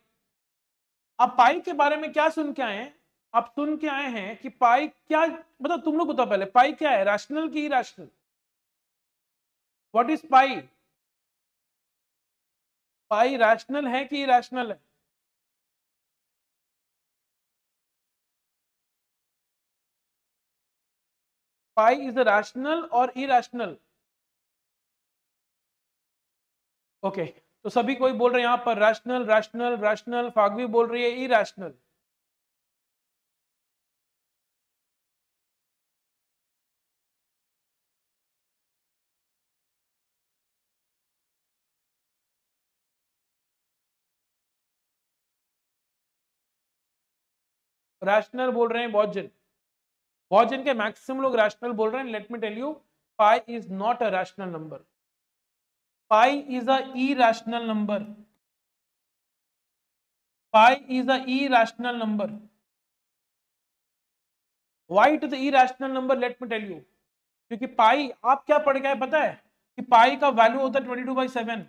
आप पाई के बारे में क्या सुन के आए हैं? आप सुन के आए हैं कि पाई क्या मतलब तुम लोग बताओ पहले पाई क्या है? रैशनल की rational what is pi pi rational है कि इरेशनल है? पाई इज़ रैशनल और इरेशनल ओके okay, तो सभी कोई बोल रहे हैं यहाँ पर रैशनल रैशनल रैशनल फागवी बोल रही है इरेशनल रैशनल बोल रहे हैं बहुत जन बहुत जन के मैक्सिमम लोग रैशनल बोल रहे हैं। Let me tell you pi is not a rational number pi is a irrational number pi is a irrational number why it is irrational number let me tell you क्योंकि pi आप क्या पढ़ गए पता है? कि पाई का वैल्यू होता है twenty two by seven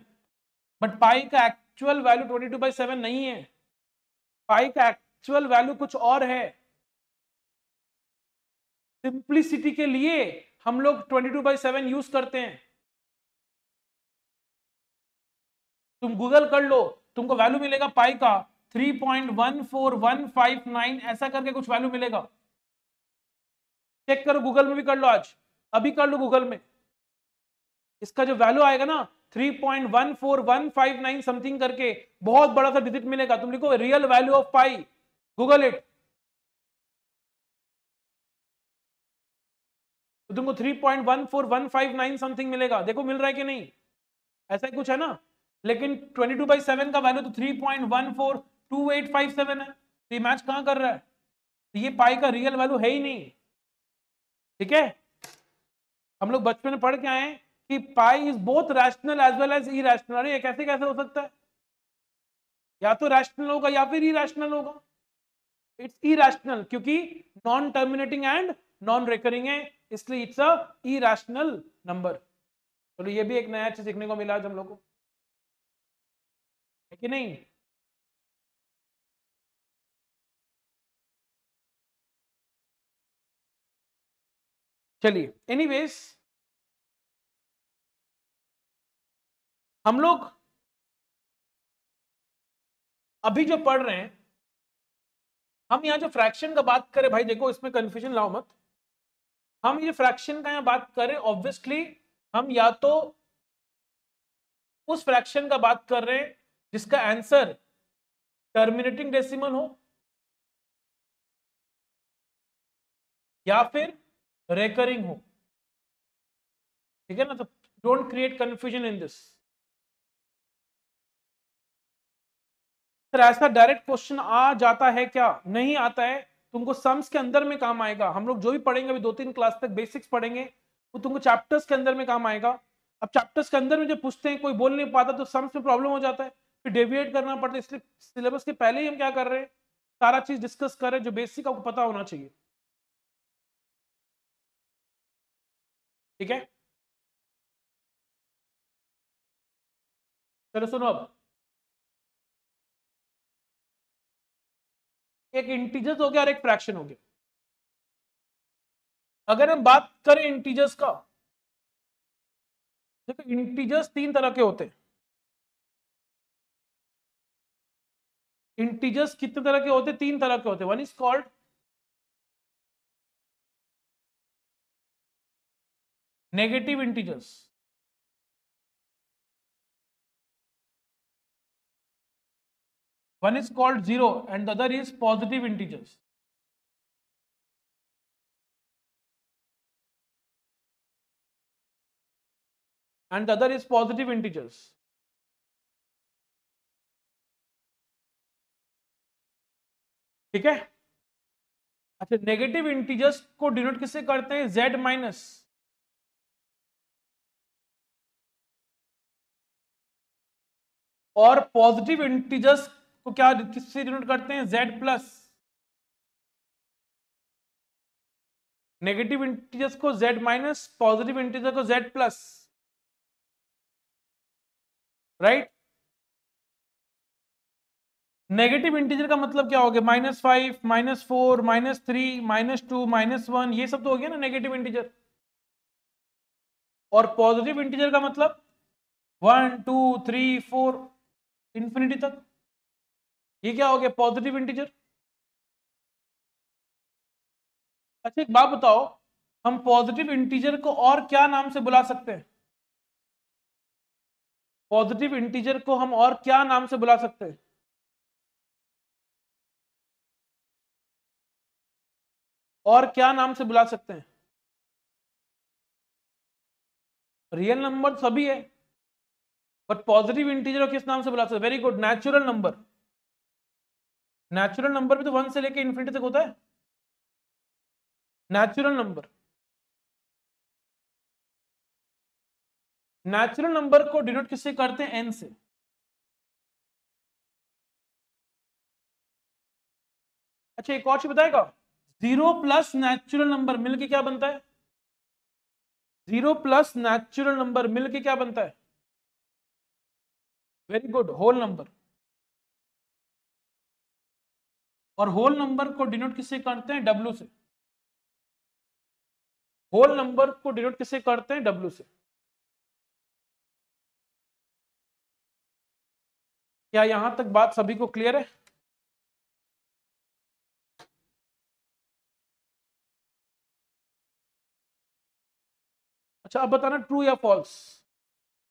but pi का actual value twenty two by seven नहीं है। पाई का एक्चुअल वैल्यू कुछ और है। सिंप्लिसिटी के लिए हम लोग 22 टू बाई सेवन यूज़ करते हैं। तुम गूगल कर लो, तुमको वैल्यू मिलेगा पाई का 3.14159 ऐसा करके कुछ वैल्यू मिलेगा। चेक करो गूगल में भी कर लो आज, अभी कर लो गूगल में। इसका जो वैल्यू आएगा ना 3.14159 समथिंग करके, बहुत बड़ा सा डिजिट मिलेगा। तुम लिखो real value of pi Google it. तो तुमको 3.14159 समथिंग मिलेगा। देखो मिल रहा है कि नहीं? ऐसा ही कुछ है ना? लेकिन 22 टू बाई सेवन का वैल्यू तो 3.142857 है। तो ये मैच कहाँ कर रहा है? तो ये पाई का रियल वैल्यू है ही नहीं। ठीक है? हम लोग बचपन में पढ़ के आए कि pi is both rational as well as irrational अरे कैसे कैसे हो सकता है? या तो रैशनल होगा या फिर इरेशनल होगा। इट्स इरेशनल क्योंकि non terminating and non recurring है, इसलिए इट्स अ इरेशनल नंबर चलो, ये भी एक नया चीज़ सीखने को मिला आज हम लोग को। है कि नहीं? चलिए एनीवेज हम लोग अभी जो पढ़ रहे हैं हम यहाँ जो फ्रैक्शन का बात करें, भाई देखो, इसमें कंफ्यूजन लाओ मत। हम ये फ्रैक्शन का यहाँ बात करें ऑब्वियसली हम या तो उस फ्रैक्शन का बात कर रहे हैं, जिसका आंसर टर्मिनेटिंग डेसिमल हो, या फिर रेकरिंग हो। ठीक है ना? तो don't create confusion in this ऐसा डायरेक्ट क्वेश्चन आ जाता है क्या? नहीं आता है। तुमको सम्स के अंदर में काम आएगा। हम लोग जो भी पढ़ेंगे, अभी दो तीन क्लास तक बेसिक्स पढ़ेंगे, वो तुमको चैप्टर्स के अंदर में काम आएगा। अब चैप्टर्स के अंदर में जब पूछते हैं, कोई बोल नहीं पाता तो सम्स में प्रॉब्लम हो जाता है। फिर डेविएट करना पड़ता है। इसलिए सिलेबस के पहले ही हम क्या कर रहे हैं? सारा चीज़ डिस्कस कर रहे हैं, जो बेसिक आपको पता होना चाहिए। ठीक है? चलो सुनो अब। एक इंटीजर्स हो गया और एक फ्रैक्शन हो गया। अगर हम बात करें इंटीजर्स का, देखो इंटीजर्स तीन तरह के होते हैं। इंटीजर्स कितने तरह के होते तीन तरह के होते one is called negative integers one is called zero and the other is positive integers and the other is positive integers ठीक है अच्छा नेगेटिव इंटीजर्स को डिनोट किससे करते हैं z माइनस और पॉजिटिव इंटीजर्स को क्या किससे डिनोट करते हैं? जेड प्लस नेगेटिव इंटीजर्स को जेड माइनस पॉजिटिव इंटीजर को Z plus right negative integer का मतलब क्या हो गया? Minus five minus four minus three minus two minus one ये सब तो हो गया ना नेगेटिव इंटीजर और पॉजिटिव इंटीजर का मतलब one two three four infinity तक. ये क्या हो गया? पॉजिटिव इंटीजर अच्छा एक बात बताओ, हम पॉजिटिव इंटीजर को और क्या नाम से बुला सकते हैं? पॉजिटिव इंटीजर को हम और क्या नाम से बुला सकते हैं? और क्या नाम से बुला सकते हैं? रियल नंबर सभी है बट पॉजिटिव इंटीजर को किस नाम से बुला सकते very good natural number natural number भी तो वन से लेके इन्फिनिटी तक होता है। नेचुरल नंबर नेचुरल नंबर को डिनोट किससे करते हैं? एन से। अच्छा एक और चीज़ बताएगा। ज़ीरो प्लस नेचुरल नंबर मिलके क्या बनता है? ज़ीरो प्लस नेचुरल नंबर मिलके क्या बनता है? वेरी गुड होल नंबर और होल नंबर को डिनोट किससे करते हैं? डब्ल्यू से। होल नंबर को डिनोट किससे करते हैं? डब्ल्यू से। क्या यहाँ तक बात सभी को क्लियर है? अच्छा अब बताना ट्रू या false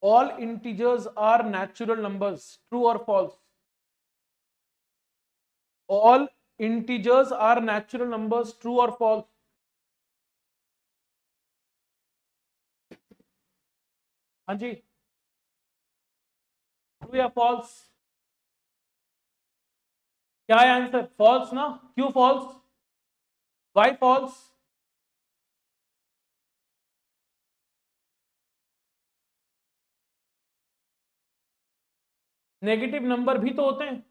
all integers are natural numbers true और false all integers are natural numbers true और फॉल्स हाँ जी। ट्रू या फॉल्स क्या है आंसर फॉल्स ना? क्यों false why false negative number भी तो होते हैं।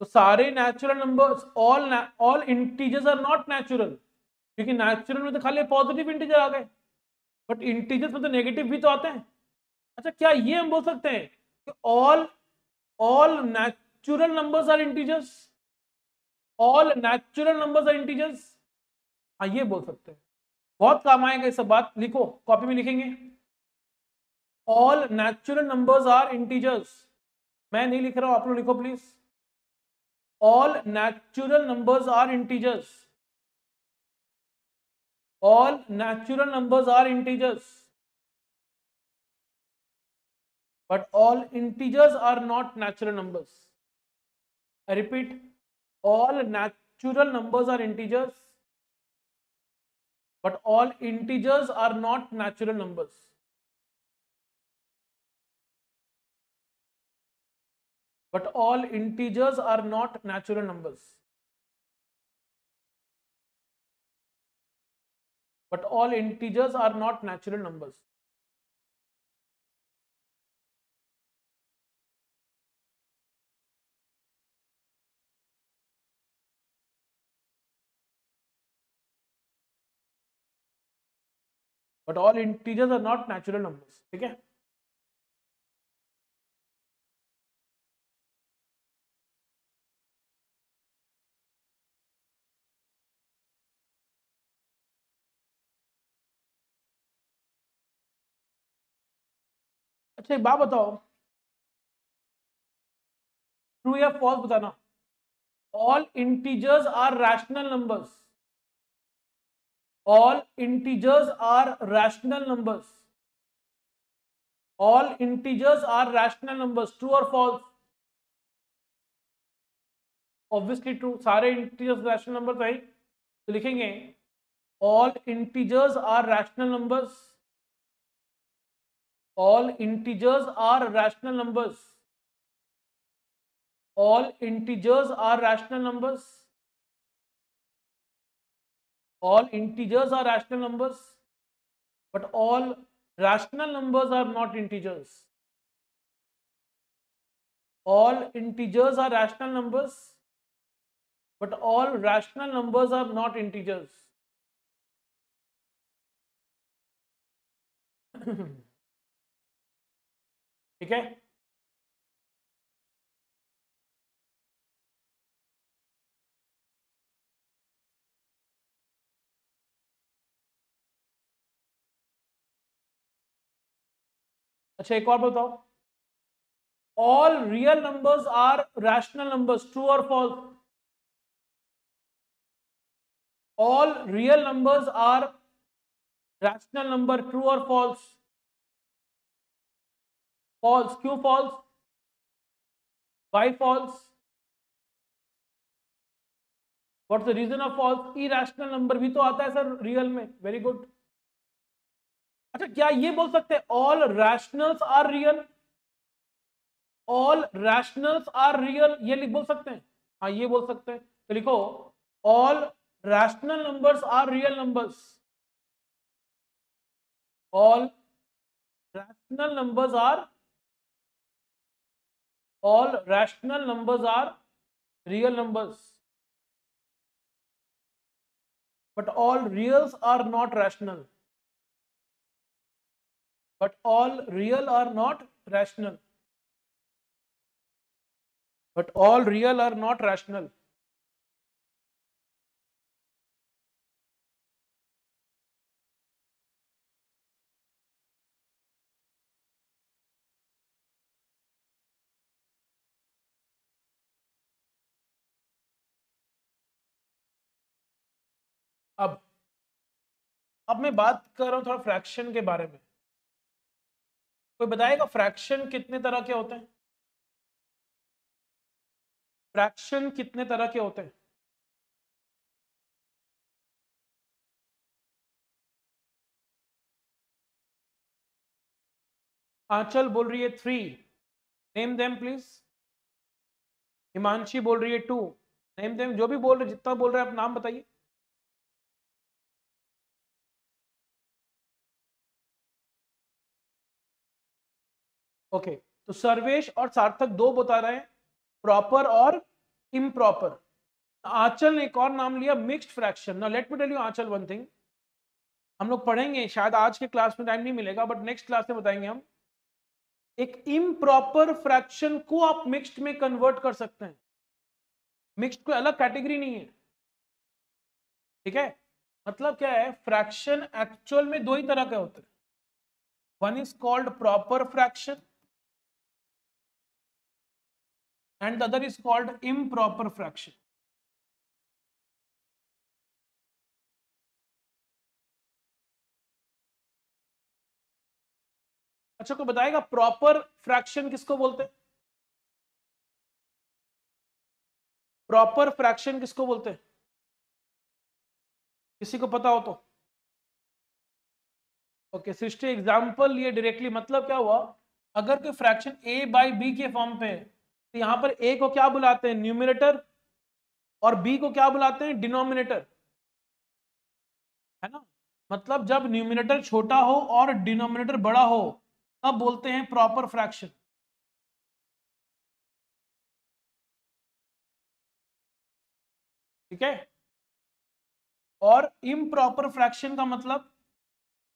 तो सारे natural numbers all all integers are not natural क्योंकि नेचुरल में तो खाली पॉजिटिव इंटीजर आ गए। बट इंटीजर्स में तो नेगेटिव भी तो आते हैं। अच्छा क्या ये हम बोल सकते हैं कि all all natural numbers are integers all natural numbers are integers हाँ ये बोल सकते हैं। बहुत काम आएगा ये सब बात, लिखो कॉपी में लिखेंगे। All natural numbers are integers मैं नहीं लिख रहा हूँ, आप लोग लिखो please all natural numbers are integers. All natural numbers are integers. But all integers are not natural numbers. I repeat all natural numbers are integers but all integers are not natural numbers but all integers are not natural numbers. But all integers are not natural numbers. But all integers are not natural numbers. Okay? अच्छा एक बात बताओ। True या false बताना? All integers are rational numbers all integers are rational numbers all integers are rational numbers true और false obviously true सारे integers rational number तो लिखेंगे all integers are rational numbers all integers are rational numbers. All integers are rational numbers. All integers are rational numbers. But all rational numbers are not integers. All integers are rational numbers. But all rational numbers are not integers ठीक है? अच्छा एक और बताओ। All real numbers are rational numbers true और false all real numbers are rational number true और false false क्यों false why false what's the reason of false irrational number भी तो आता है सर रियल में. वेरी गुड अच्छा क्या ये बोल सकते हैं? All rationals are real all rationals are real ये लिख बोल सकते हैं? हाँ ये बोल सकते हैं. तो लिखो all rational numbers are real numbers all rational numbers are all rational numbers are real numbers. But all reals are not rational. But all real are not rational. But all real are not rational अब अब मैं बात कर रहा हूँ थोड़ा fraction के बारे में। कोई बताएगा फ्रैक्शन कितने तरह के होते हैं? फ्रैक्शन कितने तरह के होते हैं? आंचल बोल रही है three name them please Himanshi बोल रही है टू नेम देम जो भी बोल रहे, जितना बोल रहे हैं, आप नाम बताइए। ओके तो सर्वेश और सार्थक दो बता रहे हैं प्रॉपर और इम्प्रॉपर आंचल ने एक और नाम लिया मिक्स्ड फ्रैक्शन ना let me tell you Aanchal one thing हम लोग पढ़ेंगे, शायद आज के क्लास में टाइम नहीं मिलेगा बट नेक्स्ट क्लास में बताएँगे हम। एक इम्प्रॉपर फ्रैक्शन को आप मिक्स्ड में कन्वर्ट कर सकते हैं। मिक्स्ड कोई अलग कैटेगरी नहीं है। ठीक है? मतलब क्या है? फ्रैक्शन एक्चुअल में दो ही तरह के होते हैं। One is called proper fraction and the other is called improper fraction. अच्छा को बताएगा प्रॉपर फ्रैक्शन किसको बोलते हैं? प्रॉपर फ्रैक्शन किसको बोलते हैं? किसी को पता हो तो। ओके सृष्टि एग्ज़ाम्पल ये डायरेक्टली मतलब क्या हुआ? अगर कोई फ्रैक्शन ए बाई बी के फॉर्म पे है तो यहाँ पर ए को क्या बुलाते हैं? न्यूमिनेटर और बी को क्या बुलाते हैं? डिनोमिनेटर है ना? मतलब जब न्यूमिनेटर छोटा हो और डिनोमिनेटर बड़ा हो, तब बोलते हैं प्रॉपर फ्रैक्शन ठीक है? और इम्प्रॉपर फ्रैक्शन का मतलब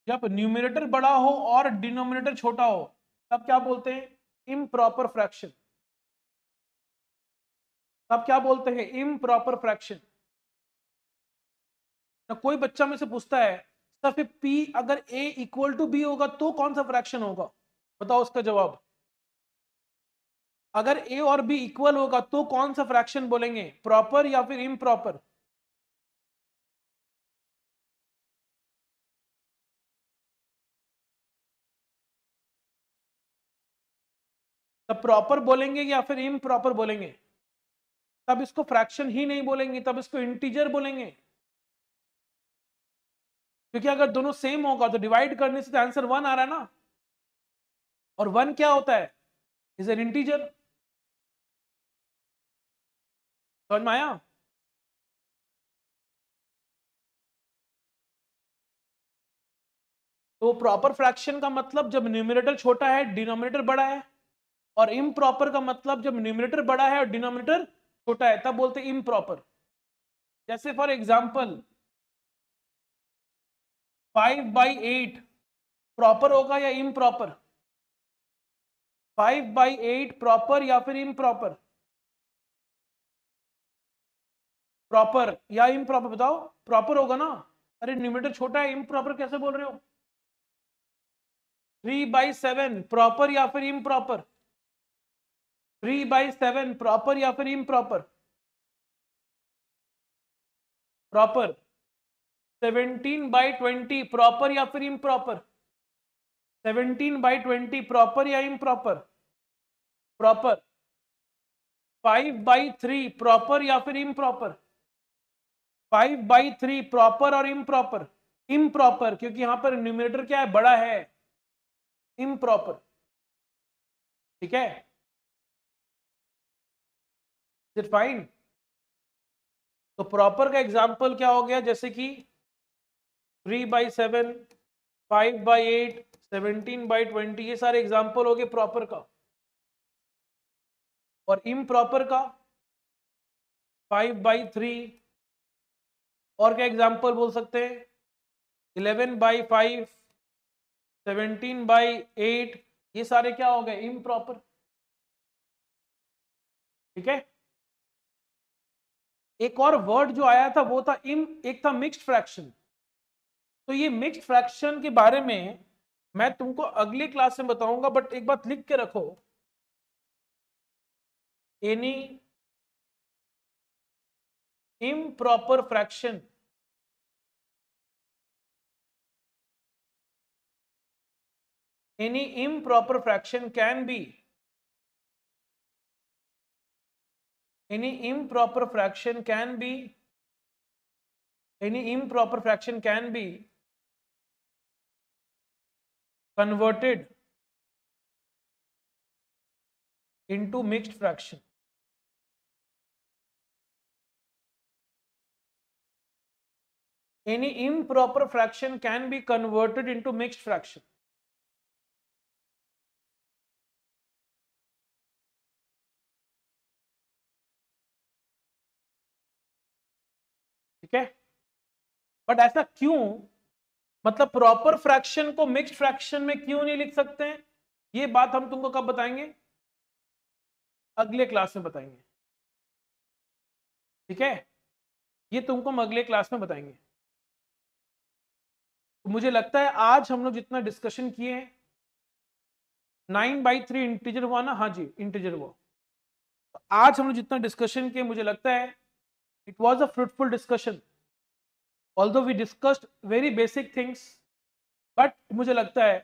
जब न्यूमिनेटर बड़ा हो और डिनोमिनेटर छोटा हो, तब क्या बोलते हैं? इम्प्रॉपर फ्रैक्शन तब क्या बोलते हैं? इम प्रॉपर फ्रैक्शन कोई बच्चा में से पूछता है, सर, फिर पी अगर ए इक्वल टू बी होगा तो कौन सा फ्रैक्शन होगा? बताओ उसका जवाब। अगर ए और बी इक्वल होगा तो कौन सा फ्रैक्शन बोलेंगे? प्रॉपर या फिर इम प्रॉपर प्रॉपर बोलेंगे या फिर इम प्रॉपर बोलेंगे? तब इसको फ्रैक्शन ही नहीं बोलेंगे, तब इसको इंटीजर बोलेंगे। क्योंकि अगर दोनों सेम होगा तो डिवाइड करने से तो आंसर वन आ रहा है ना। और वन क्या होता है? इज़ एन इंटीजर समझ में आया? तो प्रॉपर फ्रैक्शन का मतलब जब न्यूमिनेटर छोटा है डिनोमिनेटर बड़ा है, और इम्प्रॉपर का मतलब जब न्यूमिनेटर बड़ा है और डिनोमिनेटर छोटा है, तब बोलते इम प्रॉपर जैसे for example five by eight proper होगा या improper five by eight proper या फिर इम प्रॉपर प्रॉपर या इम प्रॉपर बताओ प्रॉपर होगा ना? अरे न्यूमीटर छोटा है इम प्रॉपर कैसे बोल रहे हो? थ्री बाई सेवन प्रॉपर या फिर improper three by seven proper या फिर improper seventeen by twenty proper या फिर improper seventeen by twenty proper या improper five by three proper या फिर improper five by three proper और इम प्रॉपर इम प्रॉपर क्योंकि यहाँ पर न्यूमिनेटर क्या है? बड़ा है। इम प्रॉपर ठीक है? It fine. तो प्रॉपर का एग्ज़ाम्पल क्या हो गया? जैसे कि three by seven five by eight seventeen by twenty ये सारे एग्ज़ाम्पल हो गए प्रॉपर का। और इम प्रॉपर का फाइव बाई थ्री और क्या एग्ज़ाम्पल बोल सकते हैं? Eleven by five seventeen by eight ये सारे क्या हो गए? इम प्रॉपर ठीक है? एक और वर्ड जो आया था, वो था इम एक था मिक्स्ड फ्रैक्शन तो ये मिक्स्ड फ्रैक्शन के बारे में मैं तुमको अगली क्लास में बताऊँगा बट एक बात लिख के रखो। Any improper fraction any improper fraction can be any improper fraction can be any improper fraction can be converted into mixed fraction. Any improper fraction can be converted into mixed fraction ठीक है? But ऐसा क्यों? मतलब proper fraction को mixed fraction में क्यों नहीं लिख सकते हैं? ये बात हम तुमको कब बताएँगे? अगले क्लास में बताएँगे। ठीक है? ये तुमको हम अगले क्लास में बताएँगे। तो मुझे लगता है आज हम लोग जितना डिस्कशन किए हैं नाइन बाई थ्री इंटीजर हुआ ना? हाँ जी इंटीजर हुआ। तो आज हम लोग जितना डिस्कशन किए, मुझे लगता है it was a fruitful discussion. Although we discussed very basic things, but मुझे लगता है,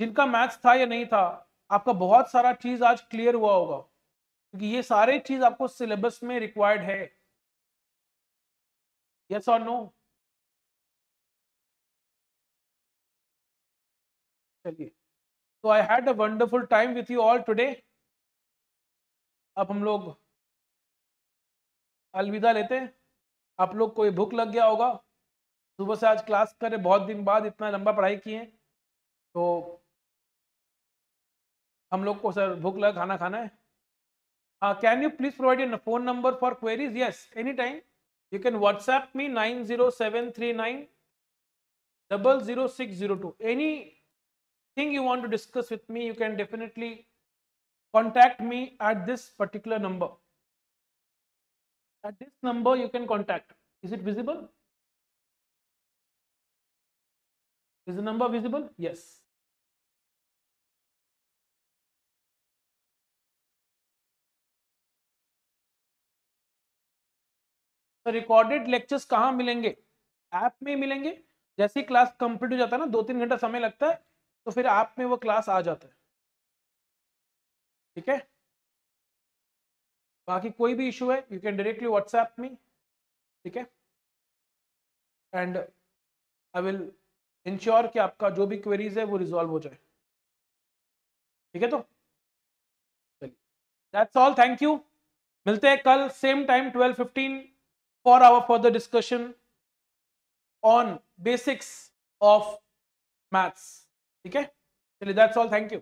जिनका मैथ्स था या नहीं था, आपका बहुत सारा चीज़ आज क्लियर हुआ होगा। क्योंकि ये सारे चीज़ आपको सिलेबस में रिक्वायर्ड है। यस और नो चलिए। तो I had a wonderful time with you all today अब हम लोग अलविदा लेते हैं। आप लोग को भूख लग गया होगा। सुबह से आज क्लास करे, बहुत दिन बाद इतना लंबा पढ़ाई किए तो हम लोग को सर भूख लगा, खाना खाना है। Can you please provide your phone number for queries yes any time you can WhatsApp me nine zero seven three nine double zero six zero two anything you want to discuss with me you can definitely contact me at this particular number At this number, you can contact. Is it visible? Is the number visible? Yes. Recorded lectures कहाँ मिलेंगे app में मिलेंगे जैसे ही class complete हो जाता है ना दो तीन घंटा समय लगता है तो फिर ऐप में वो क्लास आ जाता है ठीक है बाकी कोई भी इशू है you can directly WhatsApp me ठीक है? एंड आई विल इंश्योर कि आपका जो भी क्वेरीज है, वो रिजॉल्व हो जाए। ठीक है तो? चलिए। दैट्स ऑल थैंक यू मिलते हैं कल same time 12:15 for our further discussion on basics of maths ठीक है? चलिए दैट्स ऑल थैंक यू